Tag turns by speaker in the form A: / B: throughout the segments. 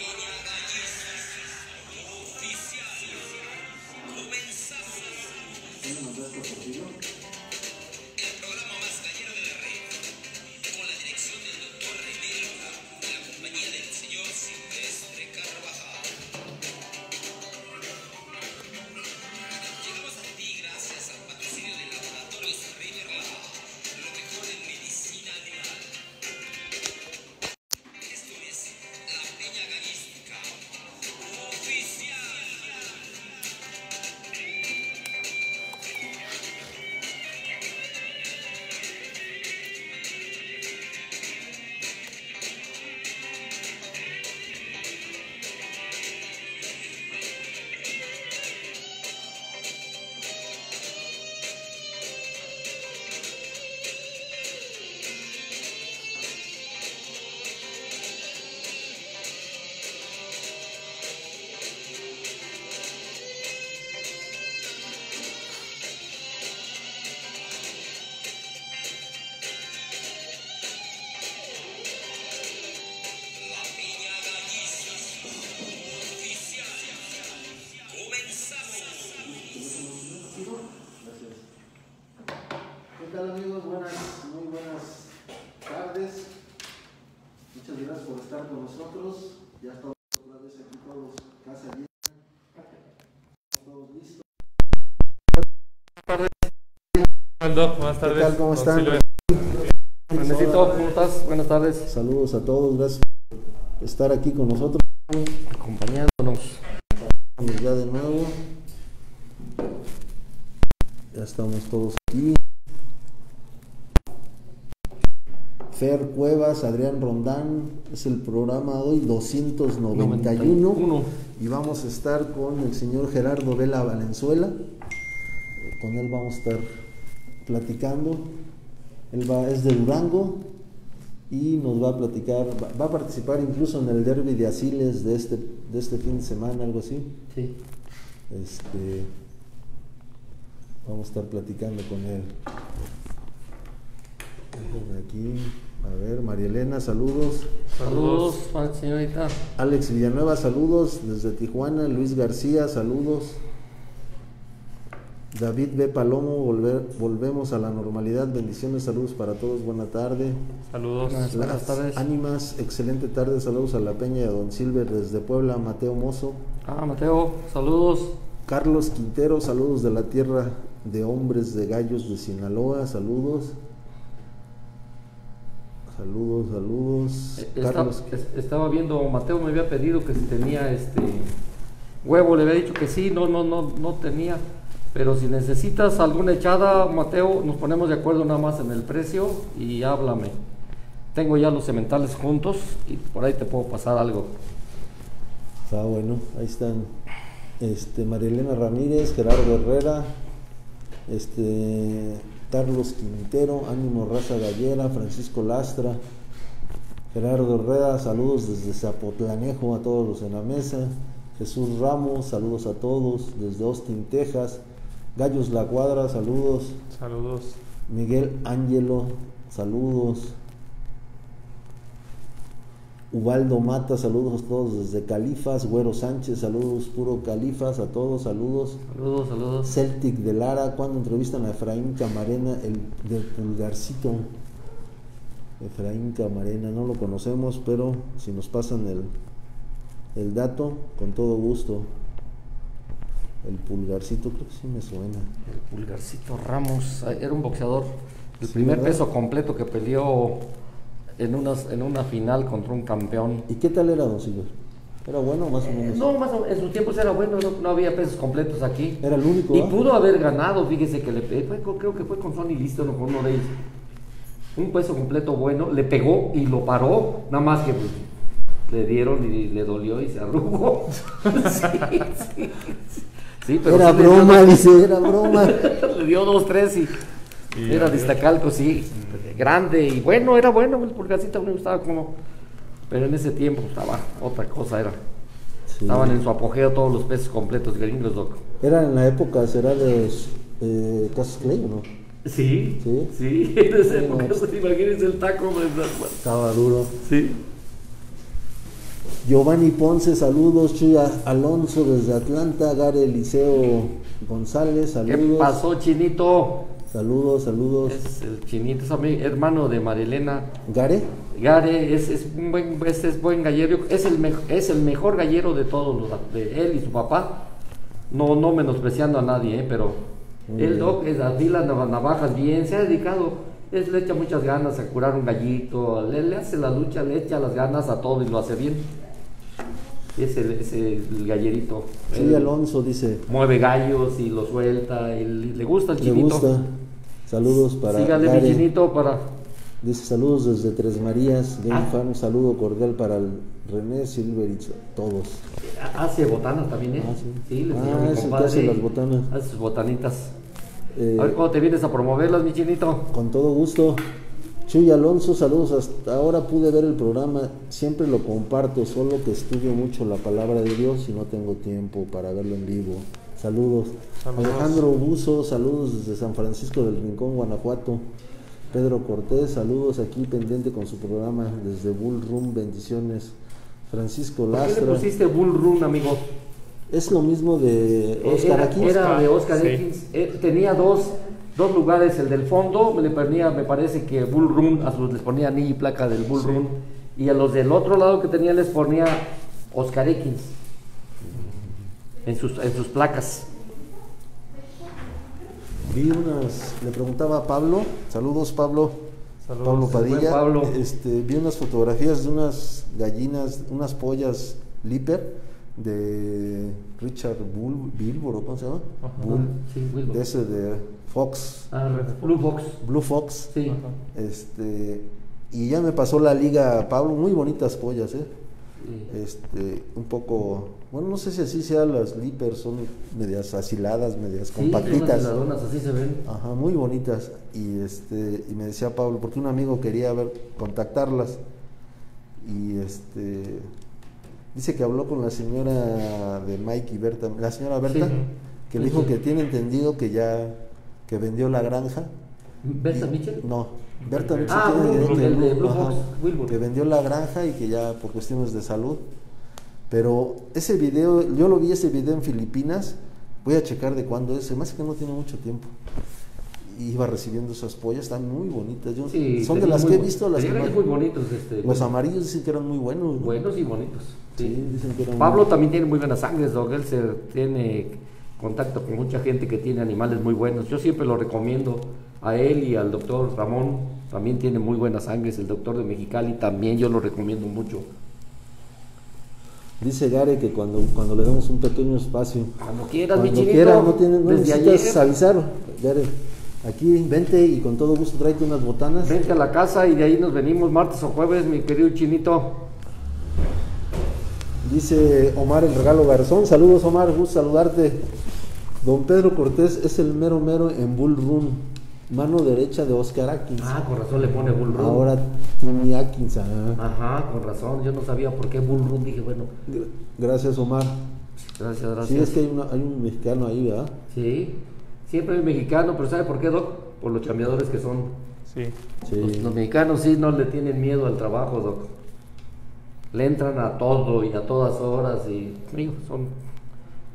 A: ¿Qué Buenas tardes. tal? ¿Cómo están?
B: Renecito, ¿cómo estás? Buenas tardes.
A: Saludos a todos, gracias por estar aquí con nosotros.
B: Acompañándonos.
A: Estamos ya de nuevo. Ya estamos todos aquí. Fer Cuevas, Adrián Rondán, es el programa hoy 291
B: Uno.
A: y vamos a estar con el señor Gerardo Vela Valenzuela. Con él vamos a estar platicando. Él va, es de Durango y nos va a platicar, va, va a participar incluso en el derby de Asiles de este, de este fin de semana, algo así.
B: Sí.
A: Este, vamos a estar platicando con él. Aquí, a ver, María Elena, saludos.
B: Saludos, señorita.
A: Alex Villanueva, saludos desde Tijuana. Luis García, saludos. David B. Palomo, volver, volvemos a la normalidad. Bendiciones, saludos para todos. Buena tarde.
C: Saludos.
B: Buenas- tardes.
A: ánimas, excelente tarde. Saludos a la Peña y a Don Silver desde Puebla. Mateo Mozo.
B: Ah, Mateo, saludos.
A: Carlos Quintero, saludos de la tierra de hombres de gallos de Sinaloa, saludos. Saludos, saludos.
B: Eh, esta-
A: Carlos,
B: es- estaba viendo, Mateo me había pedido que si tenía este huevo, le había dicho que sí, no, no, no, no tenía. Pero si necesitas alguna echada, Mateo, nos ponemos de acuerdo nada más en el precio y háblame. Tengo ya los cementales juntos y por ahí te puedo pasar algo.
A: está bueno, ahí están. Este, Marilena Ramírez, Gerardo Herrera, este, Carlos Quintero, Ánimo Raza Gallera, Francisco Lastra, Gerardo Herrera, saludos desde Zapotlanejo a todos los en la mesa. Jesús Ramos, saludos a todos desde Austin, Texas. Gallos La Cuadra, saludos.
C: Saludos.
A: Miguel Ángelo, saludos. Ubaldo Mata, saludos a todos desde Califas. Güero Sánchez, saludos. Puro Califas, a todos, saludos.
B: Saludos, saludos.
A: Celtic de Lara, cuando entrevistan a Efraín Camarena, el del pulgarcito. Efraín Camarena, no lo conocemos, pero si nos pasan el, el dato, con todo gusto. El pulgarcito, creo que sí me suena.
B: El Pulgarcito Ramos eh, era un boxeador, el
A: Sí,
B: primer
A: ¿verdad?
B: peso completo que peleó en una, en una final contra un campeón.
A: ¿Y qué tal era, don Silver? ¿Era bueno o más o menos?
B: No, más o- en sus tiempos era bueno, no, no había pesos completos aquí.
A: Era el único.
B: Y pudo haber ganado, fíjese que le fue creo que fue con Sony Listo, no con uno de ellos. Un peso completo bueno, le pegó y lo paró, nada más que pues, le dieron y le dolió y se arrugó. sí, sí. Sí, pero
A: Era
B: sí le dio
A: broma,
B: dos-
A: dice, era broma.
B: le dio dos, tres y,
C: Y
B: era
C: adiós.
B: distacalco, sí, grande y bueno, era bueno, el pulgarcito me gustaba como, pero en ese tiempo estaba otra cosa, era.
A: Sí.
B: Estaban en su apogeo todos los pesos completos gringos, loco.
A: Era en la época, será de eh, Clay, ¿o ¿no?
B: Sí,
A: Sí.
B: sí, en esa
A: Sí,
B: época,
A: no.
B: imagínense el taco,
A: Estaba duro.
B: sí.
A: Giovanni Ponce, saludos. Chuy Alonso desde Atlanta. Gare Eliseo González,
B: ¿Qué
A: saludos.
B: pasó, Chinito?
A: Saludos, saludos.
B: Es el Chinito, es hermano de Marilena.
A: Gare,
B: Gare es, es un buen, es, es buen gallero, es el, es el mejor gallero de todos los, de él y su papá. No, no menospreciando a nadie, ¿eh? pero
A: Muy
B: él
A: bien.
B: doc, es afila las navajas bien, se ha dedicado, es- le echa muchas ganas a curar un gallito, le, le hace la lucha, le echa las ganas a todo y lo hace bien. Es el, es el gallerito. Él
A: Alonso dice,
B: Mueve gallos y lo suelta, y le le gusta el
A: le
B: chinito.
A: gusta. Saludos para
B: Sígale mi
A: Gare.
B: chinito para...
A: Dice saludos desde Tres Marías, Game
B: Ah.
A: Un saludo cordial para el René Silver y todos.
B: Hace botanas también, ¿eh?
A: Ah, sí.
B: le
A: Ah,
B: enseñó a mi
A: es el que
B: compadre.
A: hace las botanas.
B: Hace sus botanitas.
A: Eh,
B: A ver cómo te vienes a promoverlas, mi chinito.
A: Con todo gusto. Chuy Alonso, saludos. Hasta ahora pude ver el programa. Siempre lo comparto, solo que estudio mucho la palabra de Dios y no tengo tiempo para verlo en vivo. Saludos.
C: Saludos.
A: Alejandro Buzo, saludos desde San Francisco del Rincón, Guanajuato. Pedro Cortés, saludos aquí pendiente con su programa desde Bull Room, bendiciones. Francisco
B: ¿Por qué le
A: Lastra.
B: pusiste Bull Run, amigo?
A: Es lo mismo de Oscar
B: era,
A: aquí.
B: era de Oscar
C: Sí.
B: Eh, tenía dos, dos lugares, el del fondo, me le ponía, me parece que Bull Run, a sus les ponía anillo y placa del Bull Run. Y a los del otro lado que tenía les ponía Oscar Atkins. En sus, en sus placas.
A: Vi unas, le preguntaba a Pablo, saludos Pablo,
C: Saludos.
A: Pablo Padilla,
B: Pablo.
A: Este, vi unas fotografías de unas gallinas, unas pollas Liper de Richard Bull, Bilboro, ¿cómo se llama?
C: Ajá.
A: Bull,
B: Sí,
A: de ese de Fox,
B: Ah, Blue Box.
A: Blue Fox,
B: Sí.
A: Este, y ya me pasó la liga Pablo, muy bonitas pollas, ¿eh?
B: Sí.
A: Este, un poco, bueno, no sé si así sean las Liper, son medias asiladas, medias
B: Sí,
A: compactitas.
B: unas así se ven.
A: Ajá, muy bonitas. Y este, y me decía Pablo, porque un amigo quería ver, contactarlas. Y este dice que habló con la señora de Mike y Berta, la señora Berta,
B: Sí.
A: que le dijo que tiene entendido que ya que vendió la granja.
B: ¿Berta
A: Y-
B: Mitchell?
A: No, Berta Mitchell
B: Ah,
A: tiene
B: Blue-
A: entendido
B: el
A: que-
B: Blue
A: ajá, que vendió la granja y que ya por cuestiones de salud. Pero ese video, yo lo vi ese video en Filipinas, voy a checar de cuándo es, más que no tiene mucho tiempo. Iba recibiendo esas pollas, están muy bonitas. Yo-
B: Sí,
A: son de las que he visto, las que más-
B: muy bonitos. Este,
A: los amarillos dicen que eran muy buenos. ¿no?
B: Buenos y bonitos.
A: Sí, dicen que eran
B: Pablo también tiene muy buena sangre, Dog. Él se tiene contacto con mucha gente que tiene animales muy buenos. Yo siempre lo recomiendo a él y al doctor Ramón. También tiene muy buena sangre, es el doctor de Mexicali. También yo lo recomiendo mucho.
A: Dice Gare que cuando, cuando le damos un pequeño espacio,
B: Cuando quieras, mi
A: cuando
B: chinito.
A: quiera, no, tiene, no
B: desde
A: necesitas avisar. Gare, aquí vente y con todo gusto tráete unas botanas.
B: vente a la casa y de ahí nos venimos martes o jueves, mi querido chinito.
A: Dice Omar el regalo Garzón. Saludos Omar, gusto saludarte. Don Pedro Cortés es el mero mero en Bull Run. Mano derecha de Oscar Atkins.
B: Ah, con razón le pone Bull Run.
A: Ahora Timmy Atkins. ah.
B: Ajá, con razón. Yo no sabía por qué Bull Run. Dije, bueno,
A: Gracias Omar.
B: gracias, gracias.
A: Sí, es que hay, una- hay un mexicano ahí, ¿verdad?
B: Sí, siempre hay mexicano, pero ¿sabe por qué, Doc? Por los chambeadores que son.
C: Sí.
B: Los,
A: Sí.
B: los mexicanos sí no le tienen miedo al trabajo, Doc. Le entran a todo y a todas horas y digo, son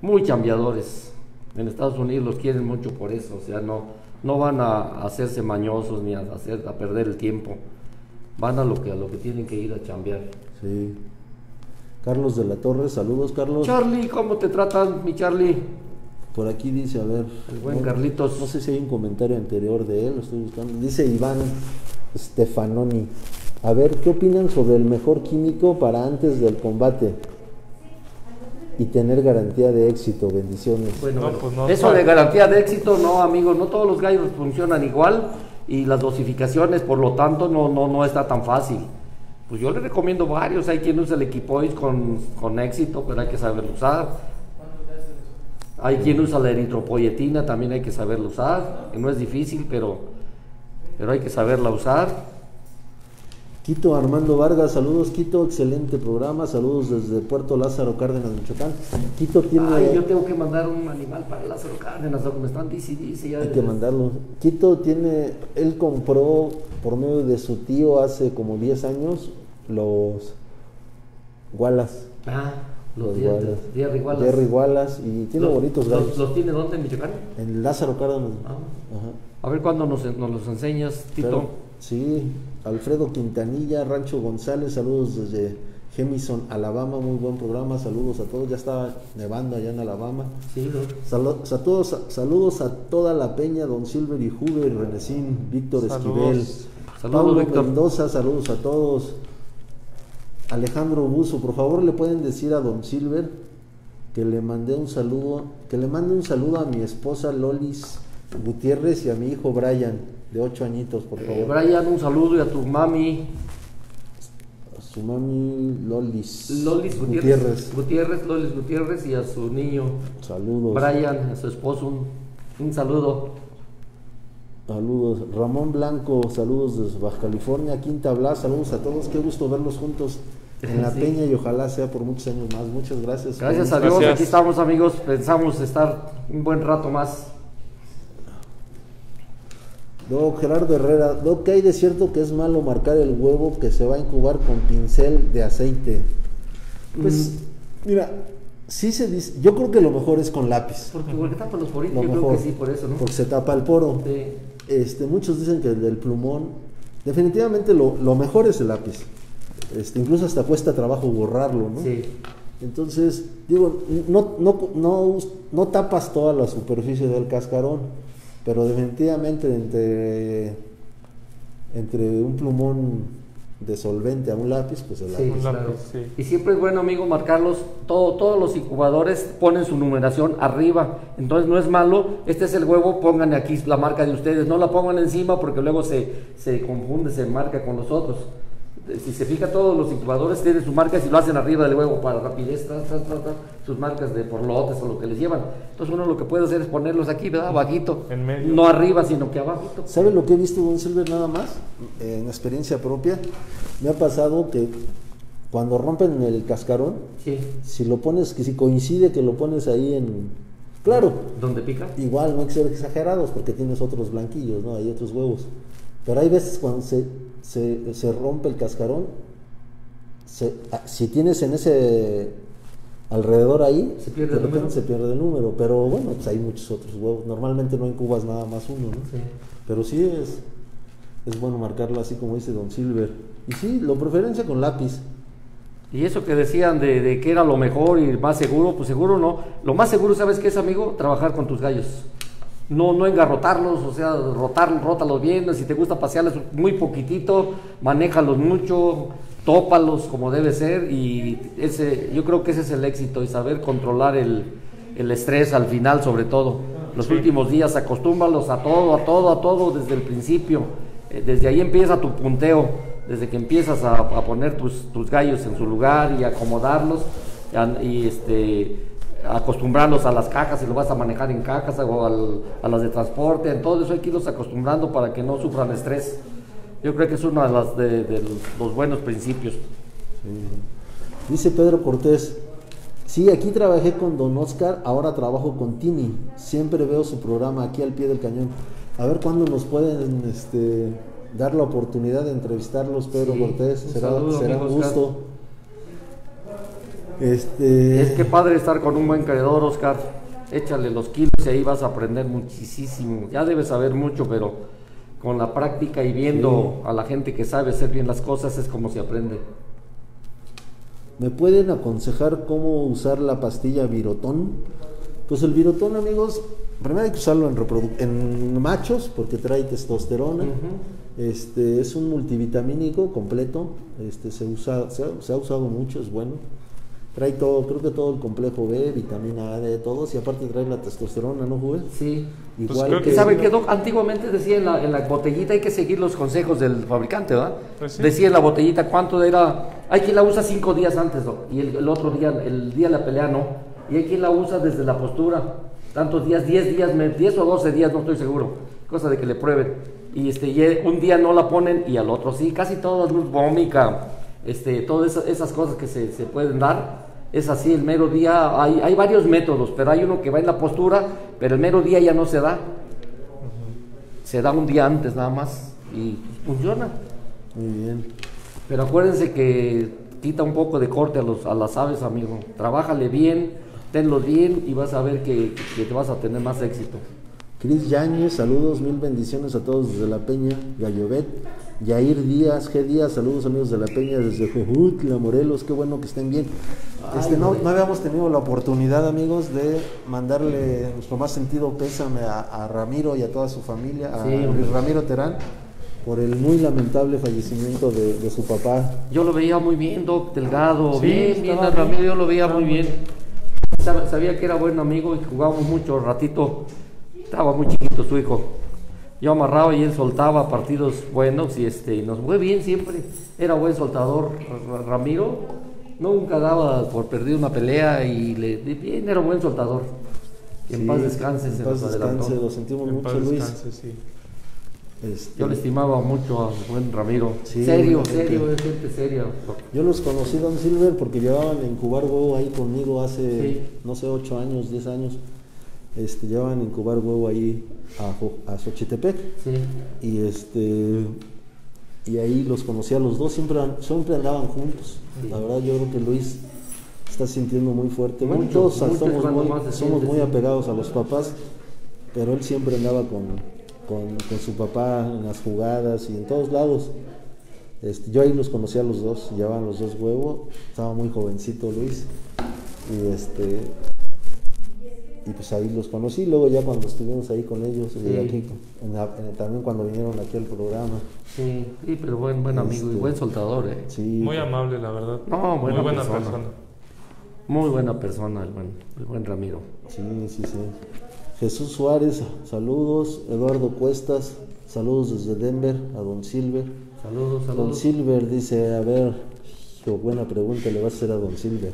B: muy chambeadores. En Estados Unidos los quieren mucho por eso, o sea, no, no van a hacerse mañosos ni a, hacer, a perder el tiempo. Van a lo que a lo que tienen que ir a chambear.
A: Sí. Carlos de la Torre, saludos Carlos.
B: Charlie, ¿cómo te tratan, mi Charlie?
A: Por aquí dice, a ver.
B: El buen
A: no-
B: Carlitos.
A: No sé si hay un comentario anterior de él, lo estoy buscando. Dice Iván Stefanoni. A ver, ¿qué opinan sobre el mejor químico para antes del combate? Y tener garantía de éxito, bendiciones.
B: Bueno,
C: No, pues no,
B: eso de garantía de éxito, no, amigo, no todos los gallos funcionan igual y las dosificaciones, por lo tanto, no, no, no está tan fácil. Pues yo le recomiendo varios, hay quien usa el Equipoise con, con éxito, pero hay que saberlo usar. Hay quien usa la eritropoyetina, también hay que saberlo usar, que no es difícil, pero, pero hay que saberla usar.
A: Quito Armando Vargas, saludos Quito, excelente programa, saludos desde Puerto Lázaro Cárdenas, Michoacán. Quito tiene,
B: Ay, yo tengo que mandar un animal para Lázaro Cárdenas, lo que me están dice, y dice ya.
A: hay que mandarlo. Quito tiene, él compró por medio de su tío hace como 10 años los Wallace.
B: Ah, los.
A: Wallace.
B: Jerry Wallace.
A: Jerry Wallace y tiene
B: Los-
A: bonitos
B: los-
A: gallos.
B: ¿Los tiene dónde, en Michoacán?
A: En Lázaro Cárdenas.
B: Ah.
A: Ajá.
B: A ver cuándo nos, nos los enseñas, Tito.
A: Sí, Alfredo Quintanilla, Rancho González, saludos desde Hemison, Alabama, muy buen programa, saludos a todos, ya estaba nevando allá en Alabama.
B: Sí, ¿no?
A: Salu- a todos- saludos a toda la peña, Don Silver y Huber, Renecín, Víctor
C: Saludos.
A: Esquivel,
B: Saludos,
A: Pablo
B: Víctor.
A: Mendoza, saludos a todos. Alejandro Buzo, por favor le pueden decir a Don Silver que le mandé un saludo, que le mande un saludo a mi esposa Lolis Gutiérrez y a mi hijo Brian, de 8 añitos, por favor.
B: Eh, Brian, un saludo y a tu mami
A: A su mami Lolis,
B: Lolis Gutiérrez. Gutiérrez, Lolis Gutiérrez y a su niño
A: Saludos.
B: Brian, a su esposo, un, un saludo.
A: Saludos. Ramón Blanco, saludos desde Baja California, Quinta Blas, saludos a todos. Qué gusto verlos juntos en la
B: Sí.
A: peña y ojalá sea por muchos años más. Muchas gracias.
B: Gracias a Dios,
C: Gracias.
B: aquí estamos amigos, pensamos estar un buen rato más.
A: Doc Gerardo Herrera, Doc, ¿qué hay de cierto que es malo marcar el huevo que se va a incubar con pincel de aceite? Pues,
B: Mm.
A: mira, sí se dice, yo creo que lo mejor es con lápiz.
B: Porque, porque tapan los poritos,
A: Lo
B: yo
A: mejor,
B: creo que sí, por eso, ¿no?
A: porque se tapa el poro.
B: Sí.
A: Este, muchos dicen que el del plumón, definitivamente lo, lo mejor es el lápiz. Este, incluso hasta cuesta trabajo borrarlo, ¿no?
B: Sí.
A: Entonces, digo, no, no, no, no tapas toda la superficie del cascarón, pero definitivamente entre, entre un plumón de solvente a un lápiz, pues el
B: Sí,
A: lápiz.
C: Un
B: claro.
C: lápiz, sí.
B: Y siempre es bueno, amigo, marcarlos. Todo, todos los incubadores ponen su numeración arriba. Entonces no es malo. Este es el huevo, pongan aquí la marca de ustedes. No la pongan encima porque luego se, se confunde, se marca con los otros. Si se fija, todos los incubadores tienen sus marcas y lo hacen arriba del huevo para rapidez, sus marcas de por lotes o lo que les llevan. Entonces uno lo que puede hacer es ponerlos aquí, ¿verdad? Abajito.
C: En medio.
B: No arriba, sino que abajito.
A: ¿Sabe lo que he visto, Don Silver, nada más? En experiencia propia, me ha pasado que cuando rompen el cascarón,
B: Sí.
A: si lo pones, que si coincide que lo pones ahí en... Claro,
B: ¿Dónde pica?
A: Igual no hay que ser exagerados porque tienes otros blanquillos, ¿no? Hay otros huevos. Pero hay veces cuando se, se, se rompe el cascarón, se- ah, si tienes en ese alrededor ahí,
B: Se pierde
A: de
B: el
A: repente
B: número.
A: se pierde el número. Pero bueno, pues hay muchos otros huevos. Normalmente no incubas nada más uno, ¿no?
B: Sí.
A: Pero sí es, es bueno marcarlo así como dice Don Silver. Y sí, lo preferencia con lápiz.
B: Y eso que decían de, de que era lo mejor y más seguro, pues seguro no. Lo más seguro, ¿sabes qué es, amigo? Trabajar con tus gallos. No, no engarrotarlos, o sea, rotar, rótalos bien. Si te gusta pasearlos muy poquitito, manéjalos mucho, tópalos como debe ser. Y ese, yo creo que ese es el éxito y saber controlar el, el estrés al final, sobre todo. Los
C: Sí.
B: últimos días, acostúmbralos a todo, a todo, a todo desde el principio. Eh, Desde ahí empieza tu punteo, desde que empiezas a, a poner tus, tus gallos en su lugar y acomodarlos y este, acostumbrarlos a las cajas, si lo vas a manejar en cajas o al- a las de transporte, en todo eso hay que irlos acostumbrando para que no sufran estrés. Yo creo que es uno de, las, de, de los, buenos principios.
A: Dice Pedro Cortés, sí, aquí trabajé con Don Oscar, ahora trabajo con Tini. Siempre veo su programa aquí al pie del cañón. A ver cuándo nos pueden este, dar la oportunidad de entrevistarlos, Pedro
B: Sí,
A: Cortés.
B: un
A: Será,
B: saludo,
A: será un
B: amigo Oscar.
A: Este,
B: Es que padre estar con un buen creador, Oscar. Échale los kilos y ahí vas a aprender muchísimo. Ya debes saber mucho, pero con la práctica y viendo a la gente que sabe hacer bien las cosas es como se aprende.
A: ¿Me pueden aconsejar cómo usar la pastilla Virotón? Pues el Virotón, amigos, primero hay que usarlo en, machos porque trae testosterona. Este es un multivitamínico completo. Este se usa, se ha, se ha usado mucho, es bueno. Trae todo, creo que todo el complejo B, vitamina A, D, todos, y aparte trae la testosterona, ¿no, Juve?
B: Sí.
C: Pues
A: Igual
C: creo
A: que
C: que
B: ¿Y sabe
C: sí,
B: qué,
C: ¿no?
B: Doc? Antiguamente decía en la, en la botellita hay que seguir los consejos del fabricante, ¿verdad?
C: Pues sí.
B: Decía en la botellita cuánto era. Hay quien la usa cinco días antes, Doc, y el, el otro día, el día de la pelea no. Y hay quien la usa desde la postura. Tantos días, 10 días, me- 10 o 12 días, no estoy seguro. Cosa de que le prueben. Y este, y un día no la ponen y al otro sí. Casi todas, luz vómica, este, todas esas, esas cosas que se, se pueden dar. Es así, el mero día, hay, hay varios métodos, pero hay uno que va en la postura, pero el mero día ya no se da. Se da un día antes nada más y funciona.
A: Muy bien.
B: Pero acuérdense que, quita un poco de corte a, los, a las aves, amigo. Trabájale bien, tenlos bien y vas a ver que, que te vas a tener más éxito.
A: Cris Yáñez, saludos, mil bendiciones a todos desde La Peña, Gallobet. Yair Díaz, G Díaz, saludos amigos de La Peña desde Jojutla, Morelos, qué bueno que estén bien. Este, no, no habíamos tenido la oportunidad, amigos, de mandarle nuestro más sentido pésame a, a Ramiro y a toda su familia, a
B: Sí.
A: Luis Ramiro Terán, por el muy lamentable fallecimiento de, de su papá.
B: Yo lo veía muy bien, Doc, delgado,
C: Sí,
B: bien, bien,
C: estaba
B: a Ramiro
C: bien.
B: yo lo veía muy bien. Sab- Sabía que era buen amigo y jugábamos mucho, ratito, estaba muy chiquito su hijo. Yo amarraba y él soltaba partidos buenos y este y nos fue bien siempre. Era buen soltador Ra- Ramiro. Nunca daba por perder una pelea y le bien era buen soltador. Que en
A: Sí,
B: paz descanse,
A: en
B: se
A: paz
B: nos adelantó.
A: descanse, lo sentimos
C: En
A: mucho,
C: paz
A: Luis.
C: descanse, sí.
A: Este,
B: Yo le estimaba mucho al buen Ramiro.
A: Sí,
B: serio, serio, es gente seria.
A: Yo los conocí, Don Silver, porque llevaban en incubar huevo ahí conmigo hace,
B: Sí.
A: no sé, 8 años, 10 años. Este, llevaban a incubar huevo ahí a, a Xochitepec.
B: Sí.
A: Y este y ahí los conocí a los dos, siempre, siempre andaban juntos.
B: Sí.
A: La verdad, yo creo que Luis está sintiendo muy fuerte.
B: Mucho,
A: todos
B: mucho
A: somos, muy, somos
B: siente,
A: muy
B: sí.
A: apegados a los papás, pero él siempre andaba con, con, con su papá en las jugadas y en todos lados. Este, yo ahí los conocí a los dos, llevaban los dos huevos, estaba muy jovencito Luis. Y este y pues ahí los conocí, luego ya cuando estuvimos ahí con ellos, y
B: Sí.
A: aquí, en la- en- también cuando vinieron aquí al programa.
B: Sí, sí, pero buen, buen amigo y
A: Este,
B: buen soltador, ¿eh?
A: Sí,
C: Muy amable, la verdad.
B: No, buena
C: Muy buena
B: persona.
C: persona.
B: Muy buena persona el buen, el buen Ramiro.
A: sí, sí, sí. Jesús Suárez, saludos. Eduardo Cuestas, saludos desde Denver a Don Silver.
B: Saludos,
A: Don
B: saludos.
A: Silver dice, a ver, hijo, buena pregunta le vas a hacer a Don Silver.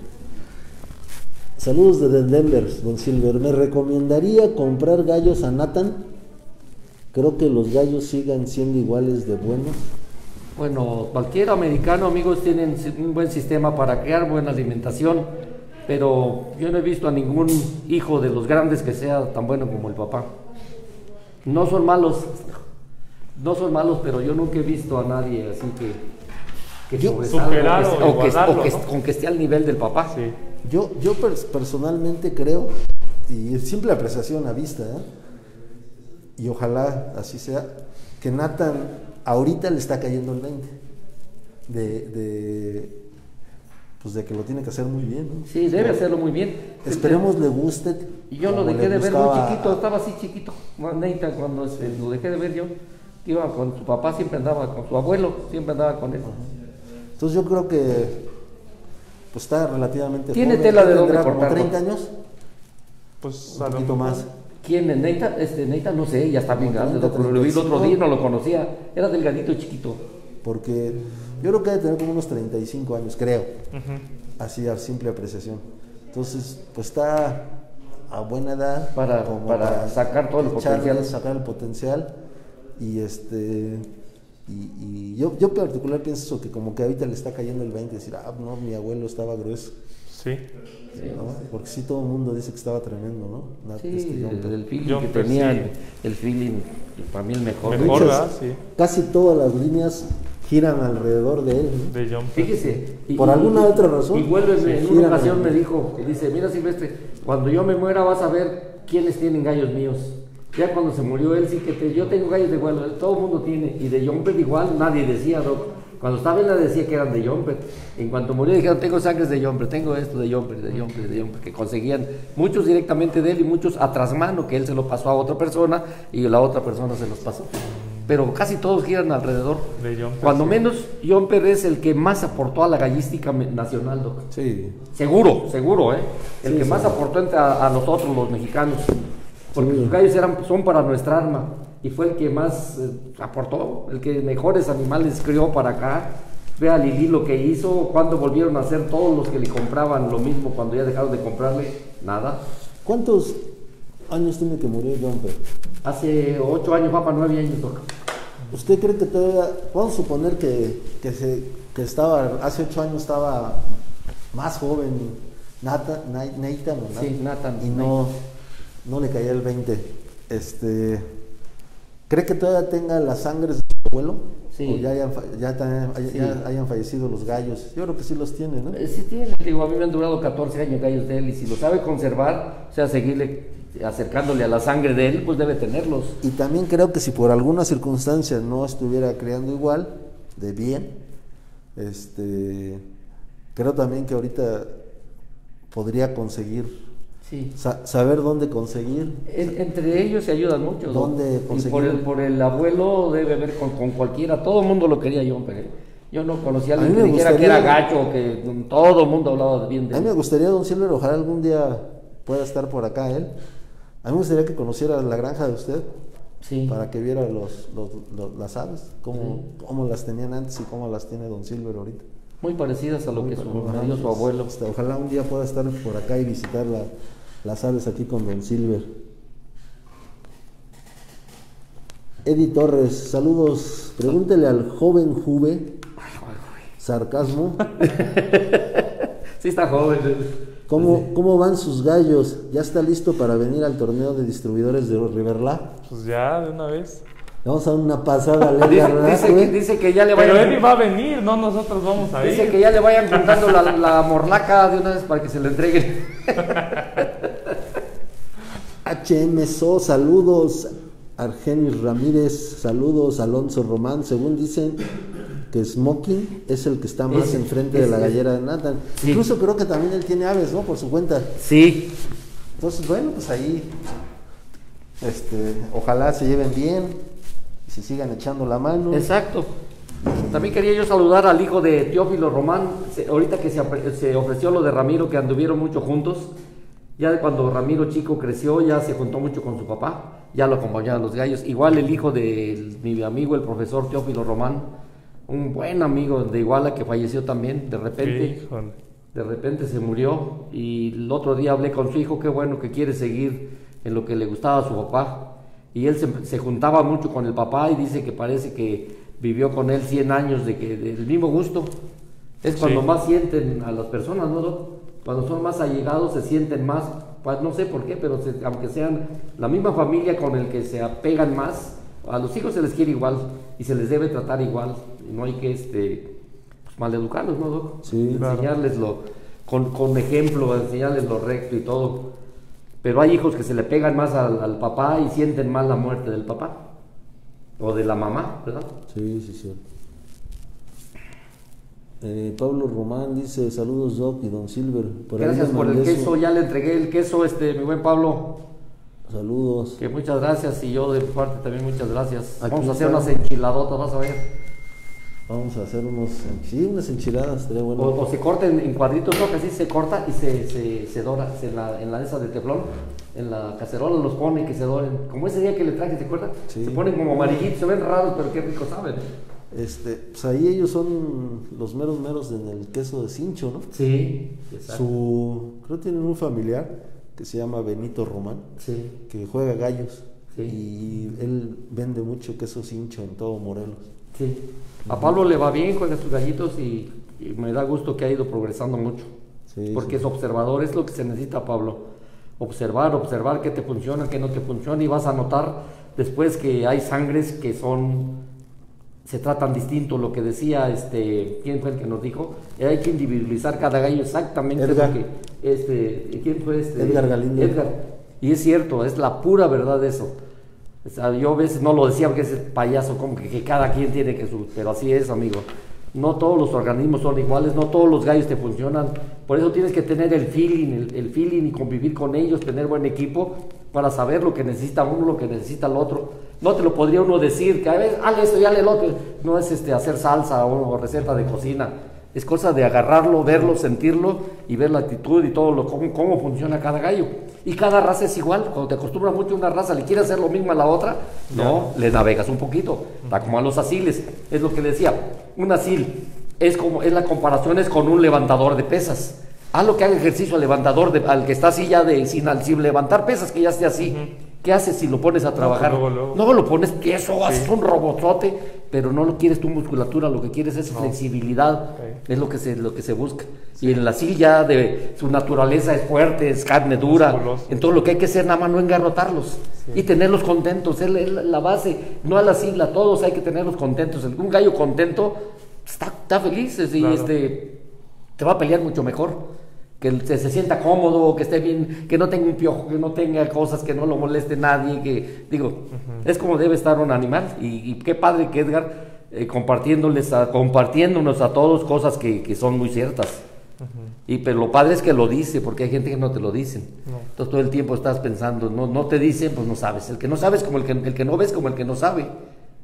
A: Saludos desde Denver, Don Silver. ¿Me recomendaría comprar gallos a Nathan? Creo que los gallos sigan siendo iguales de buenos.
B: Bueno, cualquier americano, amigos, tienen un buen sistema para crear buena alimentación, pero yo no he visto a ningún hijo de los grandes que sea tan bueno como el papá. No son malos, no son malos, pero yo nunca he visto a nadie así que, que
A: Yo-
B: sobresalga
C: Superar
B: o que, o que-
C: igualarlo,
B: o que-
C: ¿no?
B: con que esté al nivel del papá.
C: Sí.
A: Yo, yo pers- personalmente creo, y es simple apreciación a vista, ¿eh? y ojalá así sea, que Nathan ahorita le está cayendo el 20 de, de, pues de que lo tiene que hacer muy bien. ¿no?
B: Sí, debe hacerlo muy bien.
A: Esperemos le guste.
B: Y yo lo dejé de ver muy chiquito, estaba así chiquito. Nathan, cuando lo dejé de ver yo, iba con su papá, siempre andaba con su abuelo, siempre andaba con él.
A: Entonces yo creo que pues está relativamente
B: Tiene
A: joven.
B: tela de
A: ¿Qué
B: dónde cortar,
A: 30
B: ¿no?
A: años,
C: Pues
A: un poquito más.
B: ¿Quién es Nathan? Este, Nathan no sé, ya está bien grande, lo vi el otro
A: 35.
B: día no lo conocía, era delgadito y chiquito.
A: Porque yo creo que debe tener como unos 35 años, creo. Así a simple apreciación. Entonces, pues está a buena edad
B: Para- para sacar todo el potencial.
A: sacar el potencial y este y, y yo, yo particular pienso eso, que como que ahorita le está cayendo el 20 decir, ah, no, mi abuelo estaba grueso,
C: Sí.
A: ¿no? Porque sí todo el mundo dice que estaba tremendo, ¿no?
B: Sí,
A: este
B: el, el feeling
C: Jumper,
B: que tenía,
C: sí.
B: el, el feeling, para mí el mejor.
C: Mejor, ¿verdad? Sí.
A: Casi todas las líneas giran alrededor de él, ¿no?
C: De John.
B: Fíjese.
A: Por alguna otra razón,
B: Y vuelve,
A: sí,
B: en
A: giran
B: una ocasión
A: alrededor.
B: me dijo, dice, mira Silvestre, cuando yo me muera vas a ver quiénes tienen gallos míos. Ya cuando se murió él sí que te- yo tengo gallos de vuelo, todo el mundo tiene. Y de Jumper igual nadie decía, Doc. Cuando estaba él nadie decía que eran de Jumper. En cuanto murió dijeron, tengo sangres de Jumper, tengo esto de Jumper, de Jumper, de Jumper, que conseguían muchos directamente de él y muchos a trasmano, que él se lo pasó a otra persona y la otra persona se los pasó. Pero casi todos giran alrededor.
C: De Jumper,
B: Cuando
C: sí.
B: menos, Jumper es el que más aportó a la gallística nacional, Doc.
A: Sí.
B: Seguro, seguro, ¿eh? El
A: Sí,
B: que
A: sí.
B: más aportó entre a, a nosotros, los mexicanos. Porque los gallos eran, son para nuestra arma. Y fue el que más eh, aportó, el que mejores animales crió para acá. Ve a Lili lo que hizo, cuando volvieron a hacer todos los que le compraban lo mismo, cuando ya dejaron de comprarle, nada.
A: ¿Cuántos años tiene que morir Jumper?
B: Hace ocho años, para nueve años.
A: ¿Usted cree que todavía, vamos a suponer que, que, se, que estaba, hace ocho años estaba más joven Nathan, Na- Nathan, o
B: Sí, Nathan,
A: y no, no le caía el 20. Este, ¿Cree que todavía tenga las sangres de su abuelo?
B: Sí.
A: O ya hayan, ya
B: Sí.
A: ya hayan fallecido los gallos. Yo creo que sí los tiene, ¿no?
B: Eh, Sí tiene, digo, a mí me han durado 14 años gallos de él y si lo sabe conservar, o sea, seguirle acercándole a la sangre de él, pues debe tenerlos.
A: Y también creo que si por alguna circunstancia no estuviera creando igual, de bien, este, creo también que ahorita podría conseguir,
B: Sí.
A: sa- saber dónde conseguir.
B: En- entre ellos se ayudan mucho. ¿no?
A: ¿Dónde
B: por
A: conseguir?
B: el, por el abuelo debe haber con, con cualquiera. Todo el mundo lo quería John Pérez. Yo no conocía a
A: A
B: alguien
A: mí
B: que
A: me
B: dijera que era
A: gustaría-
B: gacho, que todo el mundo hablaba bien de
A: A mí me
B: él.
A: gustaría, don Silver, ojalá algún día pueda estar por acá él. A mí me gustaría que conociera la granja de usted
B: Sí.
A: para que viera los, los- los- las aves, cómo, cómo las tenían antes y cómo las tiene don Silver ahorita.
B: Muy parecidas a lo que su, su abuelo.
A: este, ojalá un día pueda estar por acá y visitar la- las aves aquí con Don Silver. Eddie Torres, saludos. Pregúntele al joven Juve, sarcasmo,
B: Sí, está joven.
A: ¿cómo, ¿cómo van sus gallos? ¿Ya está listo para venir al torneo de distribuidores de Riverla?
C: Pues ya, de una vez.
A: Le Vamos a dar una pasada a
B: Dice,
A: Edgar, ¿verdad,
B: dice que, dice que ya le
C: Pero
B: vayan,
C: Eddie va a venir, no nosotros vamos a
B: dice
C: ir.
B: que ya le vayan juntando la, la morlaca de una vez para que se le entreguen.
A: HMSO, saludos. Argenis Ramírez, saludos. Alonso Román, según dicen que Smoking es el que está más
B: Ese,
A: enfrente de la gallera de Nathan.
B: Sí.
A: Incluso creo que también él tiene aves, ¿no? Por su cuenta.
B: Sí,
A: Entonces, bueno, pues ahí, este, ojalá se lleven bien y se sigan echando la mano.
B: Exacto. También quería yo saludar al hijo de Teófilo Román, ahorita que se, se ofreció lo de Ramiro, que anduvieron mucho juntos. Ya cuando Ramiro chico creció, ya se juntó mucho con su papá, ya lo acompañaban los gallos. Igual el hijo de mi amigo, el profesor Teófilo Román, un buen amigo de Iguala que falleció también, de repente.
C: Híjole.
B: De repente se murió y el otro día hablé con su hijo, qué bueno que quiere seguir en lo que le gustaba a su papá. Y él se, se juntaba mucho con el papá y dice que parece que vivió con él 100 años de que del mismo gusto. Es cuando
C: Sí.
B: más sienten a las personas, ¿no? Cuando son más allegados se sienten más, pues no sé por qué, pero se- aunque sean la misma familia con el que se apegan más, a los hijos se les quiere igual y se les debe tratar igual. Y no hay que este, pues, maleducarlos, ¿no, Doc?
A: Sí.
C: Claro.
B: enseñarles lo, con, con ejemplo, enseñarles lo recto y todo. Pero hay hijos que se le pegan más al, al papá y sienten más la muerte del papá o de la mamá, ¿verdad?
A: Sí, sí, sí. Eh, Pablo Román dice, saludos Doc y Don Silver. Por
B: Gracias por el queso, ya le entregué el queso, este, mi buen Pablo,
A: Saludos.
B: que muchas gracias y yo de mi parte también muchas gracias.
A: Aquí
B: Vamos a hacer
A: está.
B: unas enchiladotas, vas a ver.
A: Vamos a hacer unos, sí, unas enchiladas, estaría bueno.
B: O, o se corta en, en cuadritos, ¿no? Que así se corta y se, se, se dora se la, en la esa de teflón, en la cacerola los pone que se doren. Como ese día que le traje, ¿te acuerdas?
A: Sí.
B: Se ponen como amarillitos, se ven raros, pero qué rico saben.
A: Este, pues ahí ellos son los meros meros en el queso de cincho, ¿no?
B: Sí, exacto.
A: Su, creo que tienen un familiar que se llama Benito Román,
B: Sí,
A: que juega gallos.
B: Sí.
A: Y él vende mucho queso cincho en todo Morelos.
B: sí. A Pablo le va bien, juega sus gallitos y, y me da gusto que ha ido progresando mucho.
A: Sí,
B: porque es observador, es lo que se necesita, Pablo. Observar, observar qué te funciona, qué no te funciona y vas a notar después que hay sangres que son se tratan distinto, lo que decía este, ¿quién fue el que nos dijo? Eh, hay que individualizar cada gallo exactamente
A: Edgar.
B: lo que este, ¿quién fue este?
A: Edgar Galindo.
B: Edgar. Y es cierto, es la pura verdad eso. O sea, yo a veces no lo decía porque es payaso, como que, que cada quien tiene que su, pero así es, amigo. No todos los organismos son iguales, no todos los gallos te funcionan. Por eso tienes que tener el feeling, el, el feeling y convivir con ellos, tener buen equipo para saber lo que necesita uno, lo que necesita el otro. No te lo podría uno decir, que a veces, hale esto y hale el otro. No es este, hacer salsa o, o receta de cocina. Es cosa de agarrarlo, verlo, sentirlo y ver la actitud y todo lo cómo, cómo funciona cada gallo. Y cada raza es igual. Cuando te acostumbras mucho a una raza, le quieres hacer lo mismo a la otra, no, le navegas un poquito. Está como a los asiles. Es lo que le decía. Un asil es como es la comparación es con un levantador de pesas. Haz lo que haga ejercicio al levantador, de- al que está así ya de sin, al- sin levantar pesas, que ya esté así. ¿Qué haces si lo pones a trabajar?
C: luego, luego.
B: No lo pones queso, haces
C: Sí.
B: un robotote, pero no lo quieres tu musculatura, lo que quieres es
C: No.
B: flexibilidad, es lo que se, lo que se busca. Y en la silla de su naturaleza es fuerte, es carne dura,
C: Musculoso.
B: entonces lo que hay que hacer nada más no engarrotarlos
C: Sí.
B: y tenerlos contentos, es la, base, no a la sigla, todos hay que tenerlos contentos. Un gallo contento está, está feliz y
C: Claro.
B: este, te va a pelear mucho mejor. Que se, se sienta cómodo, que esté bien, que no tenga un piojo, que no tenga cosas, que no lo moleste nadie, que digo, es como debe estar un animal. Y, y qué padre que Edgar eh, compartiéndoles a, compartiéndonos a todos cosas que, que son muy ciertas. Y pero lo padre es que lo dice, porque hay gente que no te lo dicen.
C: No.
B: Entonces todo el tiempo estás pensando, no, no te dicen, pues no sabes. El que no sabes como el que, el que no ves como el que no sabe.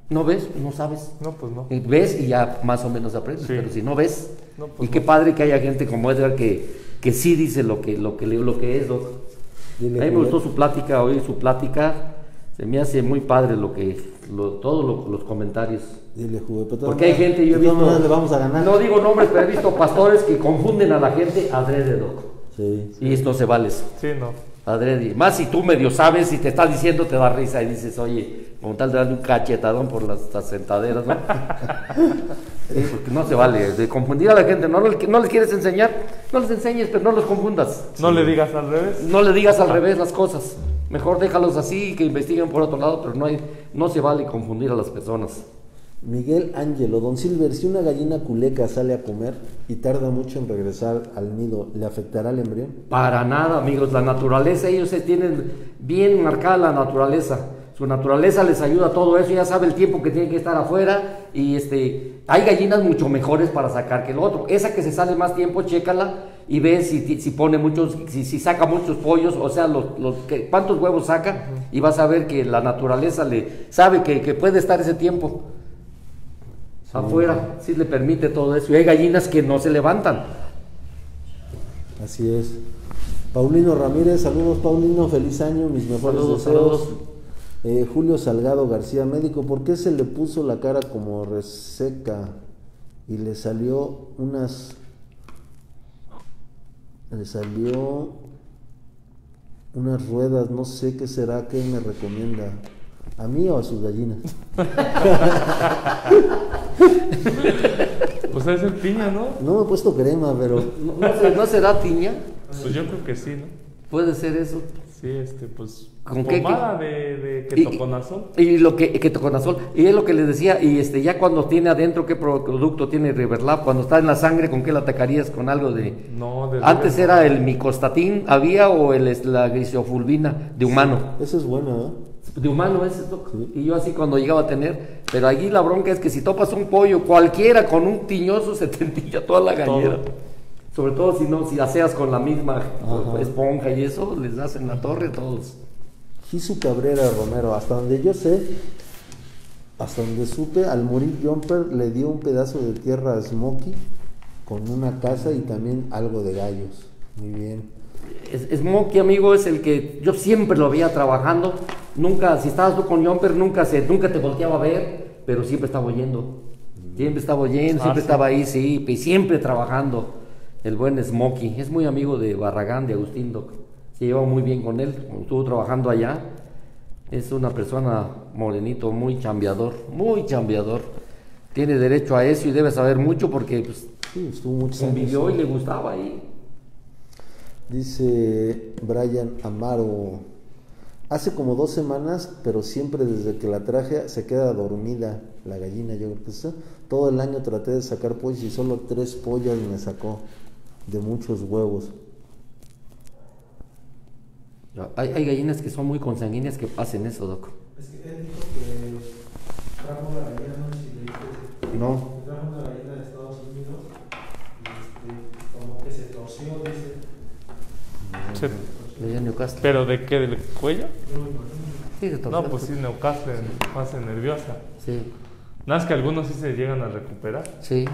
B: No ves, pues no sabes.
C: No, pues no.
B: Y ves y ya más o menos aprendes,
C: Sí.
B: pero si no ves,
C: No, pues
B: y qué padre que haya gente como Edgar que, que sí dice lo que, lo que, le- lo que es. Doc. A mí me gustó su plática, hoy su plática, se me hace muy padre lo que, lo, todos lo- los comentarios.
A: Dile, jugué.
B: Porque hay gente, yo he visto,
A: le vamos a ganar.
B: no digo nombres, pero he visto pastores que confunden a la gente adrede, Doc.
A: Sí.
B: Y esto se vale eso.
C: Sí, no.
B: Adrede. Más si tú medio sabes y te está diciendo, te da risa y dices, oye, con tal de darle un cachetadón por las, las sentaderas, ¿no? Sí, porque no se vale. De confundir a la gente, no, no les quieres enseñar, no les enseñes, pero no los confundas.
C: No le digas al revés.
B: No le digas al revés las cosas. Mejor déjalos así, que investiguen por otro lado, pero no, hay, no se vale confundir a las personas.
A: Miguel Ángelo, don Silver, si una gallina culeca sale a comer y tarda mucho en regresar al nido, ¿le afectará al embrión?
B: Para nada, amigos. La naturaleza, ellos se tienen bien marcada la naturaleza. Su naturaleza les ayuda a todo eso, ya sabe el tiempo que tienen que estar afuera y este, hay gallinas mucho mejores para sacar que el otro. Esa que se sale más tiempo, chécala y ve si, si pone muchos, si, si saca muchos pollos, o sea, los, los que, cuántos huevos saca y vas a ver que la naturaleza le sabe que, que puede estar ese tiempo afuera, si le permite todo eso. Y hay gallinas que no se levantan.
A: Así es. Paulino Ramírez, saludos Paulino, feliz año, mis mejores
B: Saludos,
A: deseos.
B: saludos.
A: Eh, Julio Salgado García, médico, ¿por qué se le puso la cara como reseca y le salió unas... Le salió unas ruedas, no sé qué será, qué me recomienda. ¿A mí o a sus gallinas?
C: Pues es el piña, ¿no?
A: No me he puesto crema, pero
B: ¿No, no se- no será tiña?
C: Pues yo creo que sí, ¿no?
B: Puede ser eso.
C: Sí, este, pues.
B: ¿Con qué-
C: pomada de, de
B: Y-
C: ketoconazol.
B: Y lo que, ketoconazol. Y es lo que les decía, y este, ya cuando tiene adentro, ¿qué pro- producto tiene Riverlab? Cuando está en la sangre, ¿con qué la atacarías? Con algo de...
C: No, de
B: Antes era el micostatín, había, o el, es- la grisofulvina de humano.
A: eso es bueno, ¿eh?
B: De humano es esto. Y yo así cuando llegaba a tener. Pero allí la bronca es que si topas un pollo, cualquiera con un tiñoso se te entilla toda la gallera.
C: Todo.
B: Sobre todo si no, si aseas con la misma
A: Ajá.
B: esponja y eso, les das en la torre a todos.
A: Gisu Cabrera Romero, hasta donde yo sé, hasta donde supe, al morir Jumper le dio un pedazo de tierra a Smokey con una casa y también algo de gallos. Muy bien.
B: Es, Smokey, amigo, es el que yo siempre lo veía trabajando. Nunca, si estabas tú con Jumper, nunca, se, nunca te volteaba a ver, pero siempre estaba oyendo. Siempre estaba oyendo,
C: Ah,
B: siempre
C: sí.
B: estaba ahí, sí, y siempre trabajando. El buen Smokey. Es muy amigo de Barragán, de Agustín Doc. Se lleva muy bien con él, estuvo trabajando allá. Es una persona morenito, muy chambeador, muy chambeador. Tiene derecho a eso y debe saber mucho porque pues,
A: Sí, estuvo muchos años.
B: convivió y le gustaba ahí.
A: Dice Brian Amaro, hace como dos semanas, pero siempre desde que la traje se queda dormida la gallina. Yo creo que eso. Todo el año traté de sacar pollos y solo tres pollas me sacó de muchos huevos.
B: Hay, hay gallinas que son muy consanguíneas que hacen eso, Doc.
D: Es que él dijo que trajo una gallina, no sé si le diste,
A: No.
D: que trajo una gallina de Estados Unidos y este, como que se torció, dice.
C: Sí.
B: Le dio Newcastle.
C: ¿Pero de qué? ¿Del cuello?
B: Sí, se.
C: No, pues sí, Newcastle hace nerviosa.
B: Sí,
C: Nada más que algunos sí se llegan a recuperar.
B: sí.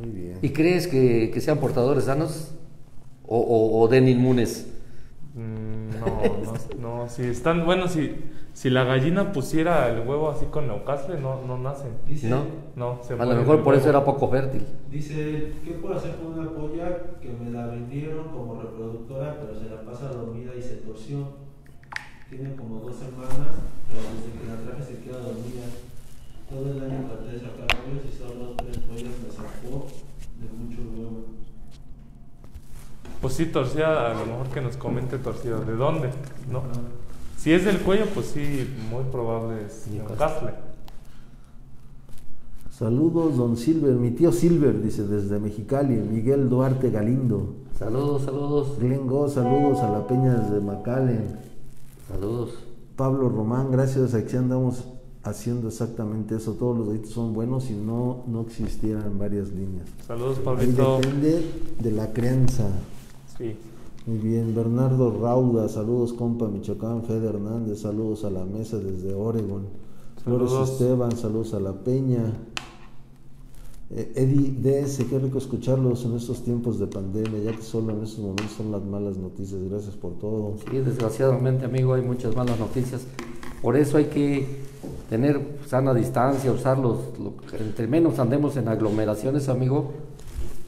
A: Muy bien.
B: ¿Y crees que, que sean portadores sanos? ¿O, o, o den inmunes?
C: Mm, no, no, no, si están, bueno, si, si la gallina pusiera el huevo así con Newcastle, no, no nacen.
D: Dice,
B: ¿No?
C: No, se
B: A lo mejor por eso era poco fértil.
D: dice, ¿qué puedo hacer con una polla que me la vendieron como reproductora, pero se la pasa dormida y se torció? Tiene como dos semanas, pero desde que la traje se queda dormida. Todo el año traté de sacar huevos y solo tres pollas me sacó de mucho huevo.
C: Pues sí, torcida, a lo mejor que nos comente torcida. ¿De dónde? ¿No? Si es del cuello, pues sí, muy probable es Newcastle.
A: Saludos, don Silver, mi tío Silver, dice desde Mexicali, Miguel Duarte Galindo.
B: Saludos, saludos.
A: Glenn Go, saludos a la Peña desde McAllen.
B: Saludos.
A: Pablo Román, gracias, aquí andamos haciendo exactamente eso. Todos los deditos son buenos y no, no existieran varias líneas.
C: Saludos,
A: Ahí
C: Pablito.
A: depende de la crianza.
C: Sí.
A: Muy bien, Bernardo Rauda, saludos compa Michoacán, Fede Hernández, saludos a la mesa desde Oregon. Flores. Esteban, saludos a la Peña. Eh, Eddie DS, qué rico escucharlos en estos tiempos de pandemia, ya que solo en estos momentos son las malas noticias. Gracias por todo.
B: Sí, desgraciadamente, amigo, hay muchas malas noticias. Por eso hay que tener sana distancia, usar los, lo- entre menos andemos en aglomeraciones, amigo,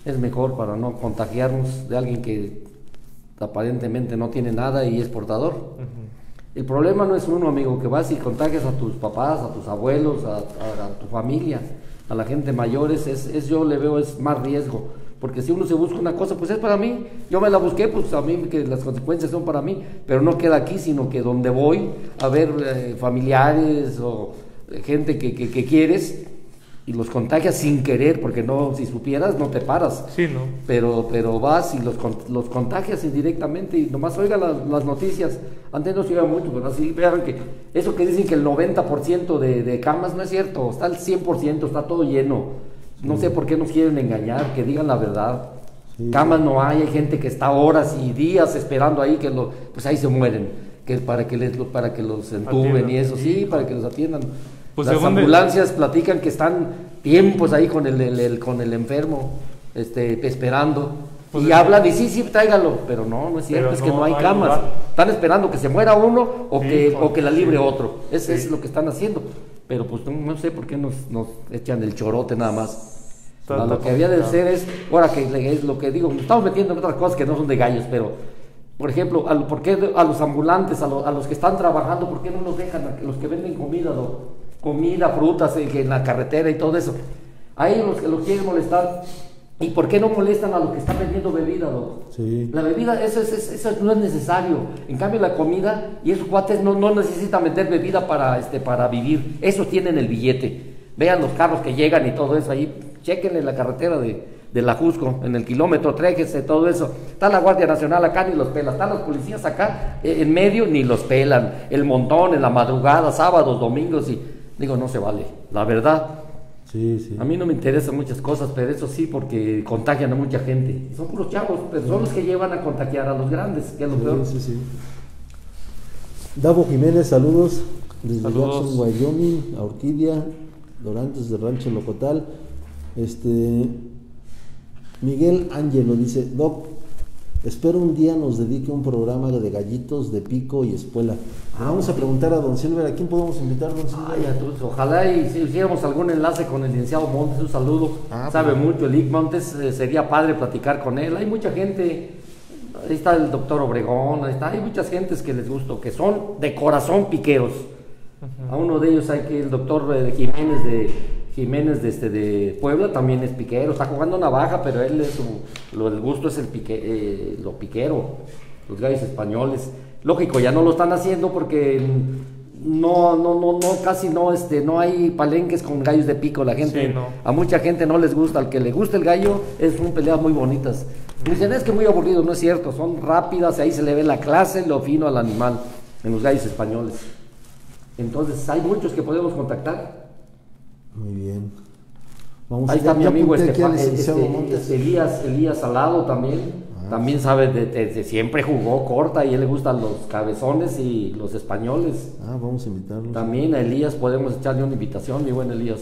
B: es mejor para no contagiarnos de alguien que aparentemente no tiene nada y es portador. El problema no es uno, amigo, que vas y contagias a tus papás, a tus abuelos, a, a- a tu familia, a la gente mayor, es, es, yo le veo es más riesgo. Porque si uno se busca una cosa, pues es para mí. Yo me la busqué, pues a mí que las consecuencias son para mí. Pero no queda aquí, sino que donde voy a ver eh, familiares o gente que, que- que quieres y los contagias sin querer, porque no, si supieras, no te paras
C: Sí, ¿no?
B: pero, pero vas y los, con- los contagias indirectamente y nomás oiga las, las noticias. Antes no se oía mucho, pero así vean que eso que dicen que el 90% de, de camas no es cierto, está el 100%, está todo lleno. No sé por qué nos quieren engañar, que digan la verdad.
A: Sí.
B: Camas no hay, hay gente que está horas y días esperando ahí, que lo, pues ahí se mueren, que para que, les, para que los entuben
C: Atiendan.
B: y eso, sí, para que los atiendan.
C: Pues
B: Las
C: de-
B: ambulancias platican que están tiempos ahí con el, el- el- con el enfermo, este, esperando.
C: Pues
B: y hablan y sí, sí, tráigalo, pero no, no es cierto, es que
C: no
B: no hay
C: hay
B: camas.
C: lugar.
B: Están esperando que se muera uno o,
C: Sí,
B: que, o que la libre
C: sí.
B: otro. Eso es lo que están haciendo. Pero pues no, no sé por qué nos, nos echan el chorote nada más.
C: Está-
B: A
C: está
B: lo que había de ser es, ahora que es lo que digo, nos estamos metiendo en otras cosas que no son de gallos, pero, por ejemplo, a, ¿por qué a los ambulantes, a, lo- a los que están trabajando, por qué no los dejan, a los que venden comida, do- comida, frutas eh, en la carretera y todo eso? A ellos los que los quieren molestar. ¿Y por qué no molestan a los que están vendiendo bebida, doc?
A: Sí.
B: La bebida, eso, es- es- eso no es necesario. En cambio, la comida y esos cuates no, no necesitan meter bebida para, este, para vivir. Esos tienen el billete. Vean los carros que llegan y todo eso ahí. Chequenle la carretera de, de la Jusco, en el kilómetro, tréjese, todo eso. Está la Guardia Nacional acá, ni los pela. Están los policías acá, eh, en medio, ni los pelan. El montón, en la madrugada, sábados, domingos y... Digo, no se vale. La verdad,
A: Sí, sí.
B: a mí no me interesan muchas cosas, pero eso sí, porque contagian a mucha gente. Son puros chavos, pero son los que llevan a contagiar a los grandes, que es lo peor.
A: Sí, sí, sí. Davo Jiménez, saludos desde
C: Saludos.
A: Jackson, Wyoming, a Orquídea, Dorantes de Rancho Locotal. Este Miguel Ángelo dice, Doc, espero un día nos dedique un programa de gallitos de pico y espuela. Le vamos a preguntar a don Silver, ¿a quién podemos invitar, don Silver?
B: Ay, a todos. ojalá y si hiciéramos algún enlace con el licenciado Montes, un saludo.
A: Ah,
B: Sabe
A: pues.
B: mucho, el Ic Montes, eh, sería padre platicar con él. Hay mucha gente, ahí está el doctor Obregón, ahí está, hay muchas gentes que les gusta, que son de corazón piqueros. A uno de ellos hay que el doctor eh, Jiménez de Jiménez de, este, de Puebla también es piquero, está jugando navaja, pero él es su, lo del gusto es el pique, eh, lo piquero, los gallos españoles. Lógico, ya no lo están haciendo porque no, no, no, no, casi no, este, no hay palenques con gallos de pico. La gente,
C: Sí, no.
B: a mucha gente no les gusta. Al que le gusta el gallo, es son peleas muy bonitas. Dicen, es que muy aburrido, no es cierto, son rápidas, ahí se le ve la clase, lo fino al animal, en los gallos españoles. Entonces, hay muchos que podemos contactar.
A: Muy bien. Vamos
B: Ahí está mi amigo este,
A: aquí al
B: este,
A: Montes.
B: este Elías, Elías Salado también.
A: Ah,
B: también sabe, de, de- de- siempre jugó corta y él le gustan los cabezones y los españoles.
A: Ah, vamos a invitarlo.
B: También a Elías podemos echarle una invitación, mi buen Elías.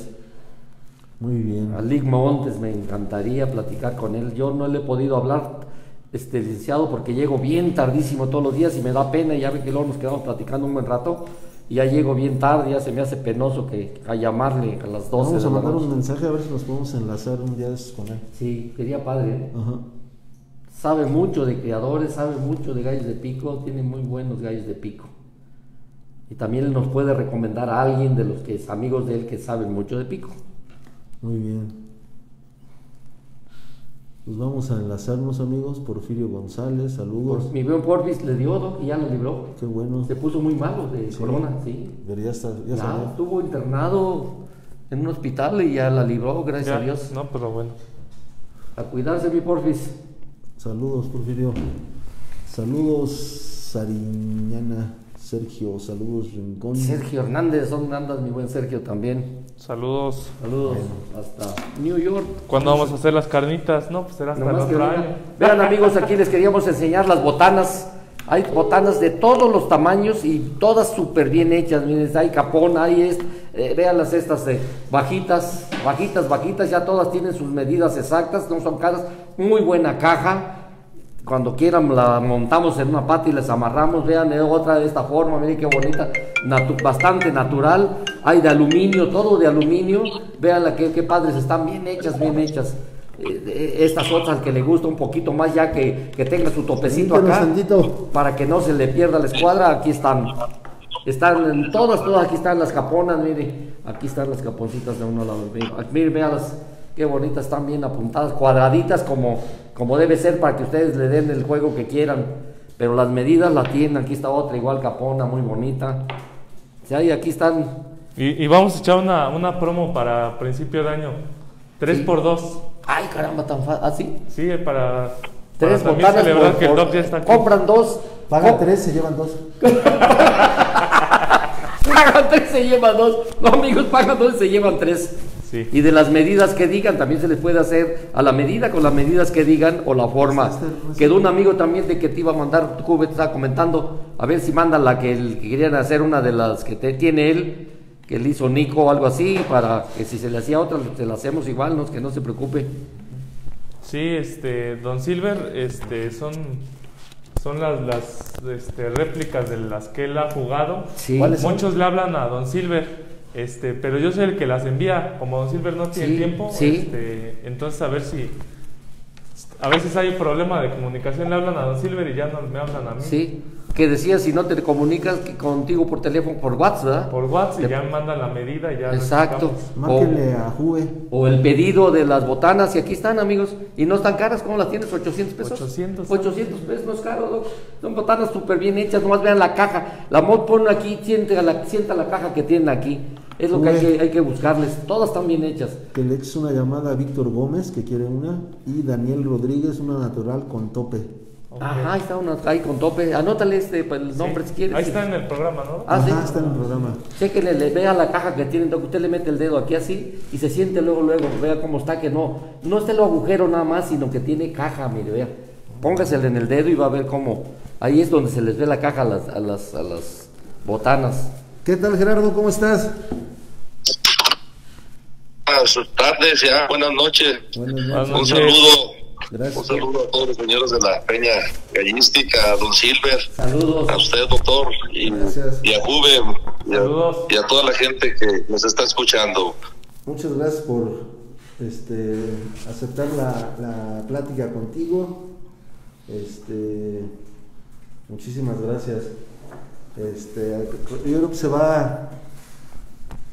A: Muy bien.
B: A Lick Montes me encantaría platicar con él. Yo no le he podido hablar, este licenciado, porque llego bien tardísimo todos los días y me da pena. Ya ve que luego nos quedamos platicando un buen rato y ya llego bien tarde, ya se me hace penoso que a llamarle a las 12
A: Vamos a mandar un mensaje a ver si nos podemos enlazar un día de esos con él.
B: Sí, sería padre. ¿eh?
A: Ajá.
B: Sabe mucho de criadores, sabe mucho de gallos de pico, tiene muy buenos gallos de pico. Y también nos puede recomendar a alguien de los que es amigos de él que saben mucho de pico.
A: Muy bien. Pues vamos a enlazarnos, amigos. Porfirio González, saludos.
B: Por- mi buen Porfis le dio doc, y ya lo libró.
A: Qué bueno.
B: Se puso muy malo de
A: Sí.
B: corona, sí.
A: Pero ya está, ya
B: estuvo internado en un hospital y ya la libró, gracias
C: Ya,
B: a Dios.
C: No, pero bueno.
B: A cuidarse, mi Porfis.
A: Saludos, Porfirio. Saludos, Sariñana, Sergio. Saludos, Rincón.
B: Sergio Hernández, ¿dónde andas, mi buen Sergio, también?
C: Saludos.
B: Saludos hasta New York.
C: ¿Cuándo vamos a hacer las carnitas? No, pues será hasta el
B: Nomás que
C: otro año.
B: Vean amigos, aquí les queríamos enseñar las botanas. Hay botanas de todos los tamaños y todas súper bien hechas. Miren, hay capón, hay es, eh, véanlas estas eh, bajitas, bajitas, bajitas, ya todas tienen sus medidas exactas, no son caras. Muy buena caja. Cuando quieran la montamos en una pata y les amarramos. Vean eh, otra de esta forma, miren qué bonita, natu- bastante natural. Hay de aluminio, todo de aluminio. Veanla qué, qué padres, están bien hechas, bien hechas. Eh, eh, estas otras que le gusta un poquito más ya que, que tenga su topecito acá para que no se le pierda la escuadra aquí están están en todas todas aquí están las caponas mire aquí están las caponcitas de uno lado del otro. Aquí, mire véanlas qué bonitas están bien apuntadas cuadraditas como como debe ser para que ustedes le den el juego que quieran pero las medidas la tienen aquí está otra igual capona muy bonita sí, ahí aquí están
C: Y, y vamos a echar una, una promo para principio de año. 3
B: Sí.
C: por 2
B: ay caramba tan fácil así
C: Sí, para,
B: tres
C: para también
B: botanas
C: celebrar
B: por-
C: que el
B: por-
C: Doc ya está aquí.
B: compran dos
A: Pagan
B: co-
A: tres, se llevan dos.
B: Pagan tres, se llevan dos. No, amigos, pagan dos y se llevan tres.
C: Sí.
B: Y de las medidas que digan, también se les puede hacer a la medida con las medidas que digan o la forma. Quedó un amigo también de que te iba a mandar, tú te estaba comentando, a ver si mandan la que, el- que querían hacer, una de las que te- tiene él, que le hizo Nico o algo así, para que si se le hacía otra, se la hacemos igual, no, que no se preocupe.
C: Sí, este, Don Silver, este, son, son las, las este, réplicas de las que él ha jugado.
B: Sí.
C: Muchos le hablan a Don Silver, este, pero yo soy el que las envía. Como Don Silver no tiene
B: Sí,
C: tiempo,
B: sí.
C: este, entonces a ver si, a veces hay problema de comunicación, le hablan a Don Silver y ya no me hablan a mí.
B: Sí, que decía si no te comunicas que contigo por teléfono, por WhatsApp, ¿verdad?
C: Por WhatsApp y
B: Le-
C: ya me mandan la medida y ya.
B: Exacto.
A: Márquenle a Juve.
B: O el pedido de las botanas, y aquí están, amigos. Y no están caras, ¿cómo las tienes? ¿800 pesos?
C: 800.
B: 800 pesos, no es caro, Doc. Son botanas súper bien hechas, nomás vean la caja. La mod pone aquí, sienta la, sienta la caja que tienen aquí. Es lo que hay, que hay que buscarles. Todas están bien hechas.
A: Que le eches una llamada a Víctor Gómez, que quiere una. Y Daniel Rodríguez, una natural con tope.
B: Ajá, ahí está una ahí con tope. Anótale este pues, el
C: Sí.
B: nombre si quieres.
C: Ahí está en el programa, ¿no?
B: Ah, sí.
A: Ajá, está en el programa.
B: Chéquele, le vea la caja que tienen. Usted le mete el dedo aquí así y se siente luego, luego. Vea cómo está, que no, no está el agujero nada más, sino que tiene caja, mire, vea. Póngasele en el dedo y va a ver cómo. Ahí es donde se les ve la caja a las, a las, a las botanas.
A: ¿Qué tal, Gerardo? ¿Cómo estás?
E: Buenas tardes, ya, buenas noches.
A: Buenas noches.
E: Un saludo,
A: Gracias.
E: un saludo a todos los señores de la Peña Gallística, a Don Silver,
B: Saludos.
E: a usted, doctor, y, a Juve, y
C: Saludos.
E: a, y a toda la gente que nos está escuchando.
A: Muchas gracias por este, aceptar la, la plática contigo. Este, muchísimas gracias. Este, yo creo que se va,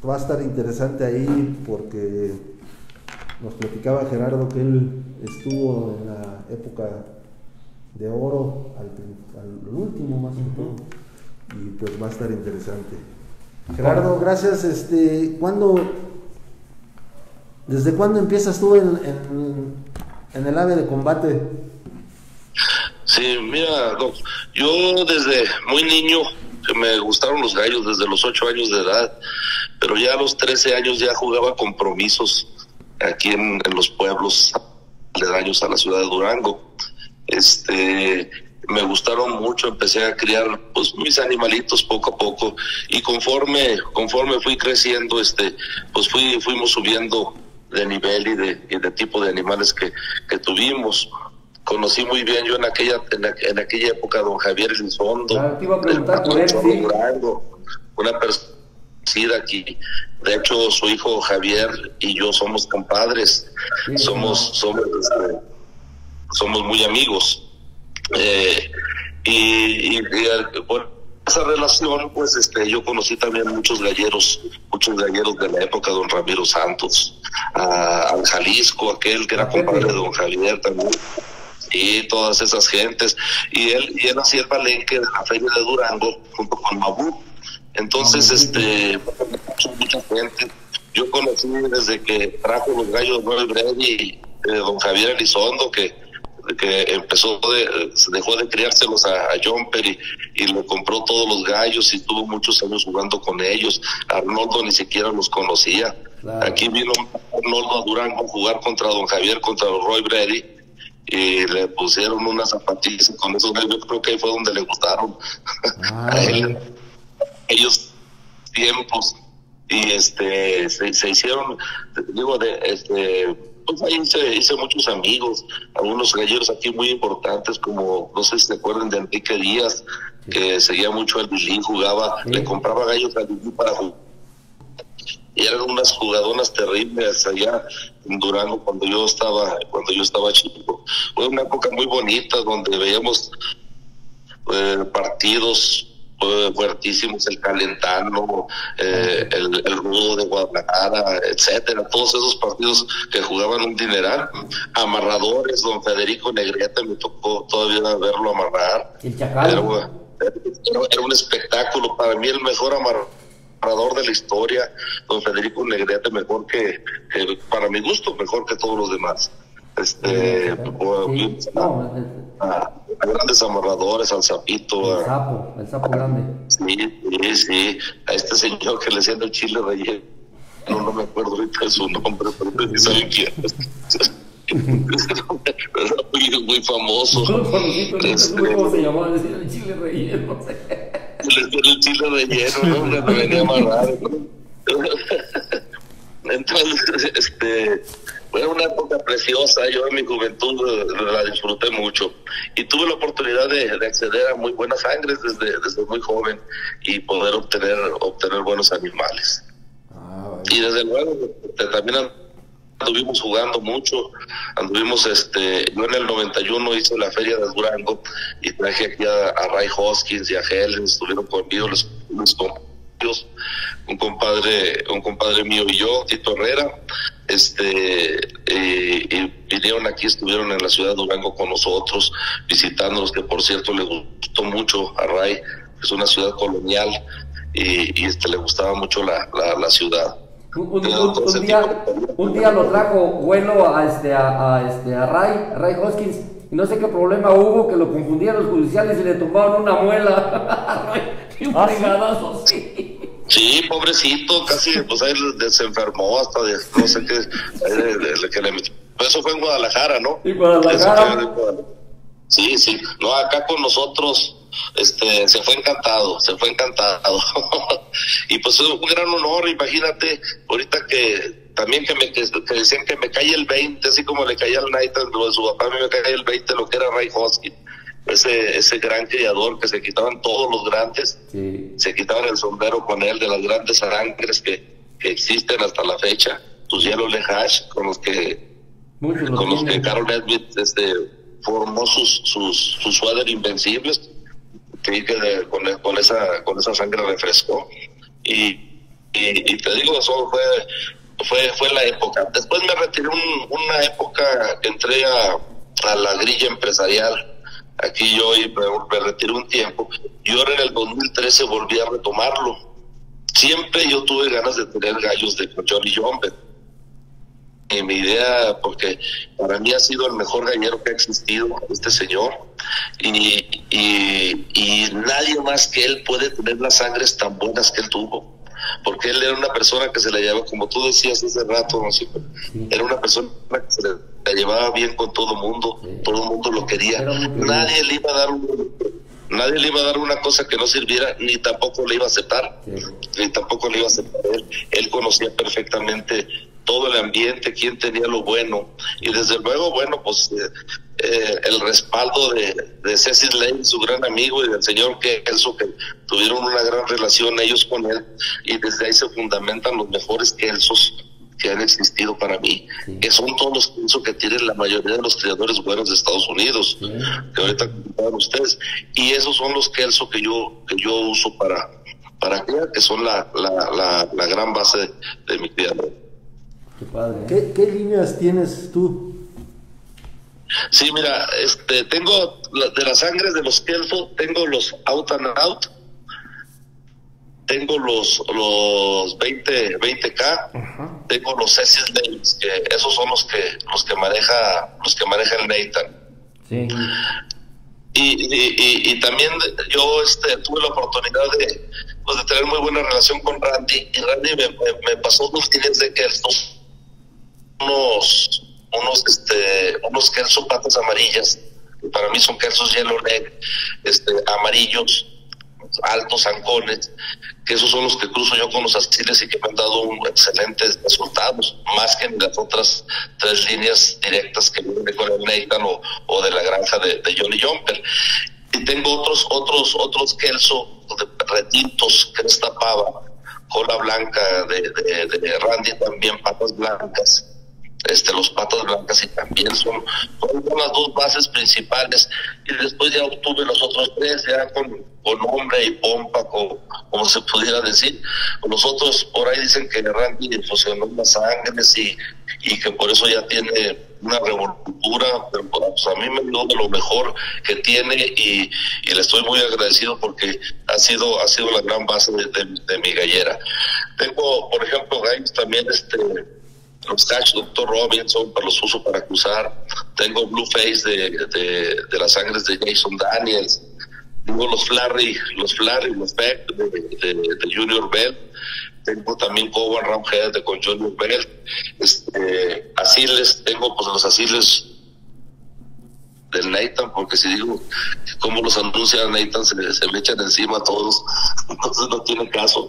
A: va a estar interesante ahí porque nos platicaba Gerardo que él estuvo en la época de oro al, último más que todo y pues va a estar interesante. Gerardo, gracias. Este, ¿cuándo, ¿Desde cuándo empiezas tú en, en, en el ave de combate?
E: Sí, mira, yo desde muy niño me gustaron los gallos desde los 8 años de edad, pero ya a los 13 años ya jugaba compromisos aquí en, los pueblos aledaños a la ciudad de Durango. Este, me gustaron mucho, empecé a criar pues mis animalitos poco a poco y conforme conforme fui creciendo, este, pues fui fuimos subiendo de nivel y de, y de tipo de animales que, que tuvimos conocí muy bien yo en aquella en, aqu- en aquella época a don Javier Elizondo
B: Claro, te iba a preguntar
E: del
B: por él,
E: Patrón
B: sí.
E: Durango, una persona aquí. De hecho su hijo Javier y yo somos compadres
B: Sí,
E: somos somos este, somos muy amigos. Eh, y, y- y, eh, bueno esa relación, pues este, yo conocí también muchos galleros, muchos galleros de la época, don Ramiro Santos, a, al Jalisco, aquel que era compadre de don Javier también, y todas esas gentes, y él, y él hacía el palenque de la feria de Durango junto con Mabú. Entonces, este, mucha gente. Yo conocí desde que trajo los gallos Noel Brady, eh, don Javier Elizondo, que que empezó de, dejó de criárselos a, a Jumper y, y, le compró todos los gallos y tuvo muchos años jugando con ellos. Arnoldo ni siquiera los conocía. Claro. Aquí vino Arnoldo a Durango a jugar contra don Javier, contra Roy Brady y le pusieron unas zapatillas con gallos. Yo creo que ahí fue donde le gustaron ah, a él. Ellos tiempos y este se, se hicieron digo de este pues ahí hice, hice, muchos amigos, algunos galleros aquí muy importantes, como no sé si se acuerdan de Enrique Díaz, que seguía mucho al Bilín, jugaba, sí. le compraba gallos al Bilín para jugar. Y eran unas jugadonas terribles allá en Durango cuando yo estaba, cuando yo estaba chico. Fue una época muy bonita donde veíamos eh, partidos eh, fuertísimos, el Calentano, eh, el, el, Rudo de Guadalajara, etcétera, todos esos partidos que jugaban un dineral, amarradores, don Federico Negrete, me tocó todavía verlo amarrar.
B: El.
E: Era, era, un espectáculo, para mí el mejor amarrador de la historia, don Federico Negrete, mejor que, que, para mi gusto, mejor que todos los demás. Este, sí. sí. no, a, a, grandes amarradores, al sapito.
B: El sapo, el sapo grande.
E: Sí, sí, sí. A este señor que le hacían el chile relleno. No, no me acuerdo ahorita de su nombre, pero sí saben quién es. muy, muy famoso.
B: este, ¿Cómo se llamaba? El chile relleno.
E: El chile relleno, ¿no? Me venía amarrado. Entonces, este fue una época preciosa, yo en mi juventud la disfruté mucho y tuve la oportunidad de, de acceder a muy buenas sangres desde, desde, muy joven y poder obtener, obtener buenos animales. Ah, y desde luego también anduvimos jugando mucho, anduvimos, este, yo en el 91 hice la feria de Durango y traje aquí a, Ray Hoskins y a Helen, estuvieron conmigo los, los un compadre, un compadre mío y yo, Tito Herrera, este, eh, y vinieron aquí, estuvieron en la ciudad de Durango con nosotros, visitándonos, que por cierto le gustó mucho a Ray, es una ciudad colonial, y, y este, le gustaba mucho la, la, la ciudad.
B: Un, un, un, día, un, día, lo trajo vuelo a este a, a este a Ray, a Ray Hoskins, y no sé qué problema hubo, que lo confundieron los judiciales y le tumbaron una muela. y un
C: ¿Ah,
B: fregadazo, sí?
E: Sí, pobrecito, casi, pues ahí se enfermó hasta de, no sé qué, de, de, de, que le metió. Eso fue en Guadalajara, ¿no?
B: Sí, Guadalajara.
E: Sí, sí. No, acá con nosotros, este, se fue encantado, se fue encantado. y pues es un gran honor, imagínate, ahorita que también que me que, que decían que me cae el 20, así como le caía al Nathan, lo de su papá, a mí me cae el 20 lo que era Ray Hoskins ese, ese gran criador que se quitaban todos los grandes,
B: sí.
E: se quitaban el sombrero con él de las grandes sangres que, que existen hasta la fecha, tus Yellow Hash, con los que con los que Carol Edwin este, formó sus, sus, invencibles, que, con, esa, con esa sangre refrescó. Y, y, y te digo, eso fue, fue, fue la época. Después me retiré un, una época entré a, la grilla empresarial aquí yo y me, me retiré un tiempo y ahora en el 2013 volví a retomarlo. Siempre yo tuve ganas de tener gallos de Johnny Jumper. Y mi idea, porque para mí ha sido el mejor gallero que ha existido, este señor, y, y, y nadie más que él puede tener las sangres tan buenas que él tuvo porque él era una persona que se la llevaba, como tú decías hace rato, ¿no? sí. era una persona que se la llevaba bien con todo el mundo, todo el mundo lo quería, nadie le iba a dar un, nadie le iba a dar una cosa que no sirviera, ni tampoco le iba a aceptar, sí. ni tampoco le iba a aceptar él, él conocía perfectamente todo el ambiente, quién tenía lo bueno, y desde luego, bueno, pues eh, eh, el respaldo de, de Cecil Lane, su gran amigo, y del señor Kelso, que tuvieron una gran relación ellos con él, y desde ahí se fundamentan los mejores Kelsos que han existido para mí,
B: Sí.
E: que son todos los quesos que tienen la mayoría de los criadores buenos de Estados Unidos,
B: Sí.
E: que ahorita comentaban ustedes, y esos son los quesos que yo que yo uso para para criar, que son la, la, la, la gran base de, de mi criadero.
B: Qué padre. ¿eh?
A: ¿Qué, qué líneas tienes tú?
E: Sí, mira, este, tengo la- de las sangres de los Kelso, tengo los out and out, tengo los los 20 20k,
B: Ajá.
E: tengo los Cecil Lanes, que esos son los que los que maneja los que maneja el Nathan.
B: Sí.
E: Y, y, y, y también yo este, tuve la oportunidad de, pues, de tener muy buena relación con Randy y Randy me, me, me pasó dos líneas de Kelso, unos unos este unos Kelso patas amarillas, que para mí son Kelsos yellow neck, este amarillos altos zancones, que esos son los que cruzo yo con los asiles y que me han dado un excelentes resultados, más que en las otras tres líneas directas que vienen con el Nathan o, o de la granja de, Johnny Jumper. Y tengo otros, otros, otros Kelso de retitos que destapaba, cola blanca de, de Randy también, patas blancas este, los patas blancas y también son, son las dos bases principales. Y después ya obtuve los otros tres ya con, con nombre y pompa como, como se pudiera decir. Los otros por ahí dicen que Randy fusionó las sangres y, y que por eso ya tiene una revoltura pero pues, a mí me dio de lo mejor que tiene y, y le estoy muy agradecido porque ha sido ha sido la gran base de, de, de mi gallera. Tengo por ejemplo gallos también este catch Dr. Robinson, para los uso para cruzar. Tengo Blue Face de, de, de las sangres de Jason Daniels. Tengo los Flurry, los Flurry, los Beck de, Junior Bell. Tengo también Cowan Ramhead de con Junior Bell. Este, asiles, tengo pues los asiles del Nathan, porque si digo cómo los anuncia Nathan, se, se me echan encima a todos, entonces no tiene caso.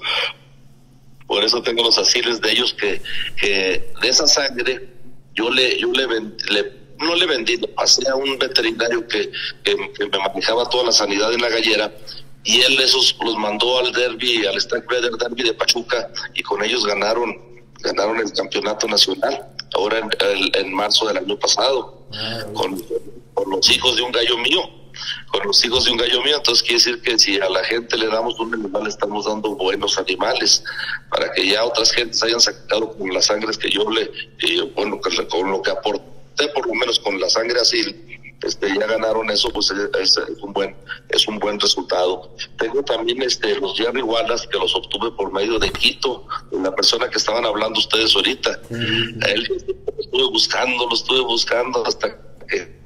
E: Por eso tengo los asiles de ellos que, que de esa sangre yo le, yo le, le- no le vendí, le pasé a un veterinario que, que, que me manejaba toda la sanidad en la gallera y él esos los mandó al derby, al Stack Breeder Derby de Pachuca y con ellos ganaron, ganaron el campeonato nacional, ahora en, en marzo del año pasado, con, con los hijos de un gallo mío con los hijos de un gallo mío, entonces quiere decir que si a la gente le damos un animal, estamos dando buenos animales, para que ya otras gentes hayan sacado con las sangres que yo le, yo, bueno, con lo que aporté, por lo menos con la sangre así, este, ya ganaron eso, pues es, un buen, es un buen resultado. Tengo también este, los Jerry Wallace que los obtuve por medio de Quito, de la persona que estaban hablando ustedes ahorita. Él lo estuve buscando, lo estuve buscando hasta que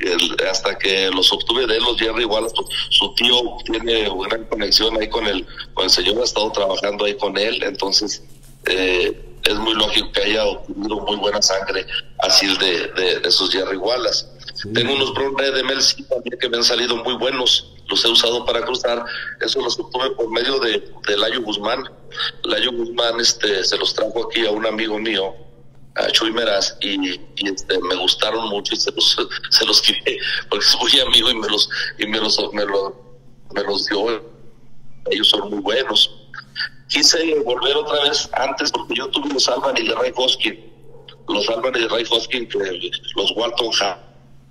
E: el- hasta que los obtuve de él, los Jerry Wallace, su tío tiene gran conexión ahí con el, con el señor, ha estado trabajando ahí con él, entonces eh, es muy lógico que haya obtenido muy buena sangre así de, de, de esos Jerry Wallace. Tengo unos Brown Red de Mel C también que me han salido muy buenos, los he usado para cruzar, eso los obtuve por medio de, de Layo Guzmán. Layo Guzmán este, se los trajo aquí a un amigo mío, a Chuy y, y, este, me gustaron mucho y se los, se los quité porque muy amigo y me los y me los me, lo- me los dio. Ellos son muy buenos. Quise volver otra vez antes porque yo tuve los Albany de Ray Hoskin. Los Albany de Ray Hoskin que los Walton Ha-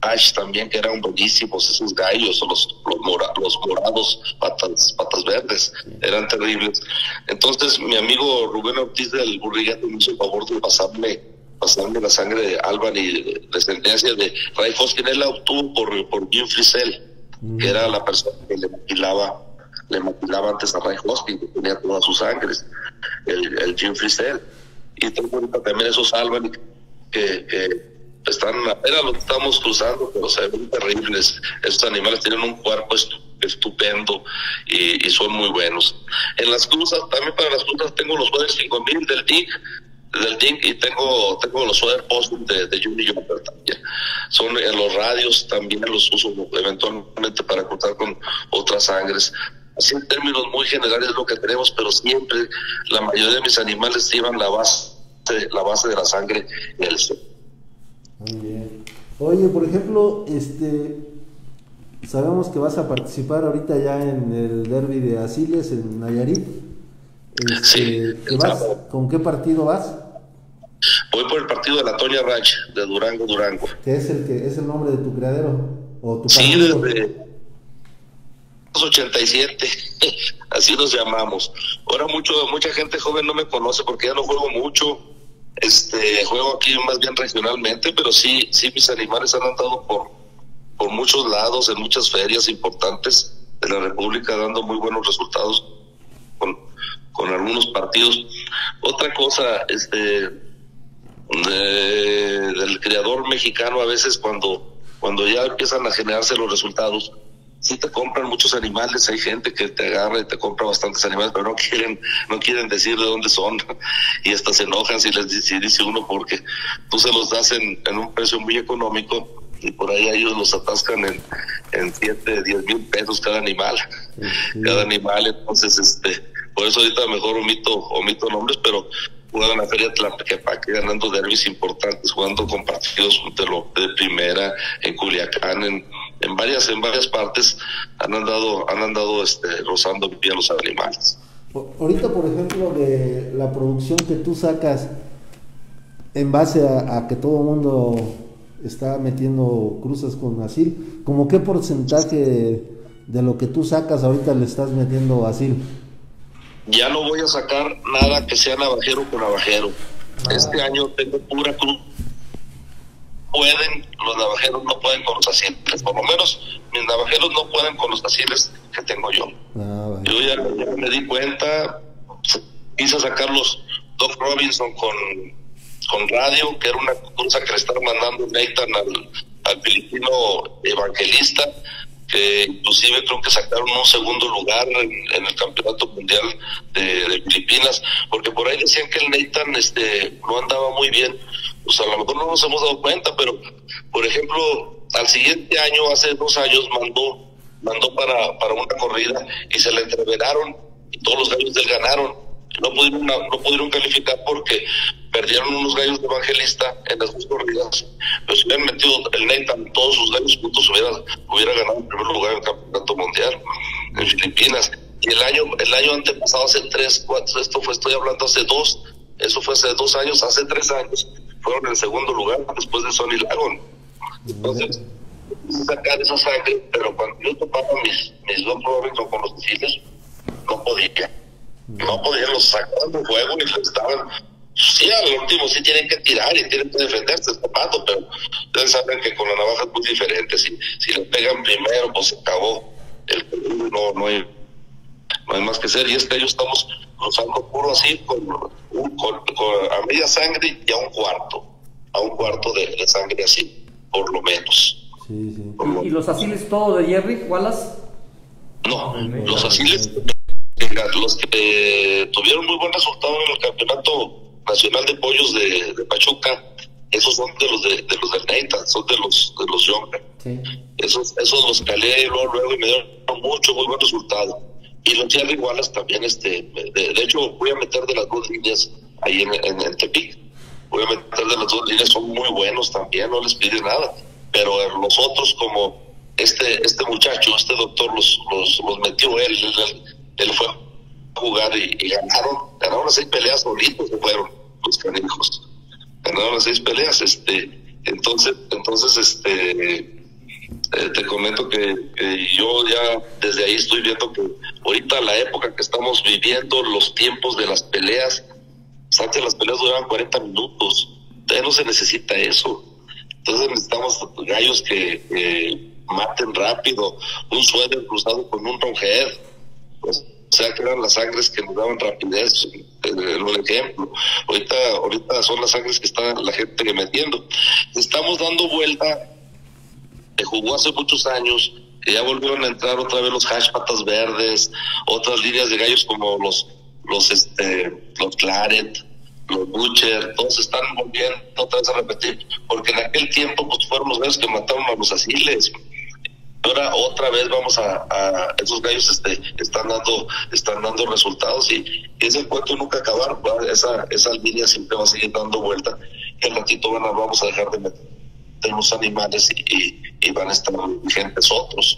E: Ash también que eran buenísimos esos gallos los los, mora- los morados patas patas verdes eran terribles. Entonces mi amigo Rubén Ortiz del Burriguete me hizo el favor de pasarme pasarme la sangre de Albany de descendencia de Ray Hoskin él la obtuvo por, por Jim Frisell que era la persona que le maquilaba le maquilaba antes a Ray Hoskin que tenía todas sus sangres el, Jim Frisell. Y tengo también esos Albany que están apenas lo estamos cruzando pero se ven terribles. Estos animales tienen un cuerpo estu- estupendo y, son muy buenos. En las cruzas también para las cruzas tengo los Weather 5000 del DIC del DIC y tengo tengo los Weather Post de, de Juni Jumper también son en los radios también los uso eventualmente para cruzar con otras sangres. Así en términos muy generales es lo que tenemos pero siempre la mayoría de mis animales llevan la base la base de la sangre del
A: Muy bien. Oye, por ejemplo, este, sabemos que vas a participar ahorita ya en el derby de Asiles en Nayarit. Este,
E: Sí,
A: ¿te
E: el
A: vas? ¿Con qué partido vas?
E: Voy por el partido de la Toña Ranch, de Durango, Durango.
A: ¿Qué es el que es el nombre de tu criadero o tu
E: Sí,
A: partido?
E: desde 87, así nos llamamos. Ahora mucho, mucha gente joven no me conoce porque ya no juego mucho. Este, juego aquí más bien regionalmente, pero sí, sí mis animales han andado por, por muchos lados, en muchas ferias importantes de la República, dando muy buenos resultados con, con algunos partidos. Otra cosa, este, de- del creador mexicano a veces cuando cuando ya empiezan a generarse los resultados sí te compran muchos animales hay gente que te agarra y te compra bastantes animales pero no quieren no quieren decir de dónde son y hasta se enojan si les dice, si dice uno porque tú se los das en, en un precio muy económico y por ahí ellos los atascan en en 7, 10 mil pesos cada animal
A: Sí.
E: cada animal, entonces este, por eso ahorita mejor omito, omito nombres, pero jugando en la Feria Tlaquepaque, ganando derbis importantes, jugando con partidos de, lo, de primera, en Culiacán, en, en varias, en varias partes, han andado, han andado este, rozando bien los animales.
A: Ahorita, por ejemplo, de la producción que tú sacas en base a, a que todo el mundo está metiendo cruzas con Asil, ¿como qué porcentaje de, de lo que tú sacas ahorita le estás metiendo Asil?
E: Ya no voy a sacar nada que sea navajero con navajero. Este año tengo pura cruz. Pueden, los navajeros no pueden con los asiles, por lo menos mis navajeros no pueden con los asiles que tengo yo.
A: Ah, vale.
E: Yo ya, ya me di cuenta, quise sacar los Doc Robinson con, con radio, que era una cosa que le estaba mandando Nathan al, al filipino evangelista, que inclusive creo que sacaron un segundo lugar en, en el campeonato mundial de, de Filipinas, porque por ahí decían que el Nathan este, no andaba muy bien. Pues a lo mejor no nos hemos dado cuenta, pero por ejemplo, al siguiente año, hace dos años, mandó mandó para, para una corrida y se le entreveraron y todos los gallos del ganaron. No pudieron, no pudieron calificar porque perdieron unos gallos de evangelista en las dos corridas. Pero si hubieran metido el Nathan todos sus gallos juntos, hubiera, hubiera ganado el primer lugar en el campeonato mundial en Filipinas. Y el año, el año antepasado, hace tres, cuatro, esto fue, estoy hablando hace dos, eso fue hace dos años, hace tres años, fueron en segundo lugar después de Sonny Lagon. Entonces, sacar esa sangre, pero cuando yo topaba mis, mis dos Robinson con los fusiles, no podía. No podía, los sacaban de fuego y les estaban. Sí, al último sí tienen que tirar y tienen que defenderse escapando, pero ustedes saben que con la navaja es muy diferente. Si, si le pegan primero, pues se acabó. El no, no hay no hay más que hacer y es que ellos estamos cruzando puro así con, un- con- con- a media sangre y a un cuarto a un cuarto de, de sangre así por lo menos
A: Sí, sí.
E: por lo-
B: ¿Y, y los asiles todo de Jerry, Wallace?
E: no los asiles los que tuvieron muy buen resultado en el campeonato nacional de pollos de, de Pachuca esos son de los de, de los del Nathan son de los de los Younger
B: Sí.
E: esos, esos los calé luego, luego y me dieron mucho, muy buen resultado. Y los Jerry Wallace también, este, de, hecho, voy a meter de las dos líneas ahí en, en, en Tepic. Voy a meter de las dos líneas, son muy buenos también, no les pide nada. Pero los otros, como este este muchacho, este doctor, los, los, los metió él, él, fue a jugar y, y ganaron, ganaron las seis peleas solitos, se fueron los canijos. Ganaron las seis peleas, este, entonces, entonces, este, eh, te comento que, yo ya desde ahí estoy viendo que ahorita la época que estamos viviendo, los tiempos de las peleas, antes las peleas duraban 40 minutos, ya no se necesita eso. Entonces necesitamos gallos que, maten rápido, un suéter cruzado con un ronjer, pues, o sea que eran las sangres que nos daban rapidez, en el ejemplo. Ahorita, ahorita son las sangres que está la gente metiendo. Estamos dando vuelta que jugó hace muchos años, que ya volvieron a entrar otra vez los hash patas verdes, otras líneas de gallos como los los este los claret, los butcher, todos están volviendo otra vez a repetir, porque en aquel tiempo pues fueron los gallos que mataron a los asiles. Ahora otra vez vamos a, esos gallos este están dando están dando resultados y, ese cuento nunca acabar, esa esa línea siempre va a seguir dando vuelta. Y al ratito a- vamos a dejar de meter de los animales y, y- van a estar vigentes otros,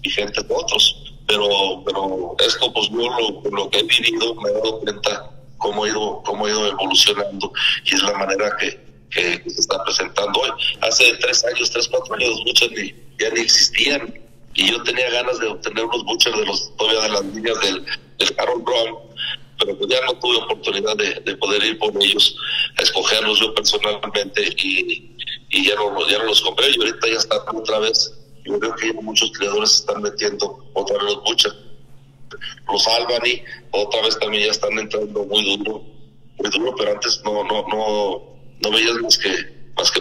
E: vigentes otros. pero, pero esto, pues yo lo, lo que he vivido me he dado cuenta cómo ha ido, cómo ha ido evolucionando y es la manera que, que, se está presentando hoy. Hace tres años, tres, cuatro años, los ni, ya ni existían y yo tenía ganas de obtener unos buchas de los todavía de las líneas del, del Harold Brown, pero pues ya no tuve oportunidad de, de, poder ir por ellos a escogerlos yo personalmente y, y ya, no, ya no los compré y ahorita ya están otra vez. Yo creo que muchos criadores están metiendo otra vez los buchas. Los Albany otra vez también ya están entrando muy duro, muy duro, pero antes no, no, no, no veías más que, más que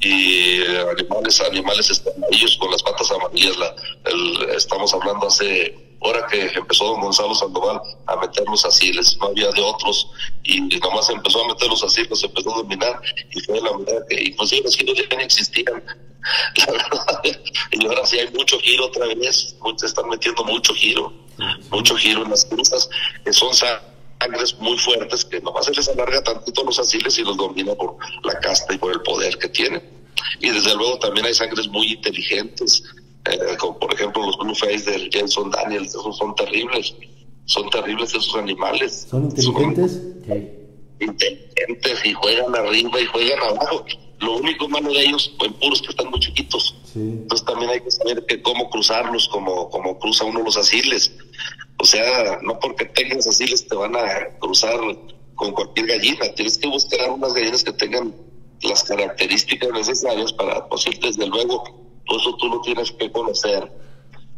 E: y animales, animales están ellos con las patas amarillas. La, el, estamos hablando hace hora que empezó don Gonzalo Sandoval a meter los asiles, no había de otros, y nomás empezó a meter los asiles, empezó a dominar, y fue la verdad que inclusive los giros ya no existían, la verdad, y ahora sí hay mucho giro otra vez, están metiendo mucho giro, mucho giro en las cruzas, que son sangres muy fuertes que nomás se les alarga tantito los asiles y los domina por la casta y por el poder que tienen. Y desde luego también hay sangres muy inteligentes, eh, como por ejemplo los Blueface del Jenson Daniels, esos son terribles, son terribles esos animales.
A: ¿Son inteligentes?
E: Son inteligentes y juegan arriba y juegan abajo. Lo único malo de ellos, en puros que están muy chiquitos. Sí. Entonces también hay que saber que cómo cruzarlos, como, como cruza uno los asiles. O sea, no porque tengas asiles te van a cruzar con cualquier gallina. Tienes que buscar unas gallinas que tengan las características necesarias para, pues desde luego, eso tú lo tienes que conocer.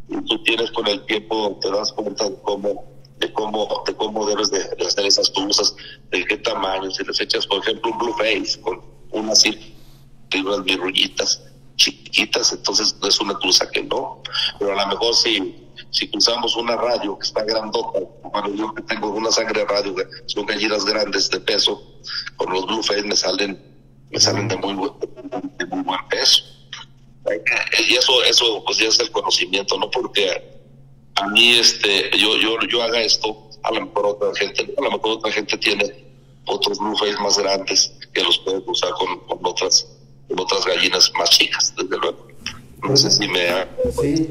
E: Y tú tienes con el tiempo, te das cuenta de cómo, de cómo, de cómo debes de, hacer esas cruzas, de qué tamaño. Si les echas, por ejemplo, un blue face con unas unas mirullitas chiquitas, entonces es una cruza que no. Pero a lo mejor si si cruzamos una radio que está grandota, bueno, yo que tengo una sangre radio, son gallinas grandes de peso, con los blue face me salen, me salen de muy buen, de muy buen peso. Y eso, eso pues ya es el conocimiento, no porque a mí este, yo, yo, yo haga esto, a lo mejor otra gente, a lo mejor otra gente tiene otros blue más grandes que los puede cruzar con, con otras, con otras gallinas más chicas, desde luego. No sé si me
A: sí.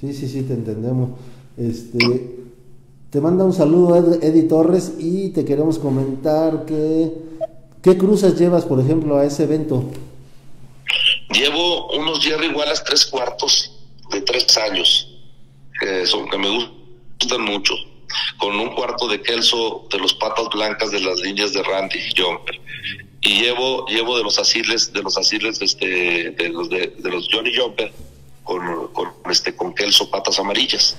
A: Sí, sí, sí, te entendemos. Este, te manda un saludo Ed, Eddie Torres y te queremos comentar que qué cruzas llevas, por ejemplo, a ese evento.
E: Llevo unos Jerry Wallace tres cuartos de tres años, que son que me gustan mucho, con un cuarto de Kelso de los patas blancas de las líneas de Randy Jumper. Y llevo, llevo de los asiles, de los asiles este, de los de, los Johnny Jumper con, con, este con Kelso patas amarillas,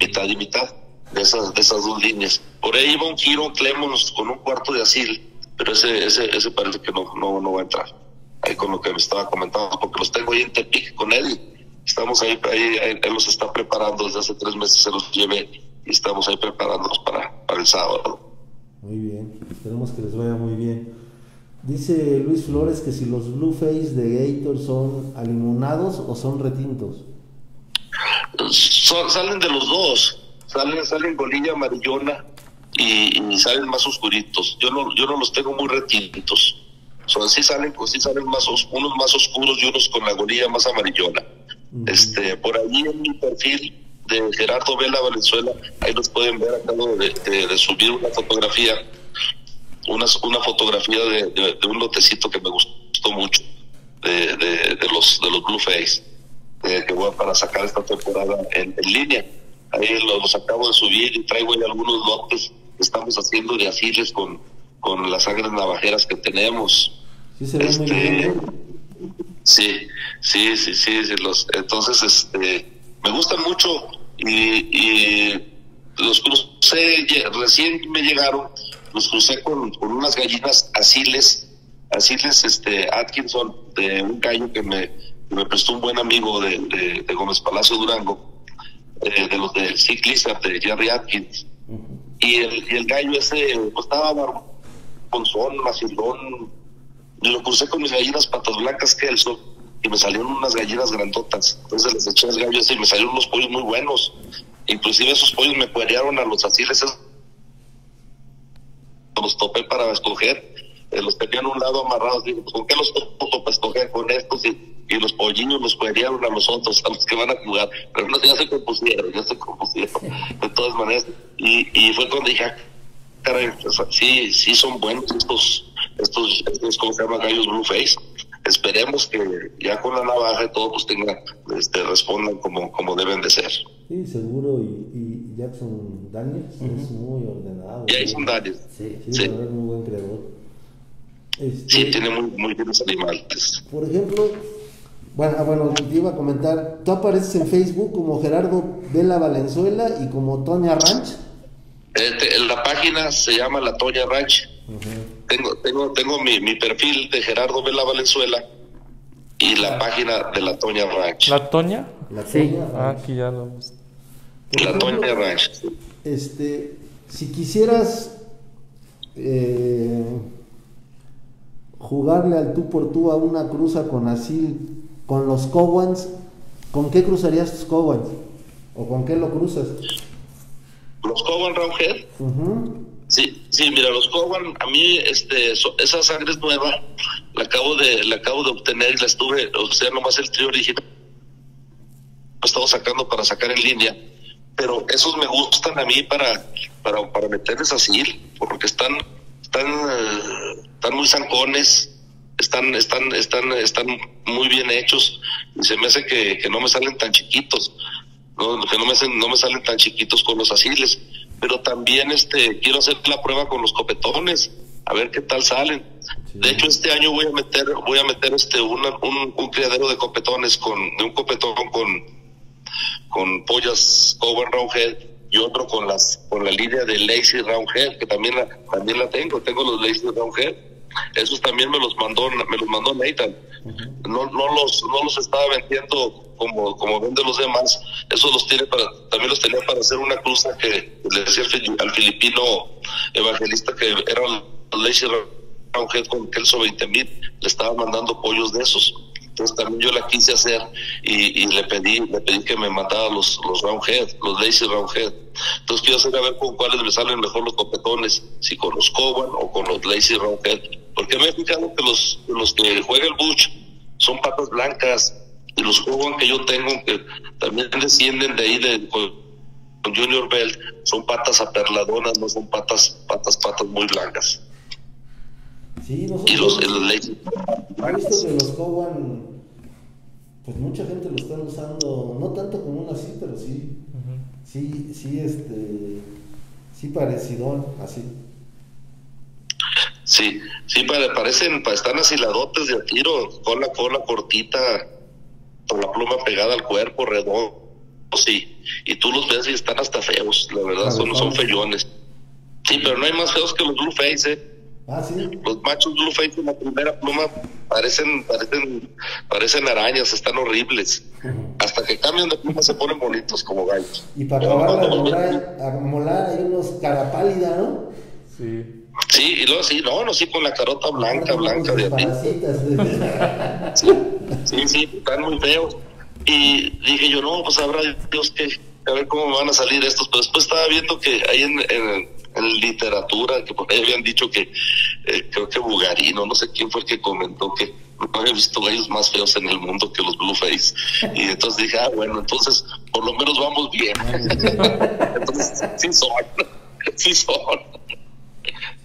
E: mitad y mitad de esas de esas dos líneas. Por ahí iba un giro Clemons con un cuarto de asil, pero ese ese ese parece que no no no va a entrar. Ahí con lo que me estaba comentando, porque los tengo ahí en Tepic con él. Estamos ahí, ahí, él los está preparando desde hace tres meses, se los llevé y estamos ahí preparándonos para, para el sábado.
A: Muy bien, esperemos que les vaya muy bien. Dice Luis Flores que si los Blueface de Gator son alimunados o son retintos.
E: Son, salen de los dos. Salen, salen golilla amarillona y, y, salen más oscuritos. Yo no, yo no los tengo muy retintos. Son, sí salen, pues sí salen más unos más oscuros y unos con la golilla más amarillona. Este, por ahí en mi perfil de Gerardo Vela Valenzuela, ahí los pueden ver, acabo de, de, de subir una fotografía una, una fotografía de, de, un lotecito que me gustó mucho de, de los de los Blueface que voy para sacar esta temporada en, en línea. Ahí los, acabo de subir y traigo ahí algunos lotes que estamos haciendo de asiles con, con las sangres navajeras que tenemos.
A: Sí, se ve este, muy bien. ¿eh?
E: Sí, sí, sí, sí, sí, los, entonces este, me gustan mucho y, y los crucé, recién me llegaron los crucé con, con unas gallinas asiles, asiles este, Atkinson, de un gallo que me, me prestó un buen amigo de, de, de Gómez Palacio Durango, eh, de los de ciclista de Jerry Atkins. y, el, y el gallo ese pues, estaba son macilón, lo crucé con mis gallinas patas blancas que el sol y me salieron unas gallinas grandotas. Entonces les eché gallo ese y me salieron unos pollos muy buenos. Inclusive esos pollos me cuerearon a los asiles los topé para escoger, eh, los tenían un lado amarrados, digo, pues, ¿con qué los topo para escoger con estos? Y, los pollillos los cuerearon a nosotros, a los que van a jugar, pero no, ya se compusieron, ya se compusieron, de todas maneras, y, y fue cuando dije, ah, caray, sí, sí son buenos estos, estos, estos, ¿cómo se llama? Gallos Blueface. Esperemos que ya con la navaja y todo, pues tenga, este, respondan como, como deben de ser.
A: Sí, seguro. Y, y Jackson Daniels es muy ordenado.
E: Jason
A: ¿no?
E: Daniels.
A: Sí, sí,
E: Sí.
A: verdad, muy buen creador. Este,
E: Sí, tiene muy, muy buenos animales.
A: Por ejemplo, bueno, ah, bueno, te iba a comentar, tú apareces en Facebook como Gerardo Vela Valenzuela y como Toña Ranch.
E: Este, la página se llama La Toña Ranch. Tengo, tengo, tengo mi, mi perfil de Gerardo Vela Valenzuela y la página de La Toña Ranch.
C: ¿La Toña?
A: La
B: Sí.
A: Toña
C: Ah,
A: Ranch.
C: aquí ya lo
E: La Toña Ranch.
A: Este, si quisieras eh, jugarle al tú por tú a una cruza con Asil, con los Cowans, ¿con qué cruzarías tus Cowans? ¿O con qué lo cruzas?
E: Los Coban Roundhead.
A: Ujú.
E: Sí, sí, mira, los Coban, a mí, este, so- esa sangre es nueva, la acabo de, la acabo de obtener y la estuve, o sea, nomás el trío original, lo he estado sacando para sacar en línea, pero esos me gustan a mí para, para, para meterles así, porque están, están, están muy zancones, están, están, están, están muy bien hechos, y se me hace que, que no me salen tan chiquitos no, que no me, hacen- no me salen tan chiquitos con los asiles, pero también este quiero hacer la prueba con los copetones, a ver qué tal salen. De hecho, este año voy a meter, voy a meter este una- un, un criadero de copetones con, de un copetón con, con pollas Cowan Roundhead y otro con las, con la línea de Lazy Roundhead, que también la, también la tengo, tengo los Lazy Roundhead. Esos también me los mandó, me los mandó Nathan. No, no los, no los estaba vendiendo como, como vende los demás. Esos los tiene para, también los tenía para hacer una cruza que le decía al, fili- al filipino evangelista que era Lazy Roundhead con Kelso 20 mil. Le estaba mandando pollos de esos. Entonces también yo la quise hacer y, y le pedí, le pedí que me mandara los, los roundhead, los lazy roundhead. Entonces quiero saber a ver con cuáles me salen mejor los copetones, si con los Coban o con los lazy roundhead. Porque me he fijado que los, los que juega el Bush son patas blancas y los Coban que yo tengo, que también descienden de ahí de, con, con Junior Belt, son patas aperladonas, no son patas, patas, patas muy blancas.
A: Sí,
E: Y los,
A: nosotros
E: los lazy
A: he visto que los Cowan, pues mucha gente lo están usando, no tanto como un así, pero sí, sí, sí, este, sí parecido, así.
E: Sí, sí, pare- parecen, pa- están asiladotes de a tiro, con la cola cortita, con la pluma pegada al cuerpo, redondo, sí. Y tú los ves y están hasta feos, la verdad, son, son feyones. Sí, pero no hay más feos que los Blueface, ¿eh?
A: Ah, sí.
E: Los machos Blueface en la primera pluma parecen, parecen, parecen arañas, están horribles. Hasta que cambian de pluma se ponen bonitos como gallos.
A: Y para acabar de molar, a molar hay unos cara pálida, ¿no?
C: Sí.
E: Sí, y luego sí, no, no, sí, con la carota blanca, blanca de
A: sus
E: a tiro.
A: parasitas.
E: Sí, sí, sí, están muy feos. Y dije yo, no, pues habrá Dios que a ver cómo me van a salir estos. Pero después estaba viendo que en, en- en literatura, que por ahí habían dicho que, eh, creo que Bugarino, no sé quién fue el que comentó que no había visto gallos más feos en el mundo que los Blueface. Y entonces dije, ah, bueno, entonces por lo menos vamos bien. entonces, sí son, sí son.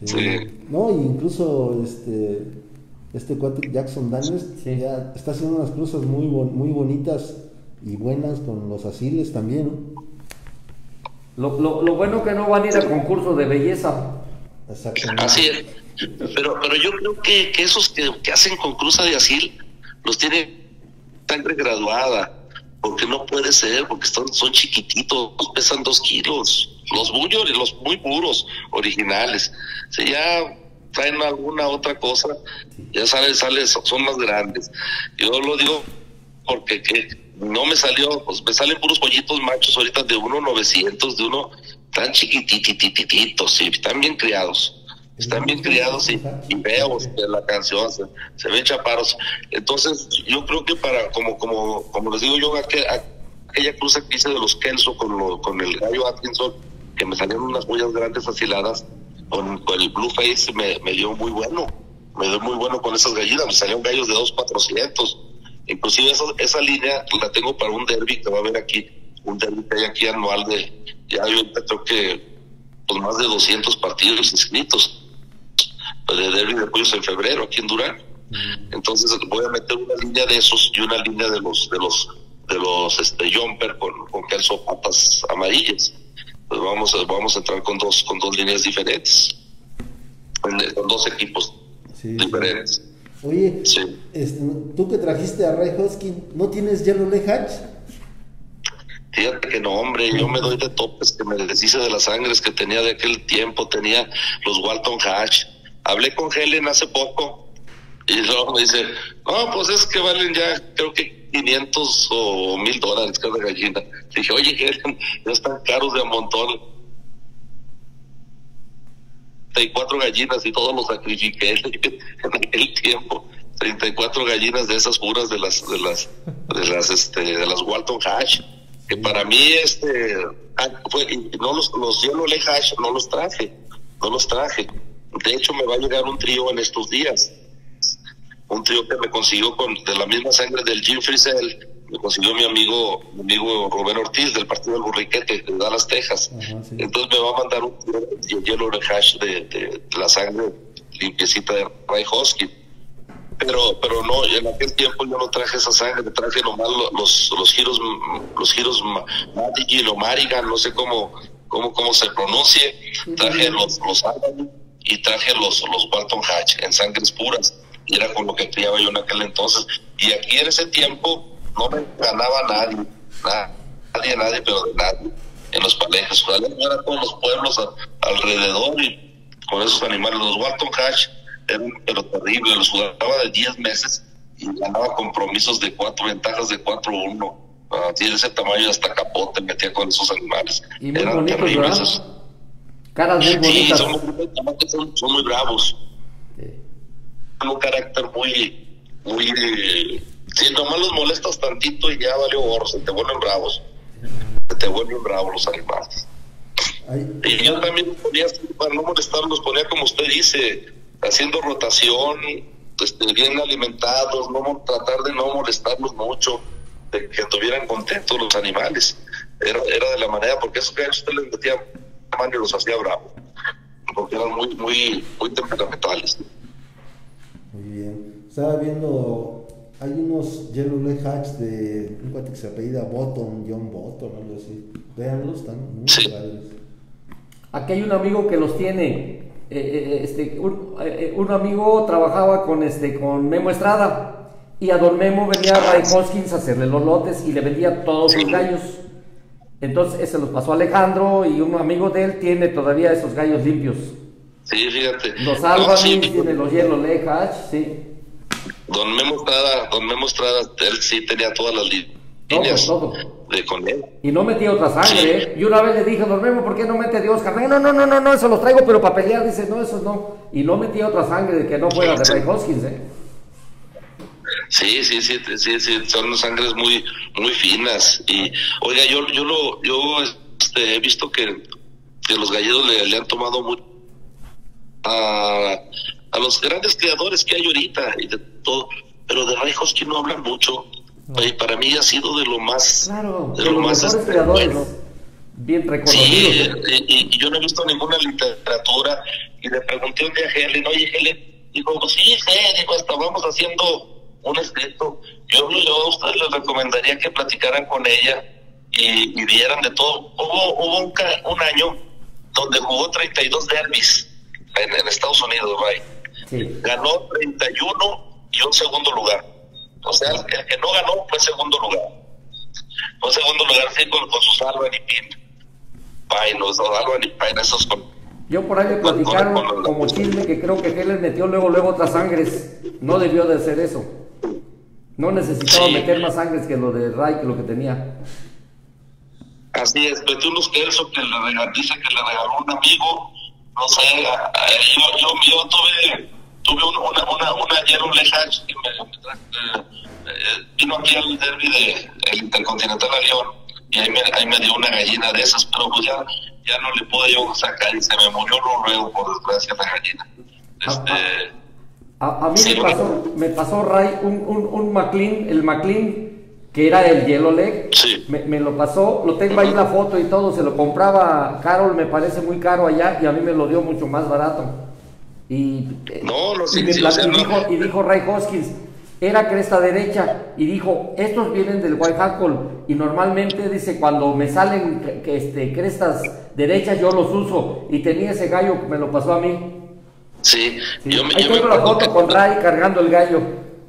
E: Sí.
A: No, y incluso este este cuate Jackson Daniels
B: Sí.
A: ya está haciendo unas cruzas muy muy bonitas y buenas con los asiles también, ¿no?
B: Lo, lo, lo bueno que no van a ir a concurso de belleza.
A: Exactamente.
E: Así es. Pero, pero yo creo que, que esos que, que hacen con cruza de asil los tienen sangre graduada. Porque no puede ser, porque están, son chiquititos, pesan dos kilos. Los bullos y los muy puros, originales. Si ya traen alguna otra cosa, ya sale, sale, son más grandes. Yo lo digo porque que no me salió, pues me salen puros pollitos machos ahorita de uno 900, de uno tan chiquitititititos, sí, están bien criados. Están bien criados y, y feos de la canción, se, se ven chaparos. Entonces, yo creo que para, como como como les digo yo, aquel- aquella cruza que hice de los Kelso con, lo- con el gallo Atkinson, que me salieron unas huellas grandes afiladas, con, con el Blueface me, me dio muy bueno, me dio muy bueno con esas gallinas, me salieron gallos de 2,400. Inclusive esa, esa línea la tengo para un derby que va a haber aquí, un derby que hay aquí anual de, ya yo creo que pues más de 200 partidos inscritos de derby de pollos en febrero aquí en Durán. Entonces voy a meter una línea de esos y una línea de los de los de los este jumper con, con calzo patas amarillas. Pues vamos a, vamos a entrar con dos con dos líneas diferentes. Con, con dos equipos
A: Sí,
E: diferentes.
A: Oye,
E: Sí.
A: este, tú que trajiste a Ray Hoskin, ¿no tienes Yellow Leg Hatch?
E: Fíjate que no, hombre, yo me doy de topes que me deshice de las sangres que tenía de aquel tiempo, tenía los Walton Hatch. Hablé con Helen hace poco y luego me dice, no, pues es que valen ya, creo que 500 o 1000 dólares cada gallina. Dije, oye, Helen, ya están caros de a montón. 34 gallinas y todos los sacrifiqué en aquel tiempo. 34 gallinas de esas puras de las de las de las este de las Walton Hash que para mí este ah, fue no los los Yellow Leg Hash no los traje no los traje de hecho me va a llegar un trío en estos días. Un trío que me consiguió con de la misma sangre del Jim Frisell me consiguió mi amigo mi amigo Rubén Ortiz del partido del Burriquete de Dallas Texas.
A: Ajá, sí.
E: entonces me va a mandar un trío de Hash de, de, la sangre limpiecita de Ray Hoskin. Pero pero no en aquel tiempo yo no traje esa sangre traje nomás lo- los los giros los giros Ma- Madigan o Marigan no sé cómo cómo cómo se pronuncie. Traje los los y traje los los Walton Hatch en sangres puras y era con lo que criaba yo en aquel entonces y aquí en ese tiempo no me ganaba nadie na- nadie nadie pero de nadie en los yo era todos los pueblos a- alrededor y con esos animales los Walton Hatch era un pero terrible, los jugaba de 10 meses y ganaba compromisos de cuatro ventajas de 4-1. Ah, tiene ese tamaño hasta capote metía con esos animales.
B: Y muy
E: Eran
B: bonitos,
E: terribles.
B: ¿verdad? Caras muy
E: Sí,
B: bonitas.
E: son muy, son, son muy bravos.
B: Sí.
E: Tienen un carácter muy, muy. eh, Si nomás los molestas tantito y ya valió gorro, se te vuelven bravos. Se te vuelven bravos los animales.
A: Ay,
E: Y yo también ponía, para no molestarlos, los ponía como usted dice, haciendo rotación, este, bien alimentados, no tratar de no molestarlos mucho, de que estuvieran contentos los animales. Era, era de la manera, porque esos gallos usted les metía y los hacía bravos, porque eran muy, muy, muy temperamentales.
A: Muy bien. Estaba viendo, hay unos Yellow Leg Hatch de un cuate que se apellida Bottom, John Bottom, algo así. Véanlos, están muy
E: Sí.
A: padres.
B: Aquí hay un amigo que los tiene. eh, eh, este, un, eh, un amigo trabajaba con este con Memo Estrada y a don Memo venía Ray Hoskins a hacerle los lotes y le vendía todos sus gallos. Entonces ese los pasó a Alejandro y un amigo de él tiene todavía esos gallos limpios.
E: Sí, fíjate.
B: Los
E: No,
B: Albany,
E: sí,
B: tiene los Yellow Leg Hatch, sí.
E: Don Memo Estrada, don Memo Estrada, él sí tenía todas las li-
B: Todo,
E: líneas
B: todo.
E: de con él.
B: Y no metía otra sangre,
E: Sí.
B: ¿eh? Y una vez le dije, don Memo, ¿por qué no mete de Oscar? No, no, no, no, no, no, eso los traigo, pero para pelear, dice, no, eso no. Y no metía otra sangre de que no fuera de Ray Hoskins, ¿eh?
E: Sí, sí, sí, sí, sí, son sangres muy, muy finas. Y, oiga, yo, yo lo, yo, este, he visto que, que los gallegos le, le han tomado mucho a, a los grandes creadores que hay ahorita y de todo, pero de Ray Hoskin no hablan mucho. Y para mí ha sido de lo más,
B: Claro,
E: de
B: de
E: lo
B: los
E: más este,
B: creadores,
E: bueno.
B: bien
E: Sí,
B: reconocidos. ¿eh?
E: y, yo no he visto ninguna literatura y le pregunté un día a Helen, oye Helen, dijo, pues sí, sí, dijo, estábamos haciendo un escrito. Yo, yo a ustedes les recomendaría que platicaran con ella y, y vieran de todo. Hubo, hubo un, un año donde jugó 32 derbis en, en Estados Unidos, Ray.
B: Sí.
E: Ganó 31 y un segundo lugar. O sea, el que no ganó fue segundo lugar. Fue segundo lugar, sí, con, con sus Pin. Pine, los Albany Pine, esos con...
B: Yo por ahí me platicaron como chisme que creo que Helen metió luego, luego otras sangres. No debió de hacer eso. No necesitaba
E: Sí.
B: meter más sangres que lo de Ray, que lo que tenía.
E: Así es, metió unos quesos que le regaló, dice que le regaló un amigo, no sé, yo, yo, yo tuve, tuve un- una, una, una Yellow Leg Hatch que me, me trajo, eh, eh, vino aquí al derby de el Intercontinental a León y ahí me, ahí me dio una gallina de esas, pero pues ya, ya no le pude yo sacar y se me murió luego, por desgracia, la gallina. Este,
B: A, a mí
E: Sí,
B: me pasó, me pasó Ray un, un, un McLean, el McLean, que era el Yellow Leg,
E: Sí.
B: me, me lo pasó, lo tengo ahí la foto y todo, se lo compraba Carol, me parece muy caro allá y a mí me lo dio mucho más barato. Y, eh,
E: No, no,
B: y,
E: sí,
B: me
E: sí,
B: pla-
E: o sea,
B: y
E: no.
B: dijo, y dijo Ray Hoskins, era cresta derecha, y dijo, estos vienen del Whitehackle, y normalmente dice, cuando me salen este, crestas derechas yo los uso, y tenía ese gallo, me lo pasó a mí.
E: Sí, yo me,
B: Ahí
E: yo me
B: la foto con Ray cargando el gallo.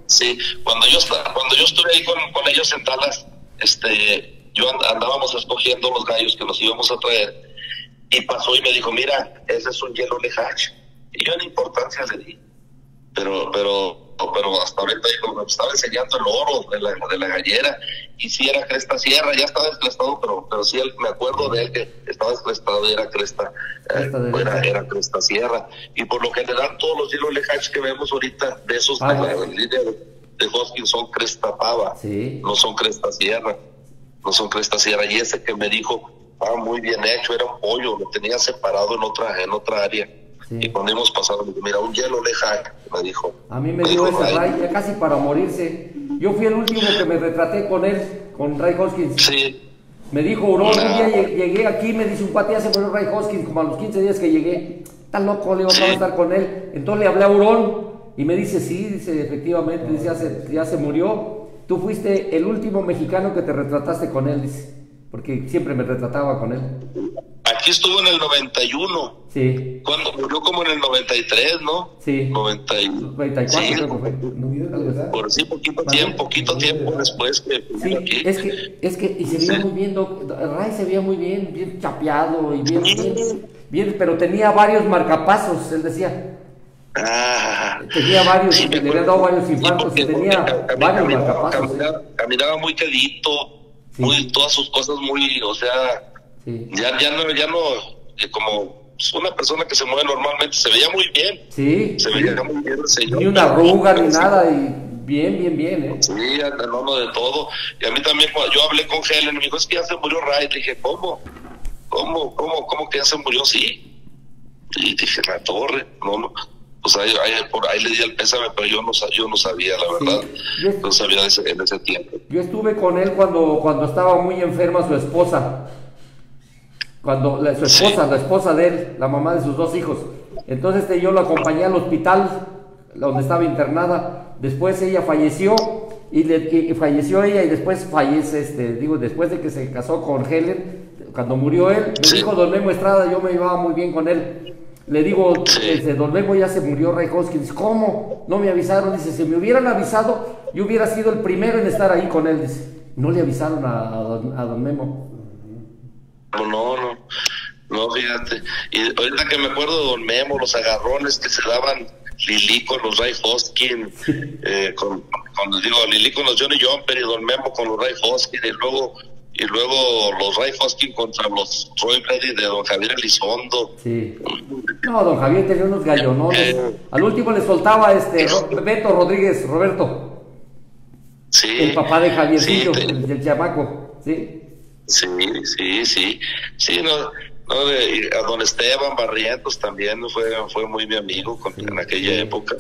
E: Sí, cuando yo cuando yo estuve ahí con, con ellos en Dallas, este, yo and- andábamos escogiendo los gallos que nos íbamos a traer y pasó y me dijo, mira, ese es un Yellow Hatch. Y yo en importancia le di, pero, pero, pero hasta ahorita dijo, me estaba enseñando el oro de la, de la gallera y sí era cresta sierra, ya estaba descrestado, pero, pero sí él- me acuerdo de él que estaba descrestado y era cresta, eh, era, era cresta sierra. Y por lo general todos los Yellow Hatch que vemos ahorita de esos de
B: Ah,
E: la línea de, Hoskins son cresta pava,
B: Sí.
E: no son cresta sierra, no son cresta sierra. Y ese que me dijo, estaba muy bien hecho, era un pollo, lo tenía separado en otra, en otra área.
B: Sí.
E: Y cuando íbamos pasando, mira, un hielo leja, me dijo.
B: A mí me dio ese
E: "Ray".
B: Ya casi para morirse. Yo fui el último que me retraté con él, con Ray Hoskins.
E: Sí,
B: Me dijo Hurón, un día llegué aquí, me dice un cuate, ya se murió Ray Hoskins, como a los 15 días que llegué. Está loco, le iba a estar con él. Entonces le hablé a Hurón y me dice, sí, dice, efectivamente, dice, ya se, ya se murió. Tú fuiste el último mexicano que te retrataste con él, dice, porque siempre me retrataba con él.
E: aquí estuvo en el 91,
B: Sí,
E: cuando murió como en el 93, ¿no?
B: sí.
E: 90 y-
B: 94
E: Sí,
B: creo que fue. No, algo así.
E: por sí, poquito tiempo, poquito tiempo después que
B: Sí,
E: aquí.
B: es que, es que, y se veía
E: Sí.
B: muy bien, Doc, Ray se veía muy bien, bien chapeado y bien, bien, bien, pero tenía varios marcapasos, él decía,
E: Ah,
B: tenía varios,
E: Sí,
B: le habían dado varios infartos y tenía varios
E: caminaba,
B: marcapasos.
E: caminaba- caminaba muy quedito, muy, todas sus cosas muy, o sea, ya, ya no, ya no, eh, como una persona que se mueve normalmente, se veía muy bien,
B: sí,
E: se veía muy bien el señor.
B: ni una arruga ni nada y bien, bien, bien, ¿eh?
E: Sí, no, de todo. Y a mí también, yo hablé con Helen, y me dijo, es que ya se murió Ray. Le dije, ¿cómo? ¿Cómo? ¿Cómo? ¿Cómo que ya se murió? Sí. Y dije, la torre. No, no. Pues ahí, ahí, por ahí le di el pésame, pero yo no, yo no sabía, la
B: Sí.
E: verdad.
B: Yo-
E: No sabía ese- en ese tiempo.
B: Yo estuve con él cuando, cuando estaba muy enferma su esposa. Cuando la, su esposa,
E: Sí.
B: la esposa de él, la mamá de sus dos hijos. Entonces este, yo la acompañé al hospital donde estaba internada. Después ella falleció y, le- y falleció ella y después fallece, este, digo, después de que se casó con Helen, cuando murió él, me
E: Sí.
B: dijo Don Memo Estrada, yo me llevaba muy bien con él. Le digo, Don Memo ya se murió Ray Hoskins. ¿Cómo? No me avisaron. Dice, si me hubieran avisado, yo hubiera sido el primero en estar ahí con él. Dice, no le avisaron a, a don, a don Memo.
E: No, no, no. No, fíjate. Y ahorita que me acuerdo de Don Memo, los agarrones que se daban Lili con los Ray Hoskin, eh, con, con, digo, Lili con los Johnny Jumper y Don Memo con los Ray Hoskin, y luego, y luego los Ray Hoskin contra los Roy Brady de Don Javier Elizondo.
B: Sí. No, don Javier tenía unos gallonones.
E: Eh.
B: Al último le soltaba este Beto Rodríguez, Roberto,
E: Sí.
B: el papá de Javiercillo,
E: Sí, te-
B: el, el chamaco. Sí.
E: Sí, sí, sí. Sí, no, no de- a don Esteban Barrientos también fue, fue muy mi amigo con- en aquella época.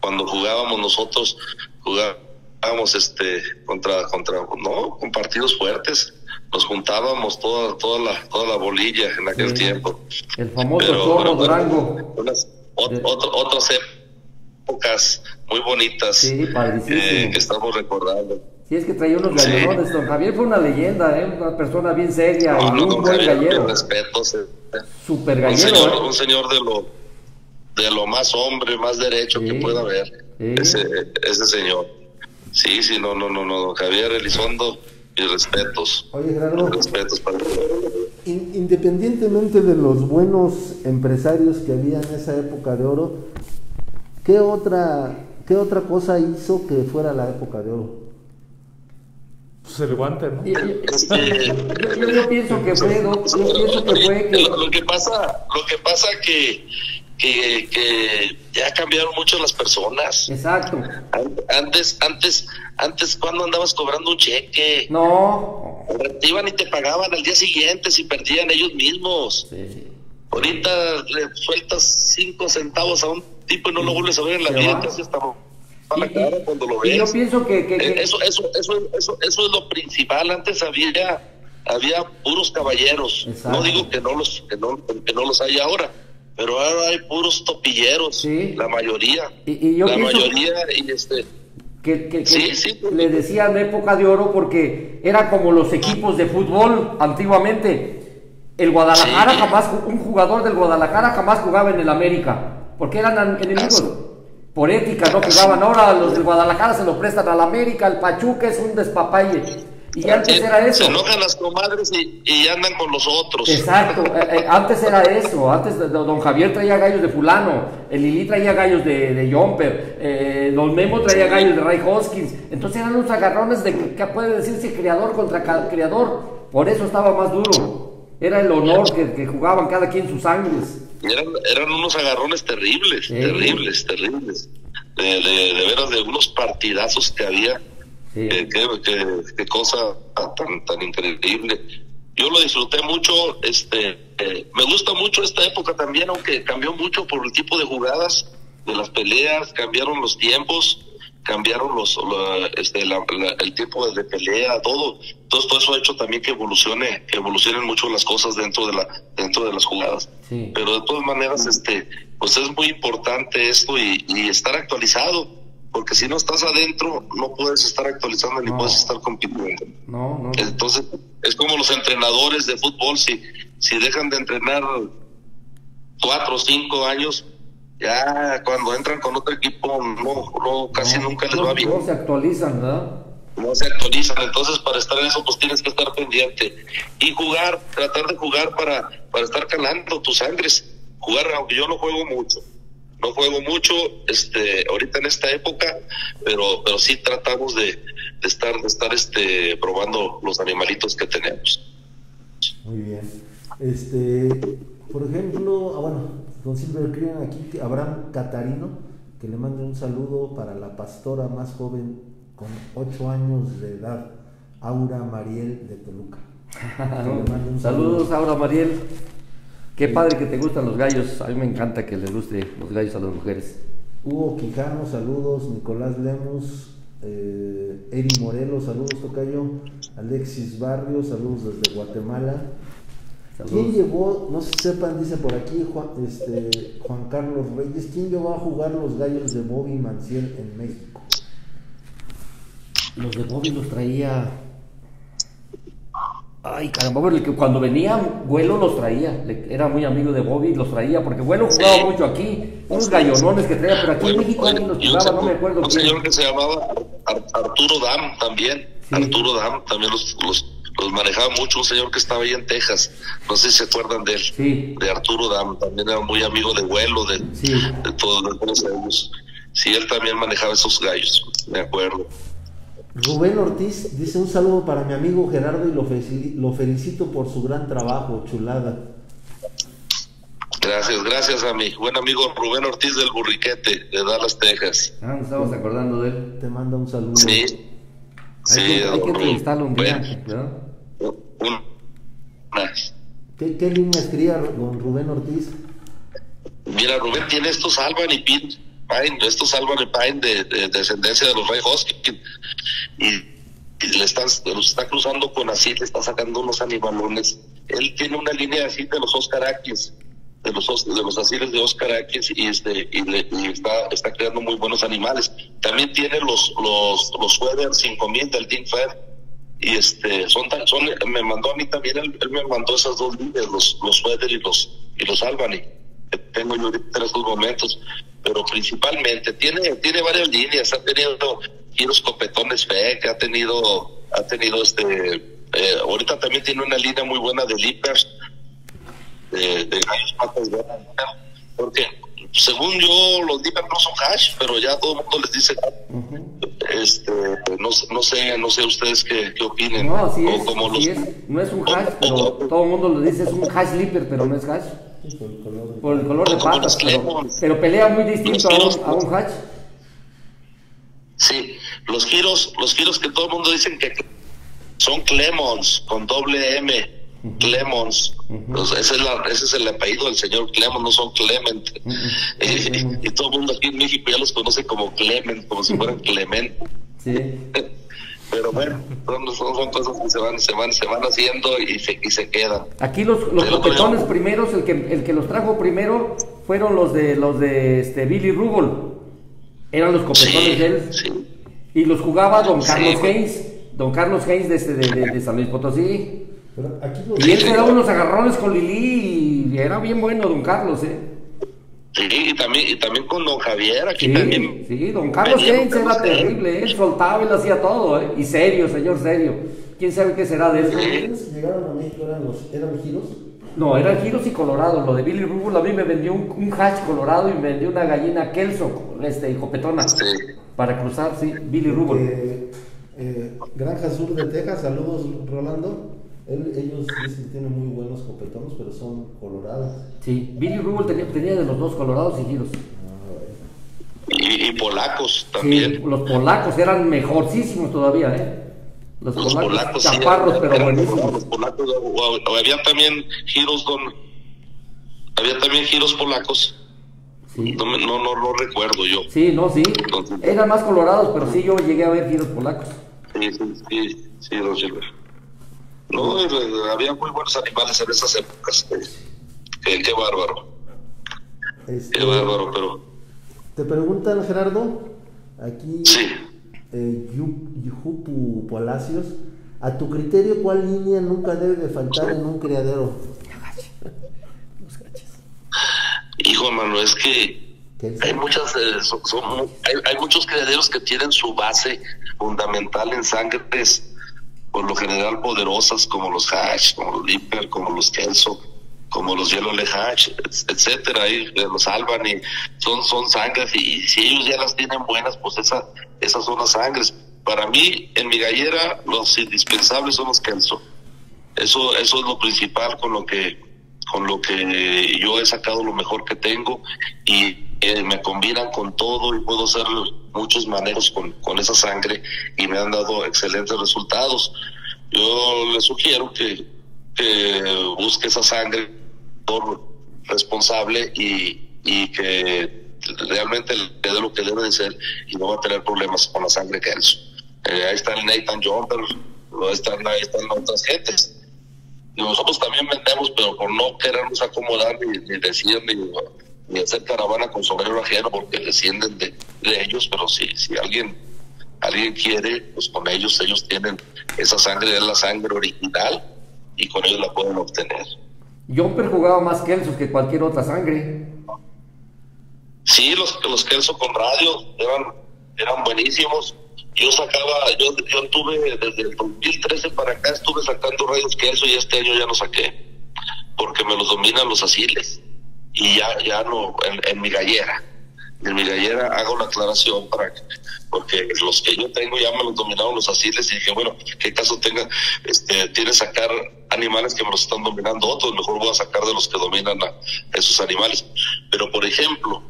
E: Cuando jugábamos nosotros, jugábamos este contra, contra, no, con partidos fuertes. Nos juntábamos toda, toda la, toda la bolilla en aquel
B: Sí.
E: tiempo.
B: El famoso
E: Pero,
B: Zorro
E: pero,
B: Durango.
E: unas- ot-
B: De-
E: otro- otras épocas muy bonitas
B: Sí,
E: eh, que estamos recordando.
B: Sí, es que traía unos
E: Sí.
B: gallonones. Don Javier fue una leyenda, ¿eh? una persona bien seria
E: No,
B: y
E: no,
B: un
E: don
B: buen
E: Javier,
B: gallero.
E: respetos. eh.
B: Super
E: un
B: gallero,
E: señor,
B: ¿eh?
E: un señor de lo de lo más hombre, más derecho
B: Sí,
E: que pueda haber.
B: sí.
E: Ese, ese señor. Sí, sí, no, no, no, no, don Javier Elizondo, mis respetos.
A: Oye, Gerardo,
E: Mis respetos para
A: in- independientemente de los buenos empresarios que había en esa época de oro, ¿qué otra, qué otra cosa hizo que fuera la época de oro?
C: Pues el guante, ¿no?
E: Este,
B: yo, yo- yo pienso que fue, Doc, yo pienso que fue que...
E: lo, lo que pasa, lo que pasa que, que, que ya cambiaron mucho las personas.
B: Exacto.
E: An- Antes, antes, antes, cuando andabas cobrando un cheque?
B: No.
E: Te iban y te pagaban al día siguiente si perdían ellos mismos.
B: Sí.
E: Ahorita le sueltas cinco centavos a un tipo y no lo vuelves a ver en la vida, hasta la
B: Y-
E: cara cuando lo
B: Y
E: ves.
B: yo pienso que, que- que-
E: Eso, eso, eso, eso, eso es lo principal. Antes había, había puros caballeros.
B: Exacto.
E: No digo que no los, que no, que no los hay ahora, pero ahora hay puros topilleros.
B: Sí.
E: La mayoría.
B: Y- y yo
E: la mayoría y este.
B: que, que- que
E: Sí, sí.
B: le decían época de oro porque era como los equipos de fútbol antiguamente. El Guadalajara
E: Sí.
B: jamás, un jugador del Guadalajara jamás jugaba en el América, porque eran an- enemigos. Por ética no jugaban. Ahora los del Guadalajara se lo prestan al América, el Pachuca es un despapalle. Y antes era eso.
E: Se enojan las comadres y, y andan con los otros.
B: Exacto, eh, eh, antes era eso, antes don Javier traía gallos de fulano, el Lili traía gallos de, de Jumper, eh, don Memo traía gallos de Ray Hoskins, entonces eran unos agarrones de que, puede decirse criador contra criador, por eso estaba más duro, era el honor que, que jugaban cada quien sus sangres.
E: Eran, eran unos agarrones terribles,
B: Sí.
E: terribles, terribles. De, de, de veras, de unos partidazos que había.
B: Sí.
E: Eh, qué, qué- qué cosa tan, tan increíble. Yo lo disfruté mucho, este, eh, me gusta mucho esta época también, aunque cambió mucho por el tipo de jugadas, de las peleas, cambiaron los tiempos, cambiaron los, la- este, la- la- el tiempo de, pelea, todo. Entonces todo eso ha hecho también que evolucione, que evolucionen mucho las cosas dentro de la, dentro de las jugadas.
B: Sí.
E: Pero de todas maneras, este, pues es muy importante esto y, y estar actualizado, porque si no estás adentro, no puedes estar actualizando ni puedes estar compitiendo.
B: No, no.
E: Entonces, es como los entrenadores de fútbol, si, si dejan de entrenar cuatro o cinco años, ya cuando entran con otro equipo, no, no casi
B: no,
E: nunca les
B: no-
E: va bien
B: No se actualizan, ¿verdad?
E: no se actualizan. Entonces, para estar en eso, pues tienes que estar pendiente y jugar, tratar de jugar para, para estar calando tus sangres. Jugar, aunque yo no juego mucho, no juego mucho, este, ahorita en esta época, pero, pero sí tratamos de, de estar, de estar, este, probando los animalitos que tenemos.
A: Muy bien. Este, por ejemplo, ah, bueno, don Silver escriben aquí Abraham Catarino, que le mande un saludo para la pastora más joven con 8 años de edad, Aura Mariel de Toluca.
B: Saludos, Aura Mariel. Qué padre que te gustan los gallos. A mí me encanta que les guste los gallos a las mujeres.
A: Hugo Quijano, saludos. Nicolás Lemus, eh, Eri Morelos, saludos, Tocayo. Alexis Barrios, saludos desde Guatemala. ¿Quién llevó, no se sepan, dice por aquí Juan, este, Juan Carlos Reyes, quién llevó a jugar los gallos de Bobby Manciel en México?
B: Los de Bobby los traía. Ay, caramba, que cuando venía, Vuelo los traía. Le- Era muy amigo de Bobby, los traía, porque Vuelo jugaba
E: Sí.
B: mucho aquí. Unos gallonones que traía, pero aquí en México alguien los
E: y un,
B: jugaba, no me acuerdo
E: un
B: quién.
E: señor que se llamaba Ar- Arturo Dam también.
B: Sí.
E: Arturo Dam también los, los, los manejaba mucho. Un señor que estaba ahí en Texas. No sé si se acuerdan de él.
B: Sí,
E: De Arturo Dam. También era muy amigo de vuelo, de,
B: sí.
E: de todos, todos ellos. Sí, él también manejaba esos gallos. Me acuerdo.
A: Rubén Ortiz dice un saludo para mi amigo Gerardo y lo felicito por su gran trabajo, chulada.
E: Gracias, gracias a mi buen amigo Rubén Ortiz del Burriquete, de Dallas, Texas.
B: Ah, nos estamos acordando de él.
A: Te manda un saludo.
E: Sí.
B: Hay
E: Sí,
B: que, hay entrevistarlo un día,
A: ¿Qué, qué líneas cría don Rubén Ortiz?
E: Mira, Rubén tiene estos Alban y Pin, Pine, estos Alban y Pine de, de- descendencia de los Ray Hoskins. Y, y le están, los está cruzando con así, le está sacando unos animalones. Él tiene una línea así de los Oscar Akins, de los, os- de los asiles de Oscar Akins, y, este, y, le- y está, está creando muy buenos animales. También tiene los, los, los Weather 5000 del Team Fed. Y este, son, tan- son, me mandó a mí también, él, él me mandó esas dos líneas, los, los Weather y los, y los Albany que tengo yo en estos momentos, pero principalmente tiene, tiene varias líneas, ha tenido giros copetones FEC, ha tenido, ha tenido este, eh, ahorita también tiene una línea muy buena de Lippers, de, de gallos patas verdes, porque según yo los Lippers no son hash, pero ya todo el mundo les dice este, no, sé- no sé, no sé ustedes qué, qué opinen,
B: No, así
E: o
B: es,
E: como
B: así
E: los-
B: es. No es un hash,
E: o-
B: pero
E: o-
B: todo el mundo lo dice, es un hash slipper, pero no es hash.
A: Sí, por el color.
B: De patas, pero, pelea muy distinto a un, a un hash.
E: Sí, los giros, los giros que todo el mundo dicen que son Clemons con doble M, Clemons. Pues ese, es la- ese es el apellido del señor Clemons, no son Clement. y, y todo el mundo aquí en México ya los conoce como Clement, como si fueran Clement.
B: Sí.
E: Pero bueno, son, son, cosas que se van, se van, se van haciendo y se, y se quedan.
B: Aquí los, los primeros, el que, el que los trajo primero fueron los de los de este Billy Rubble. Eran los copetones
E: Sí,
B: de él.
E: sí.
B: Y los jugaba don Carlos
E: güey.
B: Haynes. Don Carlos Haynes de, este- de, de- de San Luis Potosí.
A: Pero aquí los-
B: Y él se daba unos agarrones con Lili y era bien bueno don Carlos, ¿eh?
E: Sí, y también, y también con don Javier, aquí
B: Sí,
E: también.
B: sí, don Carlos
E: don
B: era terrible, él soltaba, él hacía todo, ¿eh? Y serio, señor serio. ¿Quién sabe qué será de eso?
A: ¿Quiénes que llegaron a México eran los eran giros?
B: No, eran giros y colorados. Lo de Billy Rubble a mí me vendió un, un hash colorado y me vendió una gallina Kelso, este, copetona.
E: Sí.
B: Para cruzar, sí, Billy Rubble.
A: Eh, eh, Granja Sur de Texas, saludos Rolando. Él- ellos dicen que tienen muy buenos copetones, pero son colorados.
B: Sí, Billy Rubble tenía, tenía de los dos colorados y giros.
E: Y, y polacos
B: Sí,
E: también.
B: los polacos eran mejorcísimos todavía, ¿eh? Los,
E: Los
B: polacos,
E: polacos, sí,
B: chaparros, pero
E: eran
B: buenísimos.
E: Los polacos, o- o había también giros, don. Había también giros polacos.
B: Sí.
E: No, me- no, no, no recuerdo yo.
B: Sí, no, sí. Eran más colorados, pero sí yo llegué a ver giros polacos.
E: Sí, sí, sí, sí, don Silver. No, eh, había muy buenos animales en esas épocas. eh. Qué, bárbaro,
A: Este,
E: qué bárbaro, pero
A: te preguntan, Gerardo, aquí
E: sí.
A: eh, Yu- Yujupu Palacios, a tu criterio, ¿cuál línea nunca debe de faltar en un criadero?
E: Hijo, hermano, es que hay muchas, eh, son- son hay, hay muchos criaderos que tienen su base fundamental en sangres, por lo general poderosas, como los hash, como los Viper, como los Kelso, como los Yellow Le et- etcétera, y eh, los Albany, son, son sangres, y, si ellos ya las tienen buenas, pues esa, esas son las sangres. Para mí, en mi gallera, los indispensables son los Kelso. Eso, eso es lo principal con lo que con lo que yo he sacado lo mejor que tengo y me combinan con todo y puedo hacer muchos manejos con, con esa sangre y me han dado excelentes resultados. Yo le sugiero que, que busque esa sangre por responsable y, y que realmente le dé lo que debe de ser y no va a tener problemas con la sangre que él. Eh, ahí está el Nathan Jumper, ahí están, ahí están otras gentes. Nosotros también vendemos, pero por no querernos acomodar ni, ni decir ni, ni hacer caravana con sombrero ajeno porque descienden de, de ellos, pero si, si alguien alguien quiere, pues con ellos ellos tienen esa sangre, es la sangre original y con ellos la pueden obtener.
B: Jumper jugaba más Kelsos que cualquier otra sangre.
E: Sí, los, los Kelso con radio eran, eran buenísimos. Yo sacaba, yo, yo tuve desde el 2013 para acá, estuve sacando radios Kelso y este año ya no saqué, porque me los dominan los asiles. Y ya, ya no, en, en mi gallera. En mi gallera hago la aclaración para que, porque los que yo tengo ya me los dominaron los asiles y dije, bueno, qué caso tenga, este, tiene sacar animales que me los están dominando otros, mejor voy a sacar de los que dominan a esos animales. Pero por ejemplo,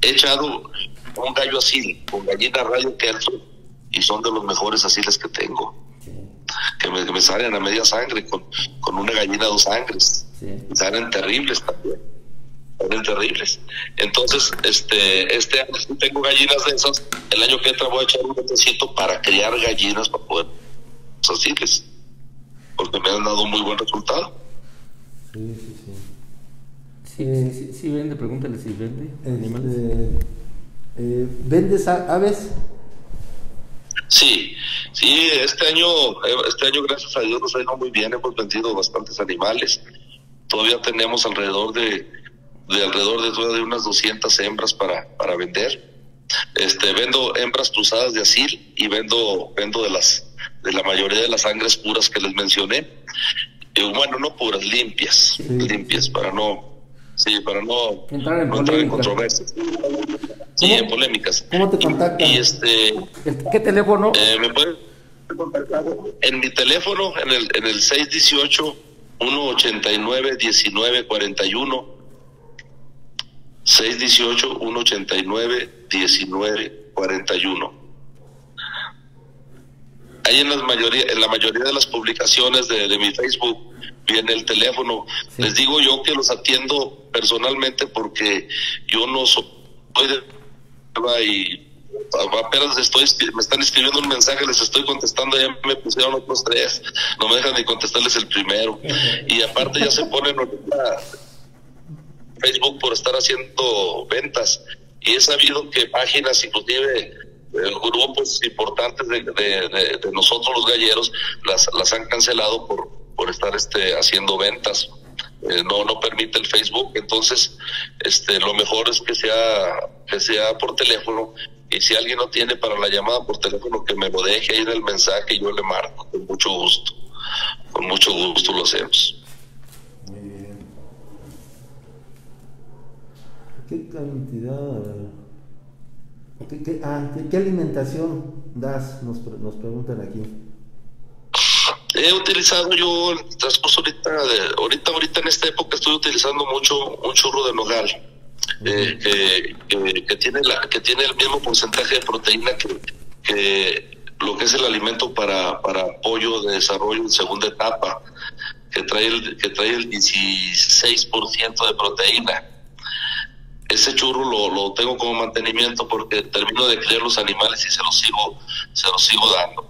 E: he echado un gallo asil con gallina radio Kelso y son de los mejores asiles que tengo. Que me, que me salen a media sangre con, con una gallina dos sangres.
B: Sí.
E: Salen terribles también. Salen terribles. Entonces, este, este año sí tengo gallinas de esas. El año que entra voy a echar un botecito para criar gallinas para poder los asiles. Porque me han dado muy buen resultado.
A: Sí, sí, sí.
B: Sí, sí, sí, sí vende, pregúntale si vende animales.
A: Este, eh, ¿Vendes aves?
E: Sí, sí, este año, eh, este año gracias a Dios nos ha ido muy bien, hemos vendido bastantes animales. Todavía tenemos alrededor de, de alrededor de, de unas 200 hembras para, para vender. Este, vendo hembras cruzadas de asil y vendo, vendo de las, de la mayoría de las sangres puras que les mencioné. Y bueno, no puras, limpias,
A: Sí.
E: limpias, para no, sí, para no,
B: Entrar en
E: no entrar en
B: polémica.
E: controversias. Sí,
A: ¿Cómo?
E: en polémicas.
A: ¿Cómo te contactan?
E: Y este,
B: ¿El- ¿Qué teléfono?
E: eh, me pueden contactar en mi teléfono, en el, en el 618-189-1941. 618-189-1941. Ahí en, las mayoría, en la mayoría de las publicaciones de, de mi Facebook viene el teléfono.
B: Sí.
E: Les digo yo que los atiendo personalmente porque yo no soy de y apenas estoy me están escribiendo un mensaje, les estoy contestando, ya me pusieron otros tres, no me dejan ni contestarles el primero. Y aparte ya se ponen ahorita Facebook por estar haciendo ventas. Y he sabido que páginas, inclusive eh, grupos importantes de, nosotros los galleros, las, las han cancelado por, por estar este, haciendo ventas. Eh, no, no permite el Facebook, entonces este, lo mejor es que sea, que sea por teléfono. Y si alguien no tiene para la llamada por teléfono, que me lo deje ahí en el mensaje y yo le marco con mucho gusto. Con mucho gusto lo hacemos.
A: Muy bien. ¿Qué cantidad? ¿Qué, qué- ah, ¿qué- qué alimentación das? Nos, nos preguntan aquí.
E: He utilizado yo el transcurso ahorita, de- ahorita, ahorita en esta época estoy utilizando mucho un churro de nogal, eh, que, que- que tiene la, que tiene el mismo porcentaje de proteína que, que lo que es el alimento para, para pollo de desarrollo en segunda etapa, que trae el, que trae el 16% de proteína. Ese churro lo, tengo como mantenimiento porque termino de criar los animales y se los sigo, se los sigo dando.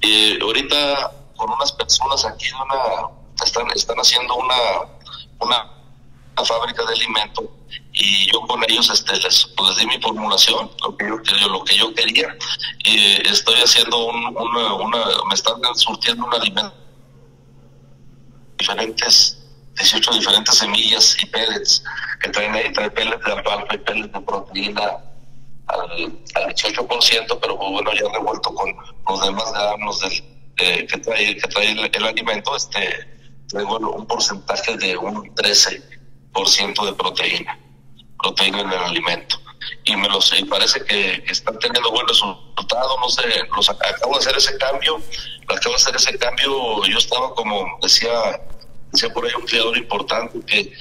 E: Eh, ahorita con unas personas aquí una están están haciendo una una, fábrica de alimento y yo con ellos este les, pues, les di mi formulación lo que yo lo que yo quería y estoy haciendo un, una, una me están surtiendo un alimento diferentes 18 diferentes semillas y pellets que traen ahí trae pellets de alfalfa y pellets de proteína al, al 18%, pero pues, bueno, ya revuelto con los demás gramos del, eh, que trae, que trae el, alimento, este, traigo un porcentaje de un 13% de proteína, proteína en el alimento. Y me los, y parece que, que están teniendo buen resultado, no sé, los ac- acabo de hacer ese cambio, acabo de hacer ese cambio, yo estaba como, decía, decía por ahí un criador importante, que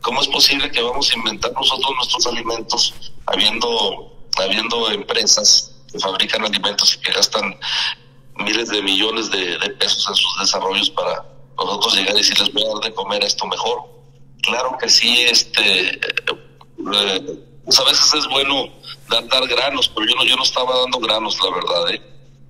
E: ¿cómo es posible que vamos a inventar nosotros nuestros alimentos habiendo, habiendo empresas que fabrican alimentos y que gastan miles de millones de, de pesos en sus desarrollos para nosotros llegar y decirles voy a dar de comer esto mejor? Claro que sí, este, eh, pues a veces es bueno dar, dar granos, pero yo no, yo no estaba dando granos, la verdad, ¿eh?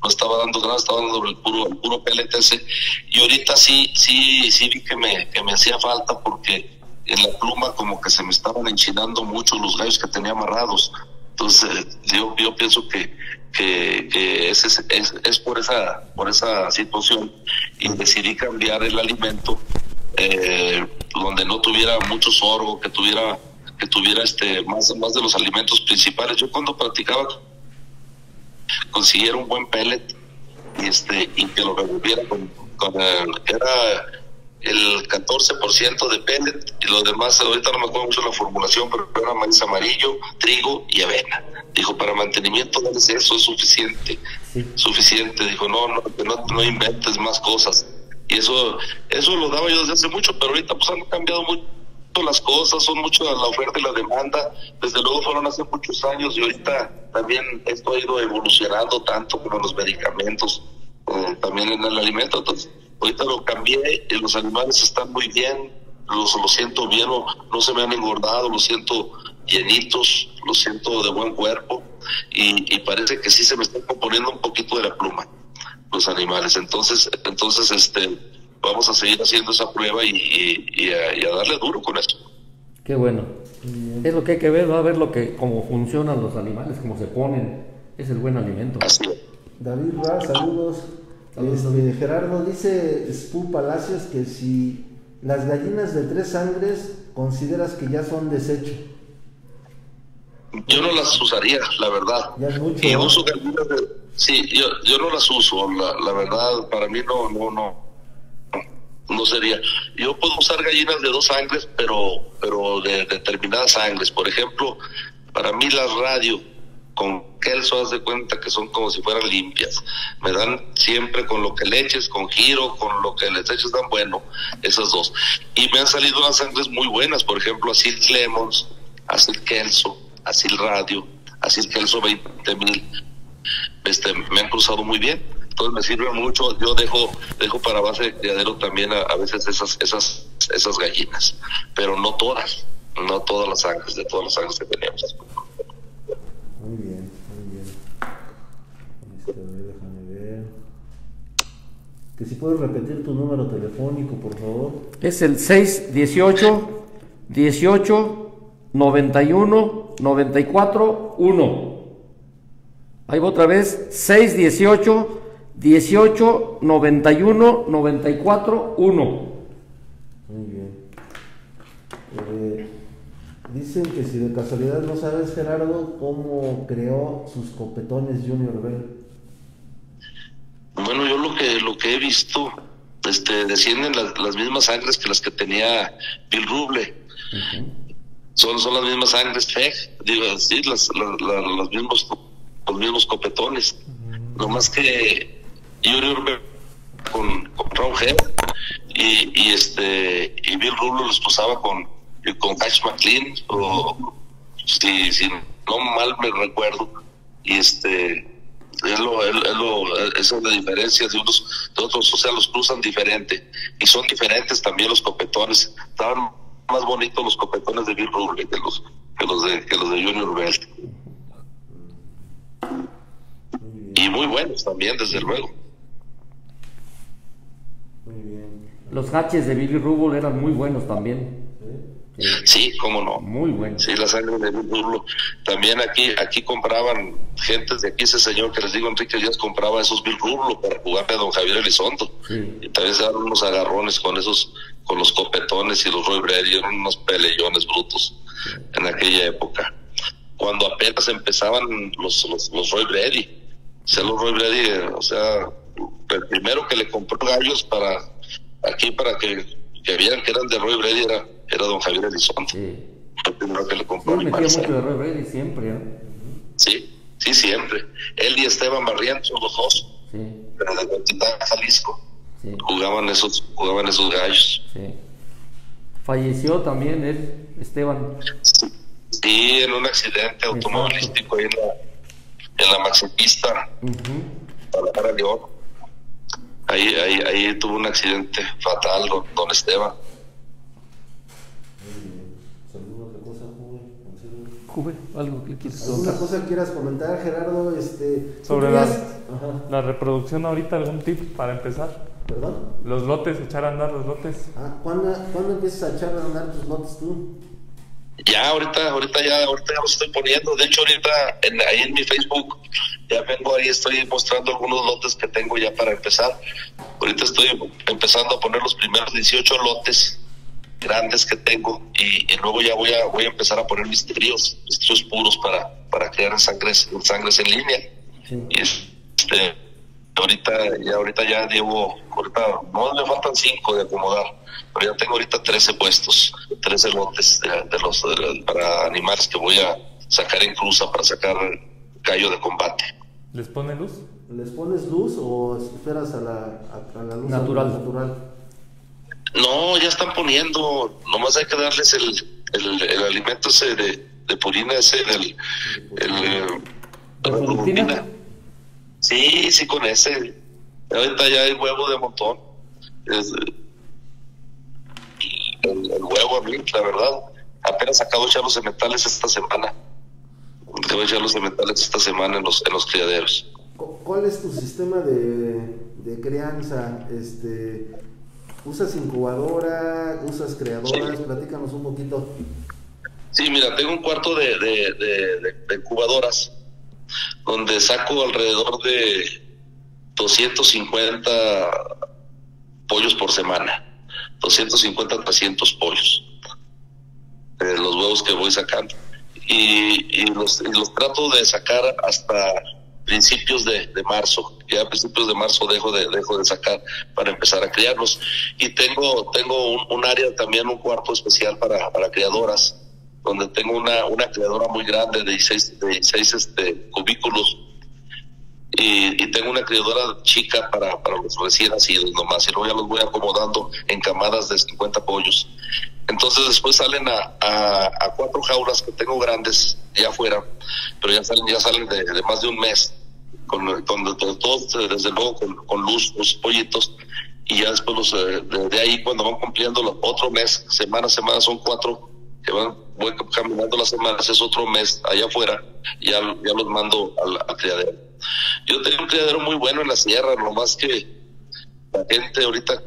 E: No estaba dando granos, estaba dando el puro, el puro ese. Y ahorita sí, sí, sí vi que me, que me hacía falta porque en la pluma como que se me estaban enchinando mucho los gallos que tenía amarrados. Entonces, yo, yo pienso que, que, es, es, es por esa por esa situación y decidí cambiar el alimento eh, donde no tuviera mucho sorgo, que tuviera que tuviera este más más de los alimentos principales. Yo cuando practicaba consiguiera un buen pellet y este y que lo revolviera con, con el, que era el 14% de pellet y lo demás, ahorita no me acuerdo mucho la formulación, pero era maíz amarillo, trigo y avena. Dijo, para mantenimiento dale eso es suficiente,
B: Sí.
E: suficiente. Dijo, no, no, no, no inventes más cosas. Y eso, eso lo daba yo desde hace mucho, pero ahorita pues han cambiado mucho las cosas, son mucho la oferta y la demanda. Desde luego fueron hace muchos años y ahorita también esto ha ido evolucionando tanto como los medicamentos, eh, también en el alimento. Entonces, ahorita lo cambié y los animales están muy bien, los, los siento bien, no, no se me han engordado, los siento llenitos, los siento de buen cuerpo y, y parece que sí se me está componiendo un poquito de la pluma los animales. Entonces, entonces este, vamos a seguir haciendo esa prueba y, y- y a, y a darle duro con eso.
B: Qué bueno. Es lo que hay que ver, va a ver lo que, cómo funcionan los animales, cómo se ponen. Es el buen alimento.
E: Así es.
A: David Ra, saludos.
B: Saludos,
A: Este, Gerardo dice Spu Palacios que si las gallinas de tres sangres consideras que ya son desecho.
E: Yo no las usaría, la verdad.
A: Ya es mucho,
E: uso gallinas de- Sí, yo, yo no las uso, la, la verdad, para mí no, no, no, no sería. Yo puedo usar gallinas de dos sangres, pero, pero de determinadas sangres. Por ejemplo, para mí las radio con quelso, haz de cuenta que son como si fueran limpias. Me dan siempre con lo que le eches, con giro, con lo que les eches dan bueno, esas dos. Y me han salido unas sangres muy buenas, por ejemplo, Asil Lemons, Asil Kelso, Asil Radio, Asil Kelso 20 mil este, me han cruzado muy bien. Entonces me sirve mucho. Yo dejo dejo para base de criadero también a, a veces esas esas esas gallinas, pero no todas, no todas las sangres, de todas las sangres que teníamos.
A: Muy bien, muy bien. Este, déjame ver. Que si puedes repetir tu número telefónico, por favor.
B: Es el 618 18 91 94 1. Ahí va otra vez, 618 18 91 94 1.
A: Muy bien. Eh, dicen que si de casualidad no sabes, Gerardo, cómo creó sus copetones Junior Bell.
E: Bueno, yo lo que lo que he visto, este, descienden las, las mismas sangres que las que tenía Bill Ruble. Son, son las mismas sangres FEG, digo, sí, las, las- mismos los mismos copetones. No más que Junior Bell con, con Head y, y este y Bill Ruble los posaba con con Cash McLean o si, no mal me recuerdo y este es lo, es, lo- esa es la diferencia de unos de otros, o sea, los cruzan diferente y son diferentes también los copetones. Estaban más bonitos los copetones de Bill Ruble que los que los de que los de Junior Belt y muy buenos también, desde luego.
A: Muy bien.
B: Los hatches de Billy Rubble eran muy buenos también.
A: ¿Sí?
E: Sí, cómo no.
B: Muy buenos.
E: Sí, la sangre de Bill Ruble. También aquí aquí compraban gentes de aquí, ese señor que les digo, Enrique Díaz, compraba esos Bill Ruble para jugarle a don Javier Elizondo.
B: Sí.
E: Y también se daban unos agarrones con esos, con los copetones y los Roy Brady, eran unos peleones brutos en aquella época. Cuando apenas empezaban los, los, los Roy Brady. O sea, los Roy Brady, o sea, el primero que le compró gallos para aquí para que, que vieran que eran de Roy Brady era, era don Javier Elizondo.
B: Sí.
E: El primero que le
B: Sí,
E: compró animales.
B: mucho de Roy Brady siempre, ¿eh?
E: Sí, sí, siempre. Él y Esteban Barrientos, los dos,
B: Sí,
E: pero de Jalisco,
B: sí,
E: jugaban esos, jugaban esos gallos.
B: sí. Falleció también él, Esteban.
E: Sí, en un accidente automovilístico ahí en la, en la maxipista
B: Ujú.
E: para León. Ahí, ahí, ahí tuvo un accidente fatal don, don Esteban.
B: Algo que quieras
A: ¿Alguna
B: preguntar.
A: cosa quieras comentar, Gerardo? Este, ¿tú
C: Sobre la- reproducción ahorita, algún tip para empezar.
A: ¿Perdón?
C: Los lotes, echar a andar los lotes.
A: Ah, ¿cuándo, ¿Cuándo empiezas a echar a andar tus lotes tú?
E: Ya, ahorita, ahorita ya, ahorita ya los estoy poniendo. De hecho, ahorita en, ahí en mi Facebook ya vengo ahí, estoy mostrando algunos lotes que tengo ya para empezar. Ahorita estoy empezando a poner los primeros 18 lotes grandes que tengo y, y luego ya voy a voy a empezar a poner mis tríos, mis tríos puros para para crear sangres, sangres en línea.
B: Sí.
E: Y este, ahorita ya ahorita ya llevo, ahorita no me faltan cinco de acomodar, pero ya tengo ahorita 13 puestos, 13 lotes de, de los de- para animales que voy a sacar en cruza para sacar callo de combate.
C: ¿Les pone luz?
A: ¿Les pones luz o esperas a la, a, a la luz
B: Natural.
A: natural?
E: No, ya están poniendo, nomás hay que darles el, el, el alimento ese de, de purina, ese del el, eh,
B: ¿De
E: la
B: rutina?
E: rutina. Sí, sí, con ese. Ahorita ya hay huevo de montón. Es, el, el huevo a mí, la verdad. Apenas acabo de echar los cementales esta semana. Acabo de echar los cementales esta semana en los, en los criaderos.
A: Cu- ¿Cuál es tu sistema de, de crianza? Este, ¿Usas incubadora? ¿Usas creadoras?
E: Sí.
A: Platícanos un poquito.
E: Sí, mira, tengo un cuarto de, de, de- de- de incubadoras donde saco alrededor de 250 pollos por semana. 250, 300 pollos. Eh, los huevos que voy sacando. Y, y los, y los trato de sacar hasta principios de, marzo. Ya a principios de marzo dejo de, dejo de sacar para empezar a criarlos. Y tengo, tengo un, un área también, un cuarto especial para, para criadoras, donde tengo una, una criadora muy grande de 16, de 16 este, cubículos. Y, tengo una criadora chica para, para los recién nacidos nomás, y luego ya los voy acomodando en camadas de 50 pollos. Entonces después salen a, a, cuatro jaulas que tengo grandes ya afuera, pero ya salen, ya salen de, más de un mes. con, con todos, desde luego con, con luz, los pollitos, y ya después los, eh, de ahí cuando van cumpliendo los- otro mes, semana a semana son cuatro, que van caminando las semanas, es otro mes allá afuera, ya, ya los mando al, criadero. Yo tenía un criadero muy bueno en la sierra, nomás que la gente ahorita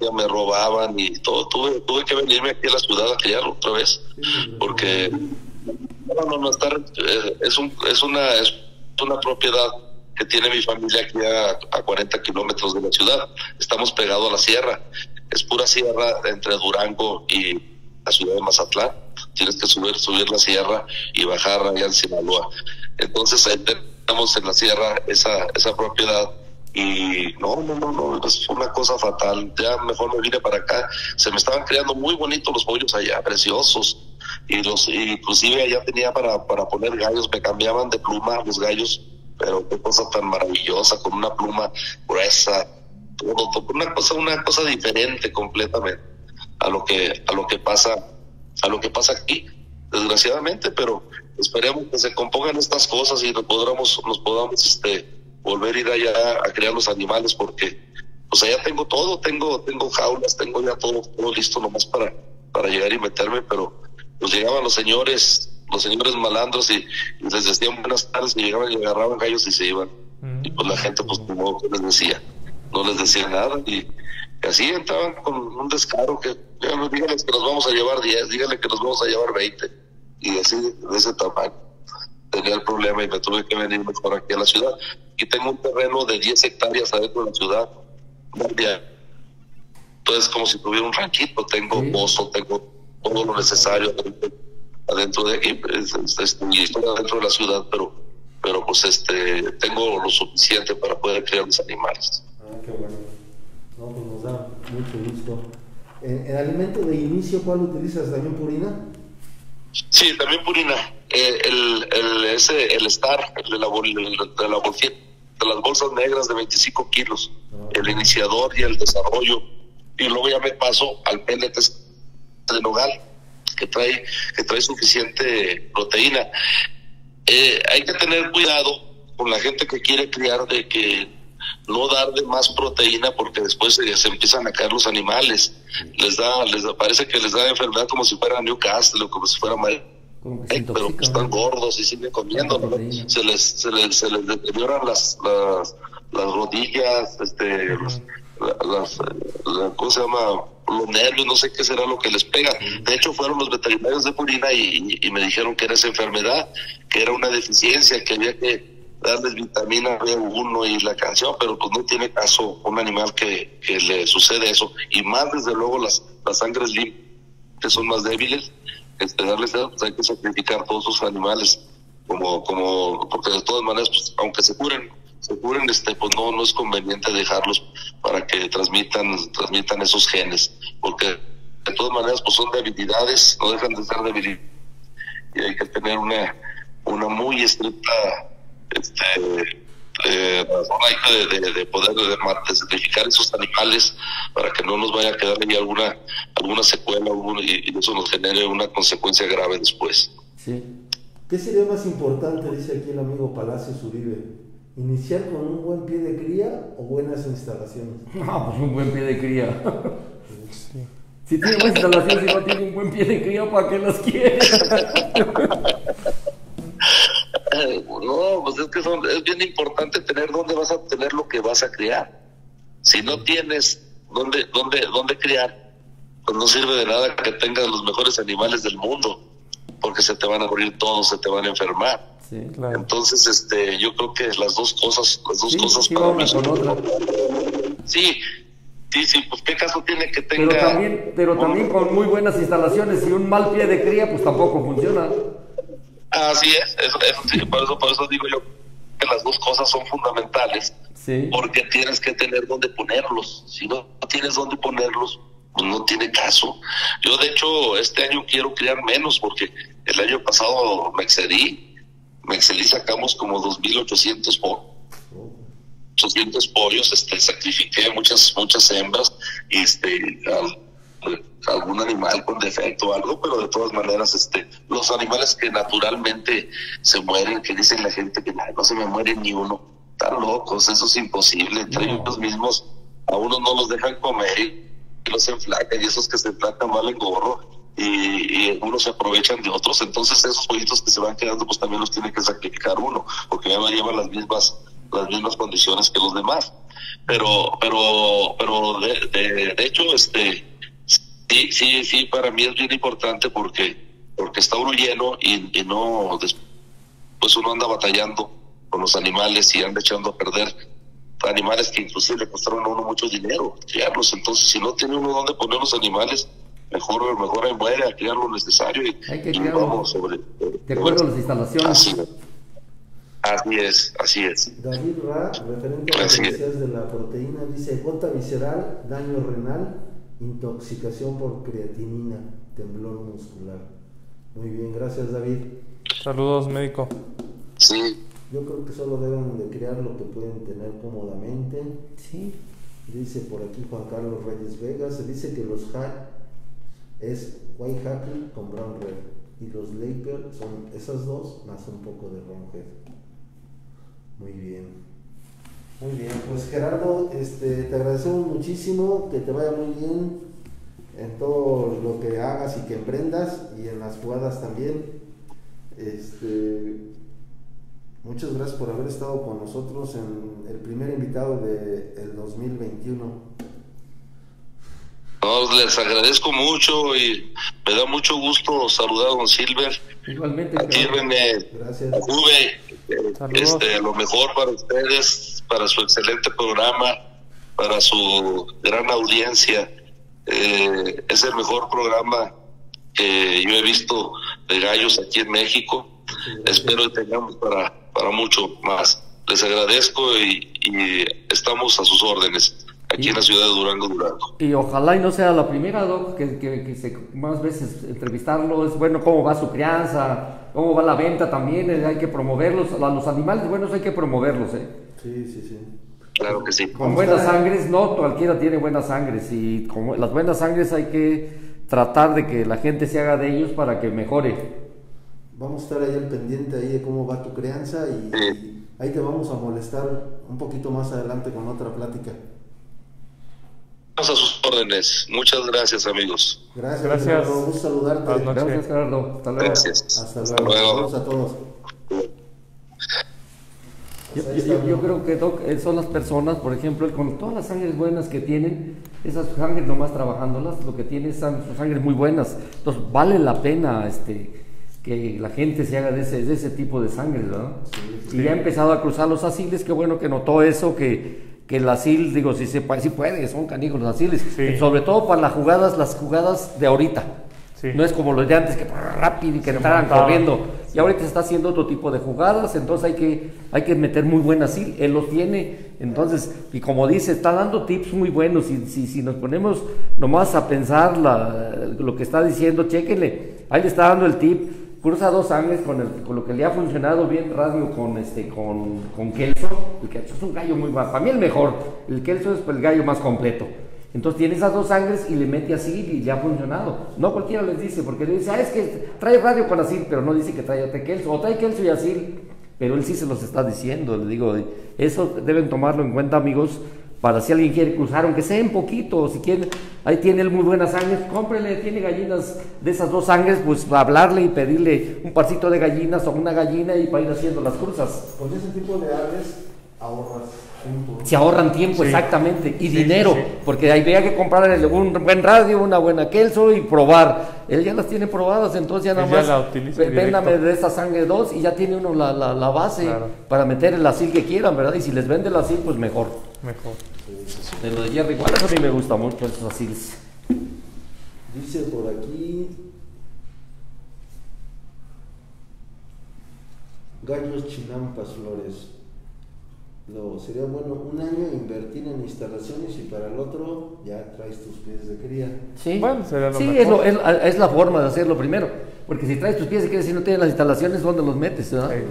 E: ya me robaban y todo, tuve, tuve que venirme aquí a la ciudad a criarlo otra vez, porque no, no, no, estar, eh, es, un, es, una, es una propiedad que tiene mi familia aquí a, a 40 kilómetros de la ciudad. Estamos pegados a la sierra. Es pura sierra entre Durango y la ciudad de Mazatlán. Tienes que subir, subir la sierra y bajar allá en Sinaloa. Entonces ahí tenemos en la sierra esa, esa propiedad y no, no, no, no, es una cosa fatal. Ya mejor me vine para acá. Se me estaban creando muy bonitos los pollos allá, preciosos. Y los, inclusive allá tenía para, para poner gallos, me cambiaban de pluma los gallos, pero qué cosa tan maravillosa, con una pluma gruesa, todo, todo, una cosa, una cosa diferente completamente a lo que, a lo que pasa, a lo que pasa aquí, desgraciadamente, pero esperemos que se compongan estas cosas y nos podamos, nos podamos este volver a ir allá a criar los animales porque pues allá tengo todo, tengo, tengo jaulas, tengo ya todo, todo listo nomás para, para llegar y meterme, pero pues llegaban los señores, los señores malandros y, y les decían buenas tardes y llegaban y agarraban gallos y se iban.
C: Mm.
E: Y pues la gente pues que les decía, no les decía nada y así entraban con un descaro que díganles que nos vamos a llevar 10, díganle que nos vamos a llevar 20 y así de ese tamaño tenía el problema y me tuve que venir mejor aquí a la ciudad. Y tengo un terreno de 10 hectáreas adentro de la ciudad. Entonces, como si tuviera un ranchito, tengo pozo, tengo todo lo necesario adentro, de aquí. Es- es- es- y estoy adentro de la ciudad, pero, pero pues este tengo lo suficiente para poder criar mis animales.
A: Ah, qué bueno. No, pues nos da mucho gusto. ¿En, en alimento de inicio cuál utilizas? ¿También purina?
E: Sí, también Purina. Eh, el, el, ese, el Star, el de la, bol- el de la de las bolsas negras de 25 kilos,
A: Ah.
E: el iniciador y el desarrollo. Y luego ya me paso al pellet de nogal, que trae, que trae suficiente proteína. Eh, hay que tener cuidado con la gente que quiere criar de que no dar de más proteína porque después se, se empiezan a caer los animales. Les da, les da- parece que les da enfermedad como si fuera Newcastle o como si fuera
B: que
E: Ey, pero pues,
B: intoxican.
E: están gordos y siguen comiendo, se les se les, se les deterioran las, las las rodillas, este, los- la- las, eh, la- ¿cómo se llama? Los nervios, no sé qué será lo que les pega. De hecho, fueron los veterinarios de Purina y, y me dijeron que era esa enfermedad, que era una deficiencia, que había que darles vitamina B1 y la canción, pero pues no tiene caso un animal que, le sucede eso. Y más desde luego las, las sangres limpias, que son más débiles, este, darles pues hay que sacrificar todos esos animales, como, como, porque de todas maneras, pues, aunque se curen, se curen, este, pues no, no es conveniente dejarlos para que transmitan, transmitan esos genes, porque de todas maneras, pues son debilidades, no dejan de ser debilidades, y hay que tener una, una muy estricta, este, eh, razón ahí de, de, de poder de, de sacrificar esos animales para que no nos vaya a quedar ahí alguna alguna secuela y, y eso nos genere una consecuencia grave después.
B: Sí.
A: ¿Qué sería más importante, dice aquí el amigo Palacio Uribe? ¿Iniciar con un buen pie de cría o buenas instalaciones?
B: Ah, pues un buen pie de cría. Si tiene buena instalación, si no tiene un buen pie de cría, ¿para qué las quiere?
E: No, pues es que son, es bien importante tener dónde vas a tener lo que vas a criar. Si no tienes dónde, dónde, dónde criar, pues no sirve de nada que tengas los mejores animales del mundo, porque se te van a morir todos, se te van a enfermar.
B: Sí.
C: Claro.
E: Entonces, este, yo creo que las dos cosas, las dos
B: Sí,
E: cosas
B: sí,
E: para mí son. Sí, sí, sí, pues qué caso tiene que
B: Pero
E: tenga.
B: también, pero también con muy buenas instalaciones y un mal pie de cría, pues tampoco funciona.
E: Así es, eso, eso sí, por eso, por eso digo yo que las dos cosas son fundamentales,
B: Sí.
E: porque tienes que tener dónde ponerlos. Si no tienes dónde ponerlos, pues no tiene caso. Yo, de hecho, este año quiero criar menos, porque el año pasado me excedí, me excedí, sacamos como 2.800 po 800 pollos, este, sacrifiqué muchas, muchas hembras, y este, al- algún animal con defecto o algo, pero de todas maneras, este, los animales que naturalmente se mueren, que dicen la gente que "Ay, no se me muere ni uno, están locos, eso es imposible, entre
B: No.
E: ellos mismos a uno no los dejan comer y los enflacan y esos que se enflacan valen gorro y, y unos se aprovechan de otros, entonces esos pollitos que se van quedando pues también los tiene que sacrificar uno, porque ya no llevan las mismas las mismas condiciones que los demás. Pero pero pero de, de, de hecho este sí sí sí para mí es bien importante porque porque está uno lleno y, y no pues uno anda batallando con los animales y anda echando a perder animales que inclusive le costaron a uno mucho dinero criarlos. Entonces, si no tiene uno dónde poner los animales, mejor, mejor muere a criar lo necesario y,
B: Hay que
E: y
B: criarlo.
E: vamos sobre.
B: De acuerdo a las instalaciones.
E: Así, así es, así es.
A: David Ra, referente a las necesidades de la proteína, dice gota visceral, daño renal, intoxicación por creatinina, temblor muscular. Muy bien, gracias David.
C: Saludos, médico.
E: Sí,
A: Yo creo que solo deben de crear lo que pueden tener cómodamente.
B: Sí.
A: Dice por aquí Juan Carlos Reyes Vega, se dice que los hack es White Happy con Brown Red y los Laper son esas dos más un poco de Ron Head. Muy bien. Muy bien, pues Gerardo, este, te agradecemos muchísimo, que te vaya muy bien en todo lo que hagas y que emprendas y en las jugadas también. Este, muchas gracias por haber estado con nosotros en el primer invitado del 2021.
E: No, les agradezco mucho y me da mucho gusto saludar a don Silver.
B: Igualmente.
E: Aquí. René. Juve, este, lo mejor para ustedes, para su excelente programa, para su gran audiencia. Eh, es el mejor programa que yo he visto de gallos aquí en México. Espero que tengamos para, para mucho más. Les agradezco y, y estamos a sus órdenes aquí en la ciudad de Durango, Durango.
B: Y ojalá y no sea la primera, Doc, que, que, que se, más veces entrevistarlo. Es bueno cómo va su crianza, cómo va la venta también. eh, hay que promoverlos. A los animales buenos hay que promoverlos. ¿eh?
A: Sí, sí, sí.
E: Claro que sí.
B: Con buenas sangres, no cualquiera tiene buenas sangres. Y con las buenas sangres hay que tratar de que la gente se haga de ellos para que mejore.
A: Vamos a estar ahí al pendiente ahí de cómo va tu crianza y,
E: Sí.
A: y ahí te vamos a molestar un poquito más adelante con otra plática.
E: Estamos a sus órdenes. Muchas gracias, amigos.
A: Gracias,
C: Gracias.
A: Gerardo, gusto saludarte.
C: Buenas noches.
B: Gracias, Gerardo. Hasta luego.
E: Gracias.
A: Hasta
E: Hasta
A: luego.
E: luego.
A: Saludos a todos.
B: Yo, yo- yo creo que Doc, eh, son las personas, por ejemplo, con todas las sangres buenas que tienen, esas sangres nomás trabajándolas, lo que tienen son son sangres muy buenas. Entonces vale la pena este, que la gente se haga de ese, de ese tipo de sangre, ¿verdad? Y ya ha empezado a cruzar los asiles, qué bueno que notó eso, que, que el asil, digo, sí, se puede, sí puede, son canijos los asiles,
C: Sí.
B: sobre todo para las jugadas, las jugadas de ahorita.
C: Sí.
B: No es como los de antes que rápido y que
C: Se
B: entraran
C: montaban.
B: corriendo. Y ahorita se está haciendo otro tipo de jugadas, entonces hay que, hay que meter muy buen asil, él los tiene, entonces, y como dice, está dando tips muy buenos, y si, si nos ponemos nomás a pensar la- lo que está diciendo, chéquenle, ahí le está dando el tip, cruza dos sangres con, el, con lo que le ha funcionado bien radio con este con, con Kelso, el Kelso es un gallo muy bueno, para mí el mejor, el Kelso es el gallo más completo. Entonces tiene esas dos sangres y le mete así y le ha funcionado. No cualquiera les dice, porque le dice, ah, es que trae radio con asil, pero no dice que trae Kelso, o trae Kelso y asil, pero él sí se los está diciendo, le digo, eso deben tomarlo en cuenta amigos, para si alguien quiere cruzar, aunque sea en poquito, o si quiere, ahí tiene él muy buenas sangres, cómprele, tiene gallinas de esas dos sangres, pues hablarle y pedirle un parcito de gallinas o una gallina y para ir haciendo las cruzas.
A: Con ese tipo de aves ahorras tiempo.
B: Se ahorran tiempo,
C: Sí.
B: exactamente, y
C: Sí,
B: dinero,
C: sí, sí.
B: porque ahí había que comprar el- un buen radio, una buena Kelso y probar. Él ya las tiene probadas, entonces ya nada
C: ya
B: más véndame
C: directo.
B: de esta sangre dos y ya tiene uno la, la- la base
C: Claro.
B: para meter el asil que quieran, ¿verdad? Y si les vende el asil, pues mejor.
C: Mejor.
B: De lo de Jerry Wallace a mí me gusta mucho esos asiles.
A: Dice por aquí. Gallos Chinampas Flores. Lo, sería bueno un año invertir en instalaciones y para el otro ya traes tus pies de cría.
B: Sí,
C: Bueno, sería lo
B: sí
C: mejor.
B: es, lo- es- es la forma de hacerlo primero. Porque si traes tus pies y quieres si no tienes las instalaciones, ¿dónde los metes? verdad?
C: Sí.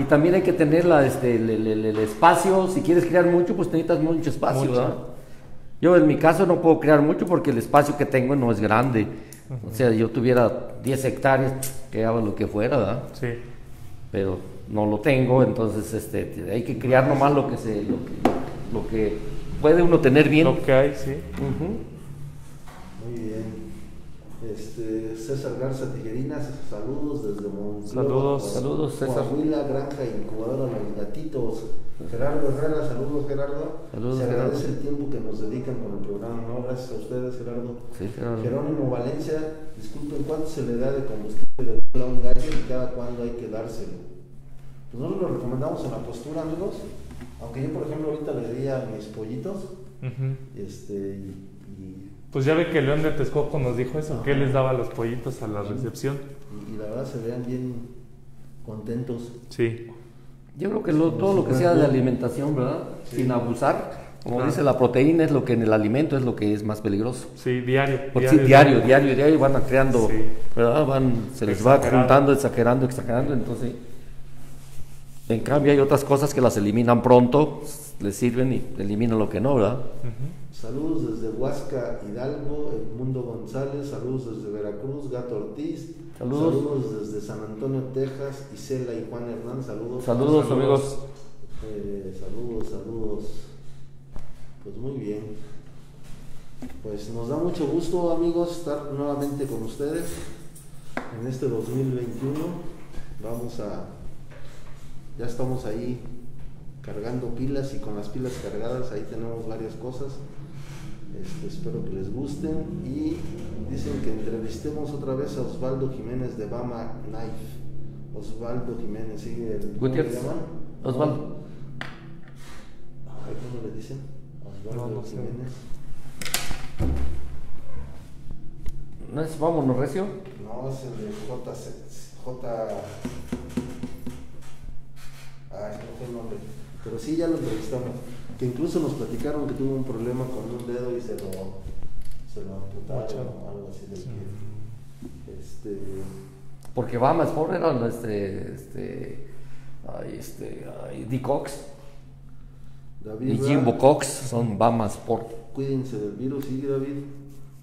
B: Y también hay que tener la, este, el, el- el- el espacio. Si quieres crear mucho, pues necesitas mucho espacio.
C: Mucho.
B: ¿verdad? Yo en mi caso no puedo crear mucho porque el espacio que tengo no es grande. O sea, yo tuviera 10 hectáreas, que haga lo que fuera, ¿verdad?
C: Sí.
B: Pero no lo tengo, entonces este, hay que criar nomás lo que, se, lo, que, lo que puede uno tener bien.
C: Lo que hay, sí.
A: Muy bien. Este, César Garza Tiguerinas, saludos desde Monclova.
C: Saludos.
B: Saludos, César.
A: Coahuila, Granja Incubadora Los Gatitos. Gerardo Herrera, saludos Gerardo.
B: Saludos,
A: Se agradece
B: Gerardo.
A: el tiempo que nos dedican con el programa, ¿no? Gracias a ustedes, Gerardo.
B: Sí, Gerardo.
A: Jerónimo Valencia, disculpen, ¿cuánto se le da de combustible de a un gallo y cada cuándo hay que dárselo? Pues nosotros lo recomendamos en la postura, amigos. Aunque yo, por ejemplo, ahorita le di a mis pollitos, este,
C: Pues ya ve que León de Texcoco nos dijo eso, que él les daba los pollitos a la recepción.
A: y- y la verdad se vean bien contentos.
C: Sí.
B: Yo creo que lo- todo lo que sea de alimentación, ¿verdad? Sin abusar. Como
C: Claro.
B: dice, la proteína es lo que en el alimento es lo que es más peligroso.
C: Sí, diario.
B: Porque sí, diario, diario, diario van creando,
C: Sí.
B: ¿verdad? Van, se les va juntando, exagerando, exagerando, entonces... En cambio hay otras cosas que las eliminan pronto, les sirven y eliminan lo que no, ¿verdad?
C: Ujú.
A: Saludos desde Huasca, Hidalgo, Edmundo González, saludos desde Veracruz, Gato Ortiz,
B: Saludos.
A: desde San Antonio, Texas, Isela y Juan Hernán, saludos.
B: Saludos,
C: Saludos.
B: amigos.
A: Eh, saludos, saludos. Pues muy bien. Pues nos da mucho gusto, amigos, estar nuevamente con ustedes en este 2021. Vamos a. Ya estamos ahí cargando pilas y con las pilas cargadas ahí tenemos varias cosas. Este, espero que les gusten y dicen que entrevistemos otra vez a Osvaldo Jiménez de Bama Knife. Osvaldo Jiménez, ¿sí? El, ¿cómo
B: Gutiérrez. Osvaldo.
A: Ay, ¿Cómo le dicen? Osvaldo
C: No, no sé.
A: Jiménez.
B: ¿No es vámonos, Recio?
A: No, es el de J. J. Ay, no sé el nombre. Pero sí, ya lo entrevistamos. Que incluso nos platicaron que tuvo un problema con un dedo y se lo, se lo amputaron o algo así del pie. Este,
B: Porque Bama Sport eran este, este, ay, este, ay, D. Cox
A: David
B: y
A: Ra-
B: Jimbo Cox son Bama Sport.
A: Cuídense del virus, sí, David.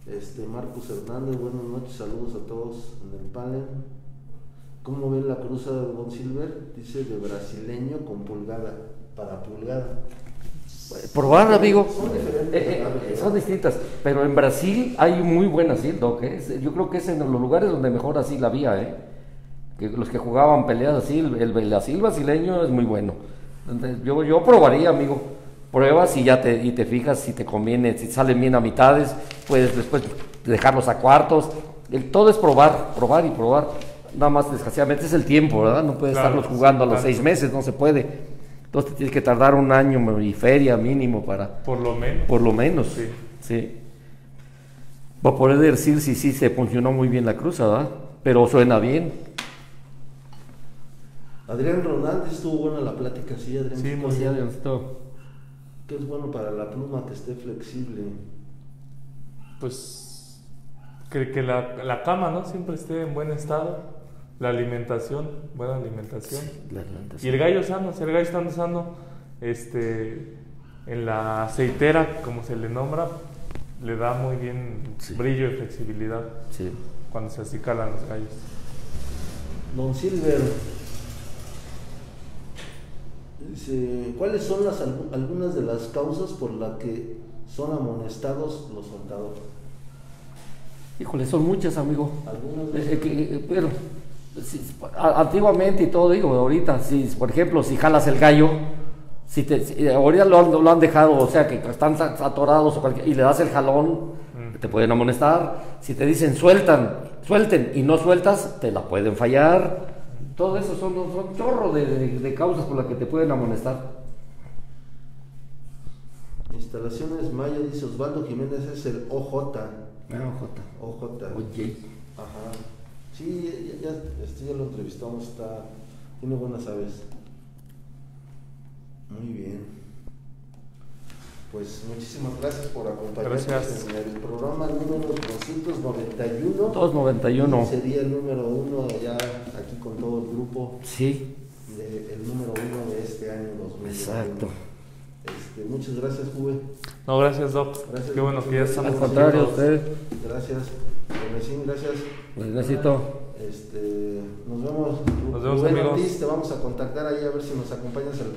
A: Este, Marcos Hernández, buenas noches, saludos a todos en el panel. ¿Cómo ven la cruza de Don Silver? Dice de brasileño con pulgada, para pulgada.
B: Probar, amigo.
A: Son diferentes,
B: Eh, eh, son distintas. Pero en Brasil hay muy buen asil, Doc. ¿eh? Yo creo que es en los lugares donde mejor asil había. ¿eh? Que los que jugaban peleas así, el, el, asil brasileño es muy bueno. Entonces, yo, yo probaría, amigo. Pruebas y ya te, y te fijas si te conviene, si salen bien a mitades, puedes después dejarlos a cuartos. El, todo es probar, probar y probar. Nada más desgraciadamente es el tiempo, ¿verdad? No puedes
C: Claro,
B: estarlos jugando a los
C: tanto.
B: seis meses, no se puede. Entonces te tienes que tardar un año y feria mínimo para,
C: Por lo menos.
B: por lo menos.
C: Sí.
B: Sí. Para poder decir si sí se funcionó muy bien la cruz, ¿verdad? Pero suena bien.
A: Adrián Ronaldo estuvo buena la plática, sí, Adrián.
C: Sí, muy
B: Sí,
C: bien.
A: Que es bueno para la pluma que esté flexible.
C: Pues que, que la, la cama, ¿no? Siempre esté en buen estado. La alimentación, buena alimentación.
B: La
C: Y el gallo sano, si el gallo estando sano, este, en la aceitera, como se le nombra, le da muy bien
B: Sí.
C: brillo y flexibilidad
B: Sí.
C: cuando se acicalan los gallos.
A: Don Silver dice, ¿cuáles son las algu- algunas de las causas por las que son amonestados los soldados?
B: Híjole, son muchas, amigo.
A: Algunas de
B: Eh, eh, que- eh, pero si- antiguamente y todo digo, ahorita, si por ejemplo, si jalas el gallo, si te, si- eh, ahorita lo han, lo han dejado, o sea, que están atorados o y le das el jalón,
C: Mm.
B: te pueden amonestar. Si te dicen sueltan, suelten y no sueltas, te la pueden fallar. Todo eso son, son chorro de, de- de causas por las que te pueden amonestar.
A: Instalaciones Maya, dice Osvaldo Jiménez, es el OJ.
B: Ah,
A: OJ.
B: Oye.
A: Ajá. Sí, ya, ya, este ya lo entrevistamos, está, tiene buenas aves. Muy bien. Pues muchísimas gracias por acompañarnos
C: Gracias.
A: en el programa número 291.
B: 291.
A: Y Sería el número uno ya aquí con todo el grupo,
B: Sí,
A: de- el número uno de este año 2021.
B: exacto.
A: Este, muchas gracias, Juve.
C: No, gracias, Doc.
A: Gracias.
C: Qué bueno que ya estamos
B: Al contrario,
C: aquí todos.
A: Gracias.
B: Pues necesito.
A: Este, nos vemos.
C: Nos vemos,
A: Rubén
C: amigos.
A: Ortiz, te vamos a contactar ahí a ver si nos acompañas al programa.